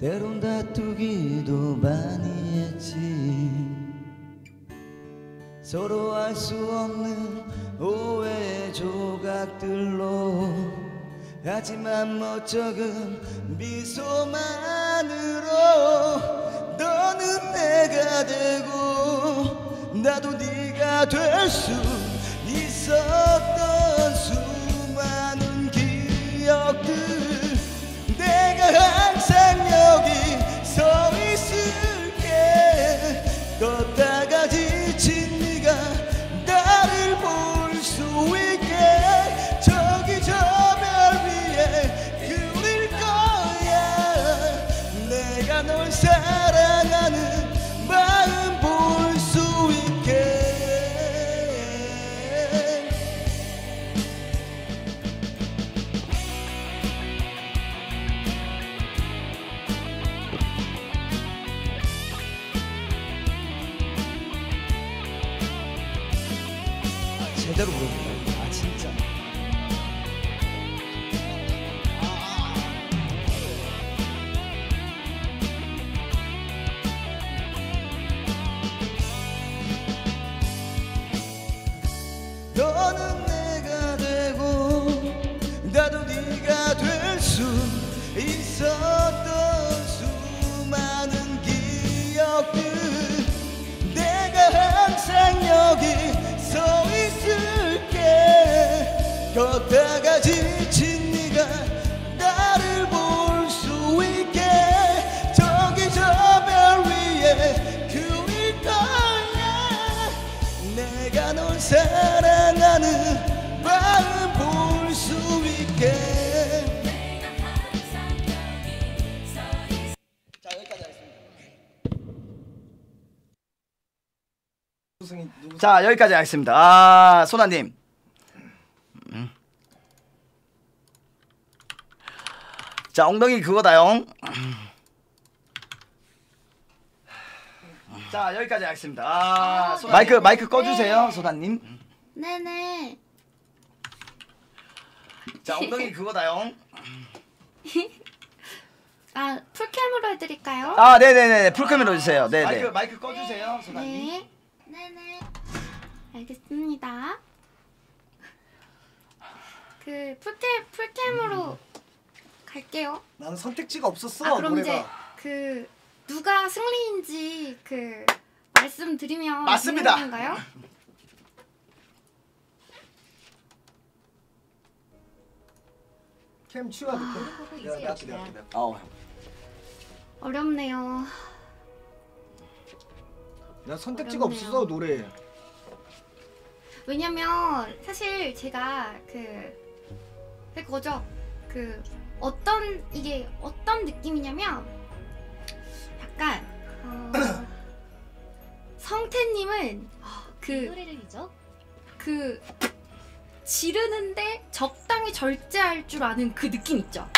때론 다투기도 많이 했지. 서로 알 수 없는 오해의 조각들로 하지만 멋쩍은 미소만으로 너는 내가 되고 나도 네가 될 수 있었던 수많은 기억들 자 여기까지 하겠습니다. 아 소나님. 음. 자 엉덩이 그거다요. 자 여기까지 하겠습니다. 아, 소나님. 마이크 마이크 꺼주세요 소나님. 네네. 자 엉덩이 그거다요. 아 풀캠으로 해드릴까요? 아 네네네 풀카메라 주세요. 네네. 마이크 마이크 꺼주세요 소나님. 네. 네네. 알겠습니다. 그 풀캠 풀캠으로 갈게요. 나는 선택지가 없었어 아 그럼 노래가. 이제 그 누가 승리인지 그 말씀드리면 맞습니다. 되는 건가요? (laughs) 캠 치워야 돼. 캠. 내가. 어. 어렵네요. 나 선택지가 어렵네요. 없어서 노래. 왜냐면 사실 제가 그 그거죠. 그 어떤 이게 어떤 느낌이냐면 약간 어, (coughs) 성태님은 그 노래를이죠. 그 지르는데 적당히 절제할 줄 아는 그 느낌 있죠.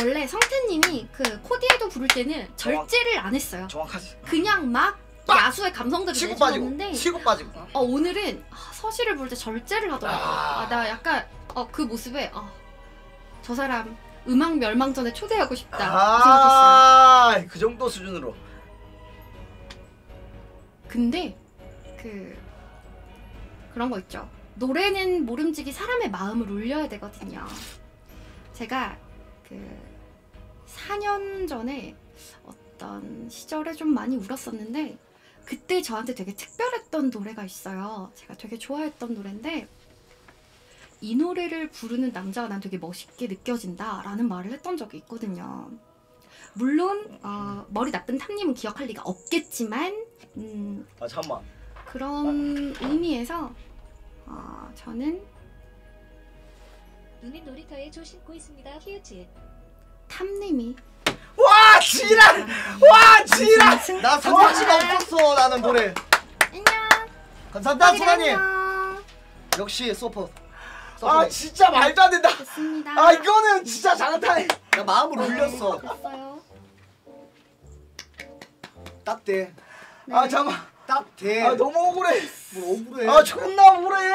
원래 성태님이 그 코디에도 부를 때는 절제를 안 했어요. 정확하지. 그냥 막 야수의 감성들을 치고 빠지고 내주었는데 치고 빠지고. 어, 오늘은 아, 서시를 부를 때 절제를 하더라고. 아. 아, 나 약간 어, 그 모습에 어, 저 사람 음악 멸망전에 초대하고 싶다 그 생각했어요. 아그 정도 수준으로. 근데 그 그런 거 있죠. 노래는 모름지기 사람의 마음을 울려야 되거든요. 제가 그 4년 전에 어떤 시절에 좀 많이 울었었는데 그때 저한테 되게 특별했던 노래가 있어요. 제가 되게 좋아했던 노래인데 이 노래를 부르는 남자가 난 되게 멋있게 느껴진다 라는 말을 했던 적이 있거든요. 물론 어, 머리 나쁜 탐님은 기억할 리가 없겠지만 음, 아 잠만. 그런 의미에서 어, 저는 눈이 놀이터에 조 신고 있습니다. 히읗 탐님이 와 지랄. 와 지랄. 나 선택지가 없었어 나는 노래. 안녕. 감사합니다 소라님. 안녕. 역시 소퍼. 아 진짜 말도 안 된다. 됐습니다. 아 이거는 진짜 장난해. 나 마음을 울렸어. 됐어요. 딱 돼. 아 잠만. 딱 돼. 아 너무 억울해. 뭐 억울해. 아 존나 억울해.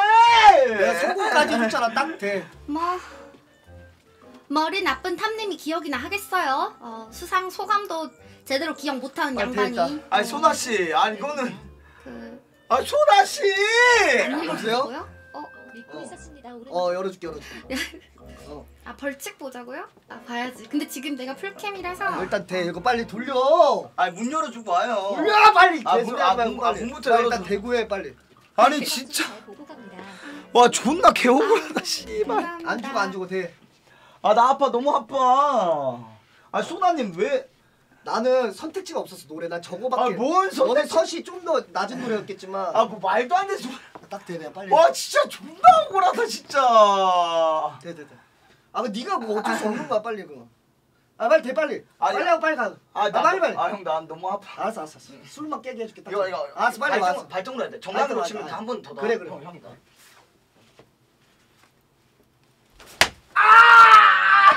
내가 소금까지 줬잖아. 딱 돼. 뭐 머리 나쁜 탐님이 기억이나 하겠어요. 어, 수상 소감도 제대로 기억 못하는 양반이. 아니 소나 씨, 아니 이거는 그... 아 소나 씨. 안 여보세요? 어, 믿고 있었습니다. 오른 어 열어줄게 열어줄게. 아 벌칙 보자고요? 아 봐야지. 근데 지금 내가 풀캠이라서 아, 일단 돼 이거 빨리 돌려. 아니 문 열어주고 와요. 돌려 빨리. 아, 문- 아, 문- 아. 문부터 나 열어줘. 일단 대구해 빨리. 아니 진짜 잘 보고 갑니다. 와 존나 개 억울하다 씨발. 안 주고 안 주고 돼. 아 나 아파 너무 아파. 아 소나님 왜? 나는 선택지가 없었어 노래 난 저거밖에. 아뭔 너는 선택? 선이 좀 더 낮은 노래였겠지만. 아 뭐 말도 안 되는 소리. 딱 돼, 그냥 빨리. 와 진짜 존나 억울하다 진짜. 돼, 돼, 돼. 아, 그 네가 뭐 어쩔 수 없는 거야, 빨리 그거. 아, 빨리 돼, 빨리. 아니, 빨리 하고 빨리 가. 아, 아, 나, 빨리 빨리. 아, 형, 난 너무 아파. 알았어, 알았어. 알았어. 술만 깨게 해줄게. 딱. 이거, 이거. 알았어, 빨리 발정, 와. 발정으로 해야 돼. 정답으로 발정, 치면. 한 번 더. 그래, 그래. 형, 형이다. 아,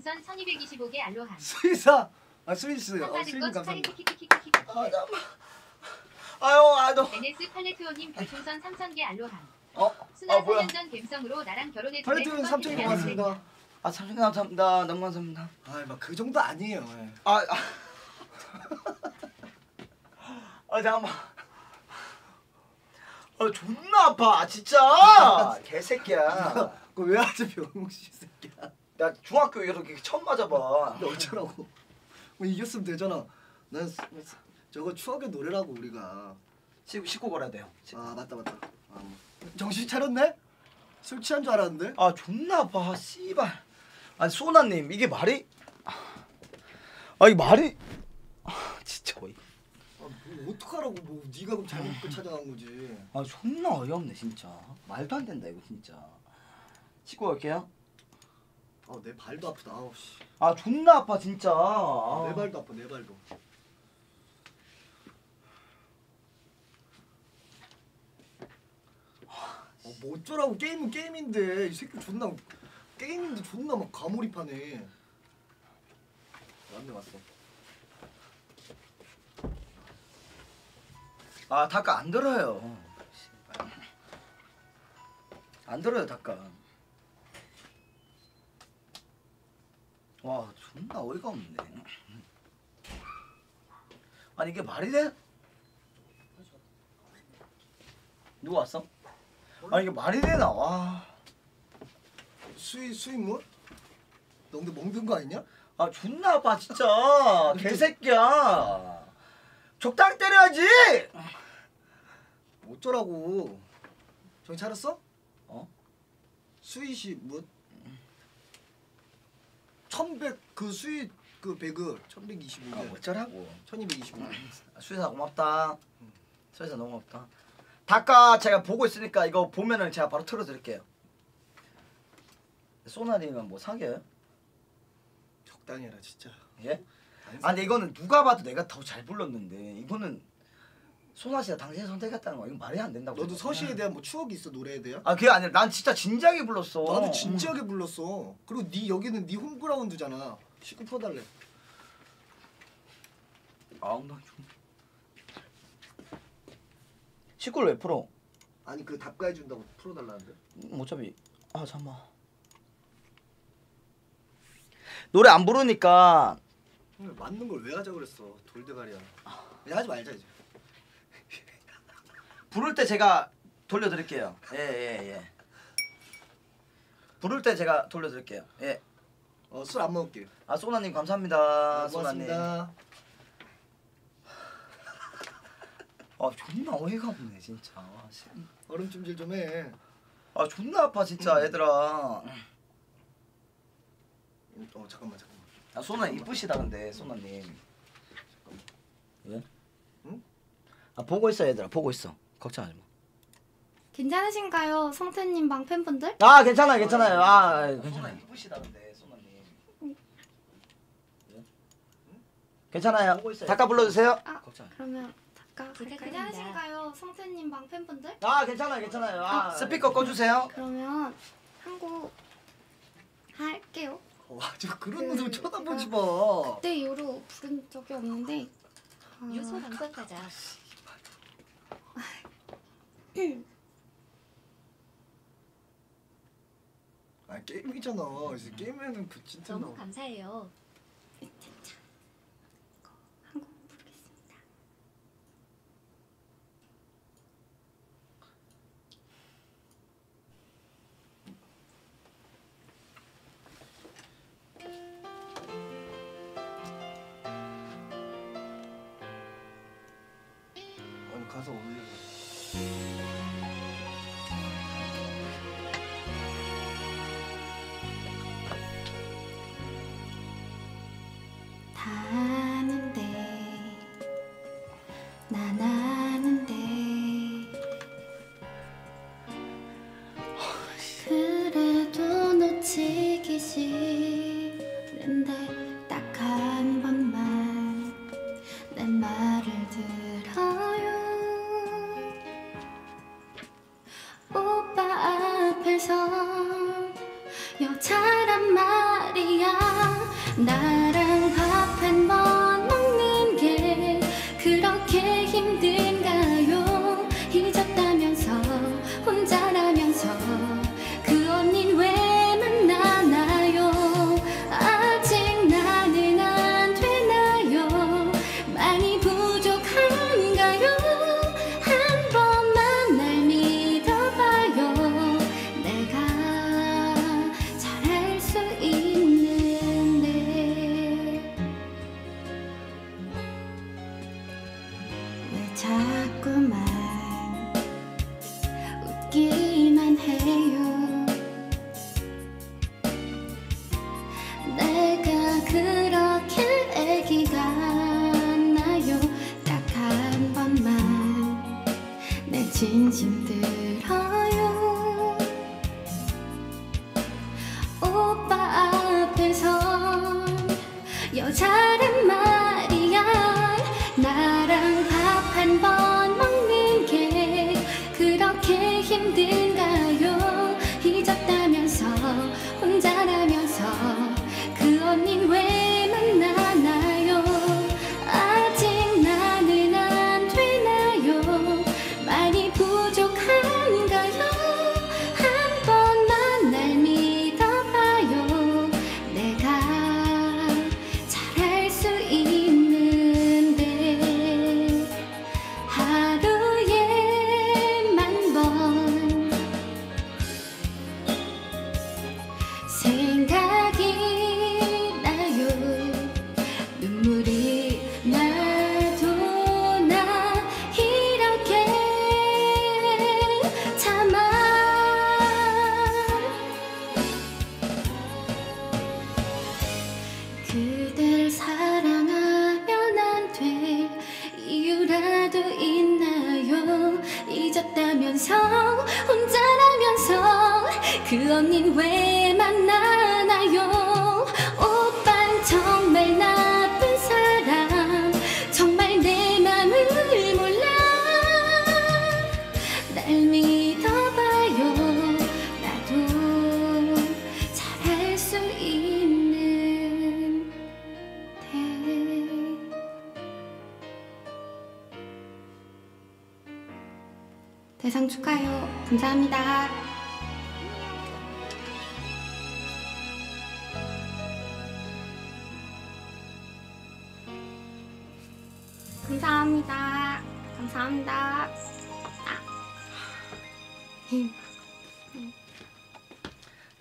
풍선 1225개 알로한. 수의사. 아, 수의스. 어, 축하해 감사합니다. 키키키키키키. 아유, 아, 너. NS 팔레트오님 별풍선 3000개 알로한. 어? 수나 아, 뭐야? 4년 전 갬성으로 나랑 결혼해 팔레트는 삼촌이 고맙습니다. 아, 삼촌 감사합니다. 너무 감사합니다. 아, 막 그 정도 아니에요. 예. 아, 아. 아, 잠깐만. 아, 존나 아파, 진짜. (laughs) 개새끼야. 그거 왜 하지, 병신 새끼야. 나 중학교 이렇게 처음 맞아봐. 근데 어쩌라고. 뭐 이겼으면 되잖아. 난 수- 저거 추억의 노래라고 우리가. 씻고, 씻고 걸어야 돼요. 아, 맞다 맞다. 아, 뭐. 정신 차렸네? 술 취한 줄 알았는데? 아, 존나 아파, 씨발. 아니, 소나님, 이게 말이. 아, 이 말이. 아, 진짜 어이. 아, 뭐 어떡하라고 뭐 네가 그럼 잘못 고 찾아간 거지. 아, 존나 어이없네, 진짜. 말도 안 된다, 이거 진짜. 씻고 갈게요. 아, 내 발도 아프다. 아우 씨. 아, 존나 아파, 진짜. 아. 내 발도 아파. 내 발도. 어, 뭐 어쩌라고 게임은 게임인데 이 새끼 존나 게임인데 존나 막 과몰입하네. 맞네 맞어. 아 닭가 안 들어요. 씨발. 안 들어요 닭가. 와 존나 어이가 없네. 아니 이게 말이 돼? 누구 왔어? 아니 이게 말이 되나? 와. 수위 수입물? 너 근데 멍든 거 아니냐? 아 존나 아파 진짜 (laughs) 개새끼야. 적당히 때려야지. 어쩌라고? 정신 차렸어? 어? 수윗이 뭐? 1100그 수윗 그 배그 1125개. 아 어쩌라고. 1225. 아, 수의사 고맙다. 수의사 너무 고맙다. 닭가 제가 보고 있으니까 이거 보면은 제가 바로 틀어드릴게요. 소나리는 뭐 사겨요? 적당히 해라 진짜. 예? 아 근데 이거는 누가 봐도 내가 더 잘 불렀는데 이거는 소나 씨가 당신이 선택했다는 거 이건 말이 안 된다고. 너도 생각해. 서시에 대한 뭐 추억이 있어 노래에 대한? 아 그게 아니라 난 진짜 진지하게 불렀어. 나도 진지하게 불렀어. 그리고 네 여기는 네 홈그라운드잖아. 시구 풀어달래. 아우 나 좀. 시골 왜 풀어? 아니 그 답가해 준다고 풀어달라는데. 음, 어차피 아 잠만. 노래 안 부르니까 형, 맞는 걸 왜 하자 그랬어? 돌대가리야. 이제 하지 말자 이제. 부를 때 제가 돌려드릴게요. 예 예, 예. 부를 때 제가 돌려드릴게요. 예. 어 술 안 먹을게. 아 소나님 감사합니다. 네, 소나님. 고맙습니다. 아 존나 어이가 없네 진짜. 아, 씨. 얼음 찜질 좀 해. 아 존나 아파 진짜 얘들아. 음, 어 잠깐만 잠깐만. 아 소나 이쁘시다 근데 소나님. 예? 응? 아 보고 있어 얘들아 보고 있어. 걱정하지 마. 괜찮으신가요, 성태님 방 팬분들? 아 괜찮아요 괜찮아요. 아 괜찮아요. 이쁘시다 근데 소나님. 예? 괜찮아요. 잠깐 불러주세요. 아, 걱정. 그러면 잠깐 부탁드립니다. 괜찮으신가요, 성태님 방 팬분들? 아 괜찮아요 괜찮아요. 아, 스피커 꺼주세요. 그러면 한곡 할게요. 어, 아주 그런 그, 눈으로 쳐다보지 마. 그때 이후로 부른 적이 없는데 아, 유소 방방 가자. 아 게임이잖아. 그래서 게임에는 그 진짜 너무 나. 감사해요. 그댈 사랑하면 안 될 이유라도 있나요? 잊었다면서 혼자라면서 그 언닌 왜 만나나요? 오빤 정말 나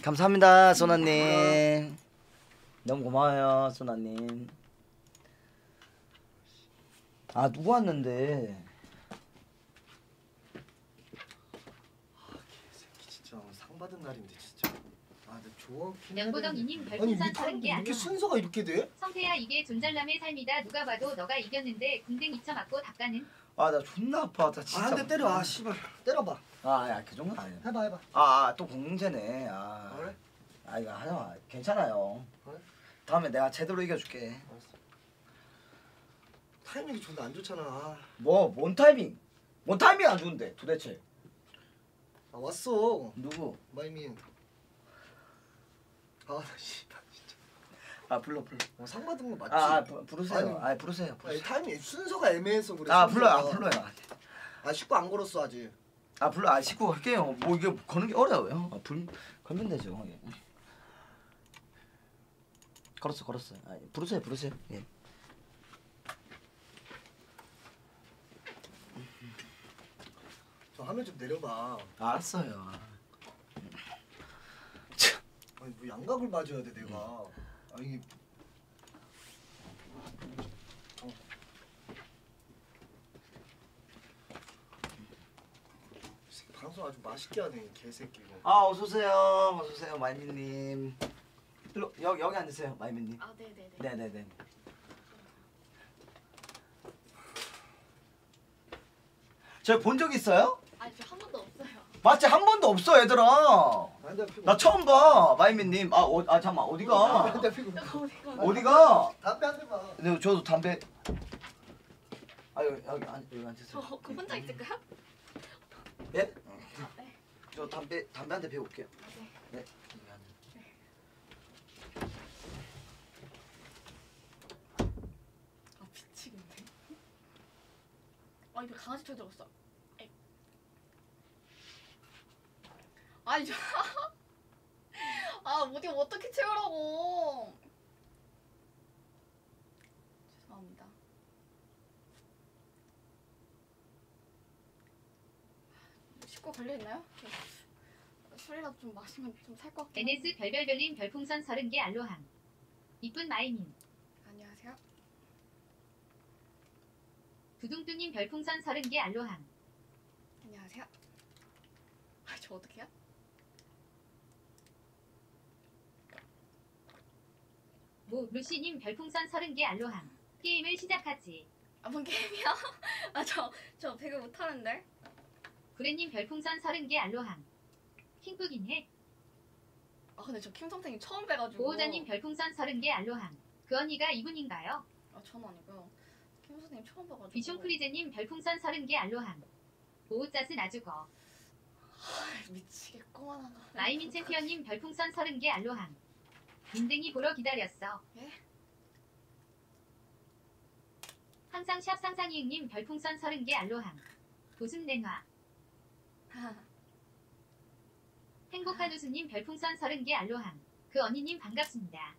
감사합니다, 소나님. 너무 고마워요, 소나님. 아 누구 왔는데? 진짜 오늘 상 받은 날인데 진짜. 아나 좋아. 연보덩이님 아니 별풍선 이게 다- 30개 이렇게 순서가 이렇게 돼? 성태야 이게 존잘남의 삶이다 누가 봐도 너가 이겼는데 궁뎅이 쳐 맞고 닦아는 아 나 존나 아파, 나 진짜. 아, 근데 때려. 아, 씨발. 때려봐. 아야 그 정도 아니야. 해봐, 해봐. 아또 공제네. 아. 그래? 아 이거 마. 괜찮아요. 그래? 다음에 내가 제대로 이겨줄게. 타이밍이 존나 안 좋잖아. 아, 뭐 뭔 타이밍? 뭔 타이밍 안 좋은데 도대체? 아 왔어. 누구? 마이민. 아, 진짜. 아 불러 불러. 어, 상 받은 거 맞지? 아, 아 부, 부르세요. 아니, 아 부르세요. 아니, 부르세요. 타이밍 순서가 애매해서 그래. 아 불러요. 아. 불러요. 아 식구 안 걸었어 아직. 아 불러. 아 식구 할게요. 뭐 이게 거는 게 어려워요. 아, 불 걸면 되죠. 예. 걸었어 걸었어. 아, 부르세요 부르세요. 예. 저 화면 좀 내려봐. 알았어요. 아니 뭐 양각을 맞아야 돼 내가. 아니 어. 이 새끼 방송 아주 맛있게 하네 이 개새끼 이거. 아 어서 오세요. 어서 오세요 마이미님. 일로 여기 여기 앉으세요 마이미님. 아 네네네. 네네네. 저희 본적 있어요? 아니 저 한 번도 없어요. 맞지 한 번도 없어 얘들아. 나 처음 봐 마이미님. 아, 어, 아 잠만 어디가? 피고. 어디가? 담배 한 대만. 근데 저도 담배. 아 여기 여기 앉 여기 앉으세요. 저그 혼자 있을까요? 예? 아, 네. 저 담배 담배 한대 피워 올게요. 네. 앉아. 아 미치겠네. 아 이거 강아지 털 들었어. 에이. 아니 저. (laughs) 아 어디 어떻게 채우라고. 죄송합니다. 식구 걸려 있나요? 술이라도 좀 마시면 좀 살 것 같긴 NS 별별별님 별풍선 30개 알로함 이쁜 마이민 안녕하세요. 두둥뚜님 별풍선 30개 알로함 안녕하세요. 아, 저 어떡해요? 모 루시님 별풍선 30개 알로함 게임을 시작하지 아, 뭔 게임이야? (laughs) 아, 저, 저 배그 못하는데? 구레님 별풍선 30개 알로함 해 아, 근데 저 킴성탱이 처음 뵈가지고. 보호자님 별풍선 30개 알로함 그 언니가 이분인가요? 아, 전 아니고요. 킴성탱이 처음 봐가지고. 비숑크리제님 별풍선 30개 알로함 보호자스 나주거 아, 미치겠구만. 하나. 마이민 챔피언님 별풍선 30개 알로함 민댕이 보러 기다렸어 예? 항상 샵 상상이응님 별풍선 30개 알로함 도순 냉화 (laughs) 행복한 웃음님 별풍선 30개 알로함 그 언니님 반갑습니다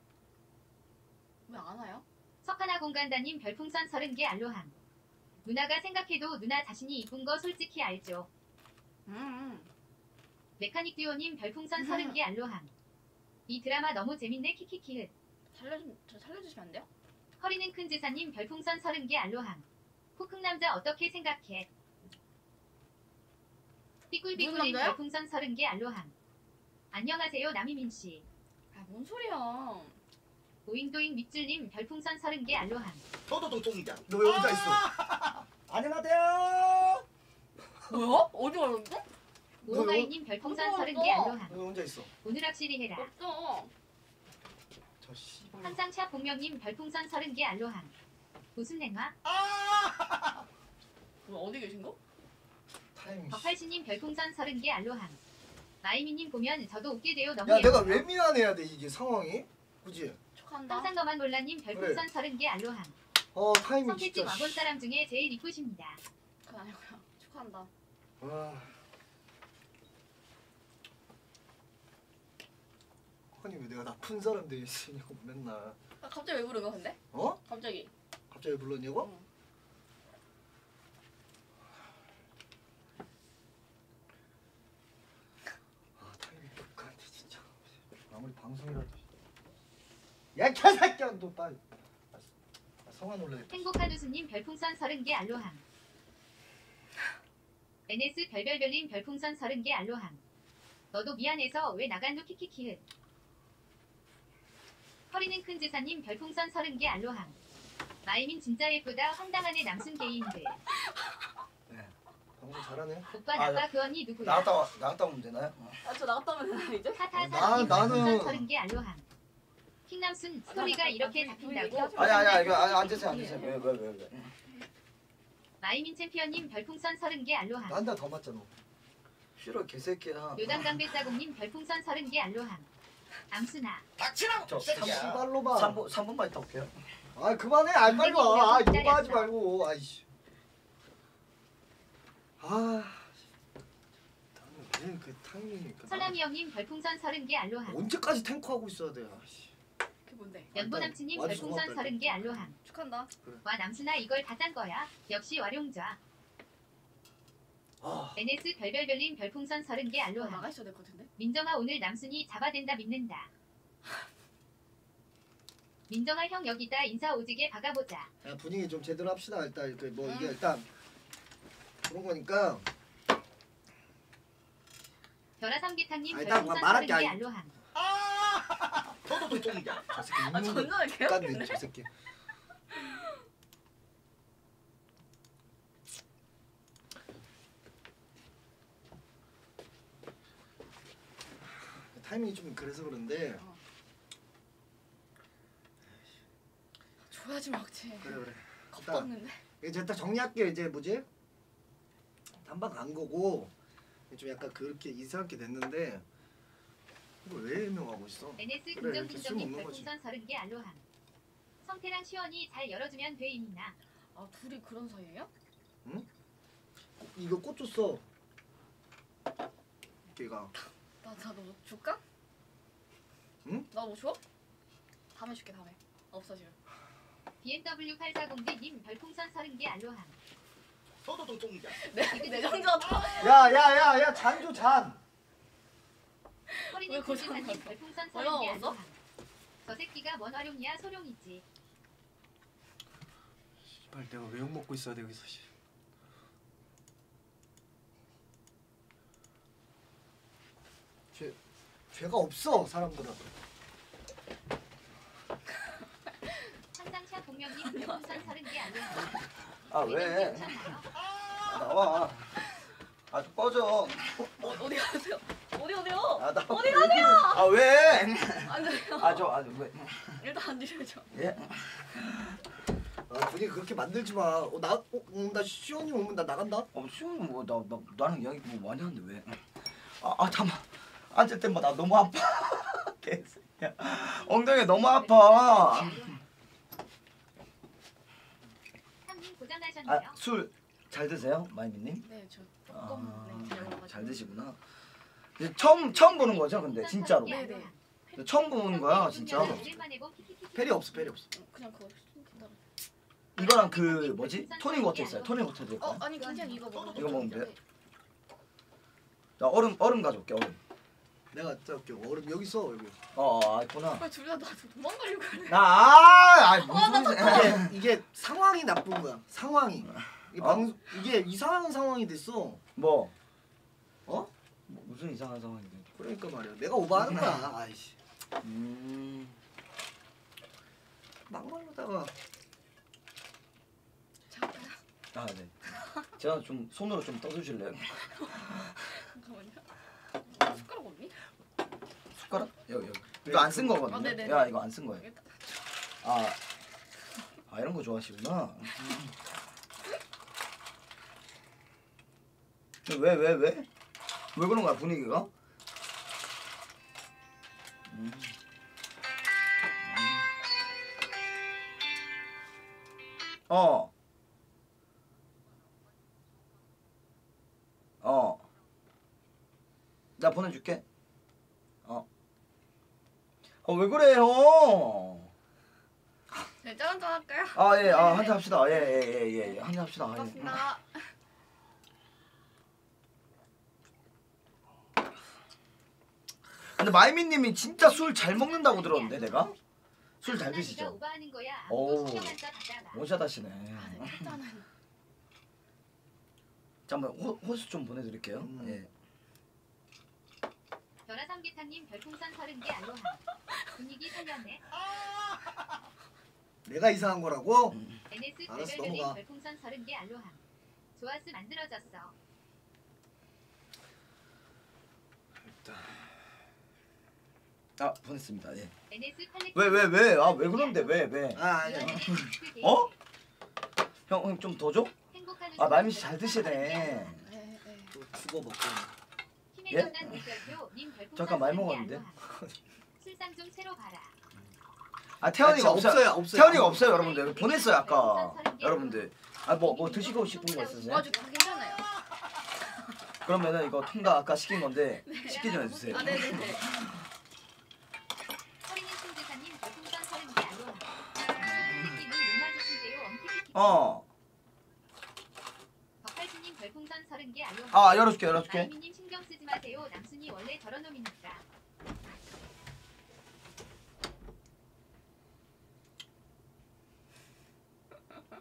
왜 안 와요? 석하나 공간다님 별풍선 30개 알로함 누나가 생각해도 누나 자신이 이쁜 거 솔직히 알죠 음. 메카닉 듀오님 별풍선 음. 30개 알로함 이 드라마 너무 재밌네 키키키흑 살려주, 저 살려주시면 안 돼요? 허리는 큰 제사님 별풍선 30개 알로함 코큰 남자 어떻게 생각해 삐꿀삐꿀님 무슨 남자요? 별풍선 30개 알로함 안녕하세요 남희민 씨 아, 뭔 소리야. 오잉도잉 밑줄님 별풍선 30개 알로함 도도도동이다. 너왜 혼자 있어? 안녕하세요. 뭐야? 어디 왔는데? 오호가이님 별풍선 어디가 30개 왔어? 알로함 왜 혼자 있어? 오늘 확실히 해라 없어. 저 씨발. 항상 차 공명님 별풍선 30개 알로함 무슨 냉화 뭐 어디 계신 거? 박팔씨님 별풍선 30개 알로함. 마이미님 보면 저도 웃게 돼요. 너무 야 내가 왜 미안해야 돼 이게 상황이 그지? 축한다. 항상 너만 몰라님 별풍선 그래. 개 알로함. 어 타이밍 진짜. 성태 와본 사람 중에 제일 이쁘십니다. 그 아니고요. 축한다. 와. 아. 아니 왜 내가 나쁜 사람 되겠냐고 맨날. 아, 갑자기 왜 부르고 근데? 어? 갑자기. 갑자기 불렀냐고? 응. 아무리 방송이라도 야 개새끼야 너 빨리 아, 아, 성화 놀래겠다 행복한 웃음님 별풍선 30개 알로함. NS 별별별님 별풍선 30개 알로함. 너도 미안해서 왜 나간노 키키키은. 허리는 큰 제사님 별풍선 30개 알로함. 마이민 진짜 예쁘다 황당한 애 남순 게이인데. 방송 잘하네 오빠 아, 나가 그 언니 누구야? 나갔다 와, 나갔다 오면 되나요? 아, 저 나갔다 오면 되나 이제? 타타 나- 나는- 별풍선 30개 알로함. 킹남순 스토리가 이렇게 잡힌다고? 아니 아니 이거 아니, 앉으세요 앉으세요 왜 왜 왜 왜, 마이민 챔피언님 별풍선 30개 알로함. 나한테 더 맞잖아 싫어 개새끼야 요담강배자공님 별풍선 30개 알로함. 암순아. 닥치라고 저 새끼야 씨발로 봐 3분 3분만 있다 올게요 아 그만해 아 빨리 와 아, 이거 하지 말고 아이씨 아 나는 왜그 타이밍이 그 설남이 형님 별풍선 30개 알로함. 언제까지 탱커하고 있어야 돼 아이씨 그게 뭔데? 연보남치님 와줘서 별풍선 고맙다, 30개 알로함. 축한다. 와 남순아 이걸 다짠 거야. 역시 와룡좌. 아 NS 별별별님 별풍선 30개 아, 알로함. 나가 있어야 될 것 같은데? 민정아 오늘 남순이 잡아댄다 믿는다. 민정아 형 여기다 인사 오지게 박아보자. 야, 분위기 좀 제대로 합시다 일단 그뭐 이게 일단 그런 거니까 아, 일단 별풍선 말할 게 30개 아니- 알로함. 저도 똥이야 저 새끼 아, 있는 거 개웃기네. 저 새끼 타이밍이 좀 그래서 그런데 좋아하지 막지. 그래 그래 겁도 일단 없는데. 이제 딱 정리할게요 이제 뭐지 단박 간 거고 좀 약간 그렇게 이상하게 됐는데 이걸 왜 해명하고 있어 NS 그래, 긍정 이렇게 술 긍정님 먹는 거지. 별풍선 30개 알로함. 성태랑 시원이 잘 열어주면 돼 임나. 아 둘이 그런 사이예요? 이거 꽃 줬어 걔가 나나너 줄까? 응? 나뭐 줘? 다음에 줄게 다음에. 없어지면. BMW 840D님 별풍선 30개 알로함. 저도 똥이야 내 내정자다. 야야야 야 잔줘잔왜 했어? 별풍선 얼마 30개 먹었어? 저 새끼가 뭔 활용이야 소룡이지. 빨리 내가 왜 욕 먹고 있어야 돼 여기서 씨. 죄 죄가 없어 사람들은 상상차 공명님 별풍선 30개 알로함. 아왜 나와 아 좀 꺼져 어, 어디 가세요? 어디 어디요? 아, 나 어디 가세요? 아 왜 앉아요. 아저 아저 왜 일단 앉으셔야죠. 예? 아 분위기 그렇게 만들지 마나나 어, 어, 나 시원이 오면 나 나간다 어 수영은 뭐나 나, 나는 이야기 뭐 많이 하는데 왜? 아, 아 잠만 앉을 때마다 너무 아파. (laughs) 개새끼야. 엉덩이 너무 아파. 고장나셨나요? 아 술 잘 드세요, 마이미님? 네, 저 아, 조금 네, 잘 드시구나. 이제 처음 처음 보는 거죠, 근데 진짜로. 네, 네. 처음 보는 거야, 진짜. 페리 없어, 페리 없어. 어, 그냥 그거. 이거랑 그 뭐지? 토닉 워터 있어요. 토닉 워터 어, 드릴까요? 아니 그냥 이거 먹어. 이거 먹으면 돼요? 나 얼음 얼음 가져올게 얼음. 내가 짜올게 얼음 여기 있어 여기 어, 어 아, 있구나. 왜 둘다 나 도망가려고 그래? 나 아, 아 무슨 소리야? 이게 이게 상황이 나쁜 거야 상황이 이게, 어? 방, 이게 이상한 상황이 됐어 뭐? 어? 뭐, 무슨 이상한 상황인데? 그러니까 말이야 내가 오버하는 거야 (laughs) 아이씨 음. 막말로다가 잠깐만. 아 네. 제가 좀 손으로 좀 떠주실래요? (laughs) 잠깐만요. 숟가락? 여기 여기. 이거 안 쓴 거거든요. 아, 네네네. 야 이거 안 쓴 거예요. 아, 아 이런 거 좋아하시구나. 왜 왜 왜? 왜 그런 거야 분위기가? 음. 음. 어. 어. 나 보내줄게. 어. 어, 왜 그래요? 네, 짠짠 할까요? 아, 예, 아, 한잔 합시다. 예, 예, 예, 예, 예. 한잔 합시다. 예. 반갑습니다. 근데 마이미님이 진짜 술 잘 먹는다고 들었는데 내가 술 잘 드시죠? 오. 원샷 하시네. 잠깐만 호, 호수 좀 보내드릴게요. 음. 예. 변화삼계탕님 별풍선 30개 알로하. 분위기 살렸네. (laughs) 내가 이상한 거라고? NS 알았어, 별별별님 넘어가. 별풍선 30개 알로하. 좋아스 만들어졌어. 아 보냈습니다. 예. NS 팔레 왜왜 왜? 아 왜 그런데 왜 왜? 아 아니야. 어? 형 형 좀 더 줘? 행복한 아 마이미 씨잘 드시네. 또 죽어 먹고. 예? 잠깐 많이 30개 먹었는데? 술상 좀 새로 봐라. 아 태연이가 아, 없어요. 없어요, 없어요. 태연이가 없어요 여러분들. 보냈어요 아까. 여러분들. 아뭐뭐 드시고 싶은 거 있으세요? 아주 다 괜찮아요. 그러면은 이거 통닭 아까 시킨 건데 시키지 해주세요. 아 네네네. 서린이 친구사님 별풍선 30개 알로하. 새끼는 못 맞으신대요. 엄티키키. 어. 덕팔수님 별풍선 30개 알로하. 아 열어줄게 열어줄게. 마세요. 남순이 원래 저런 놈이니까.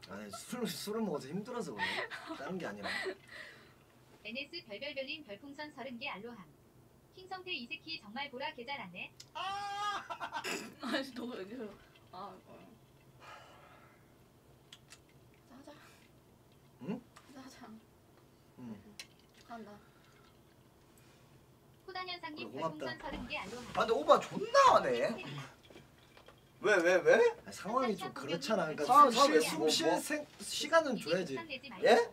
아니 술 술을 먹어서 힘들어서 그래. 다른 게 아니라. NS 별별별님 별풍선 30개 알로하. 킹성태 이새끼 정말 보라 개 잘하네. 아니 너 이거 아 (laughs) 이거. 짜자. 응? 짜자. 응. 간다. 그래, 고맙다. 별풍선 30개 알로하. 아 근데 오빠 존나 하네. 왜 왜 왜? 아니, 상황이 좀 그렇잖아. 그러니까 상황, 숨 쉴- 상황이 숨 뭐, 쉴 뭐? 생- 시간은 줘야지. 말고. 예?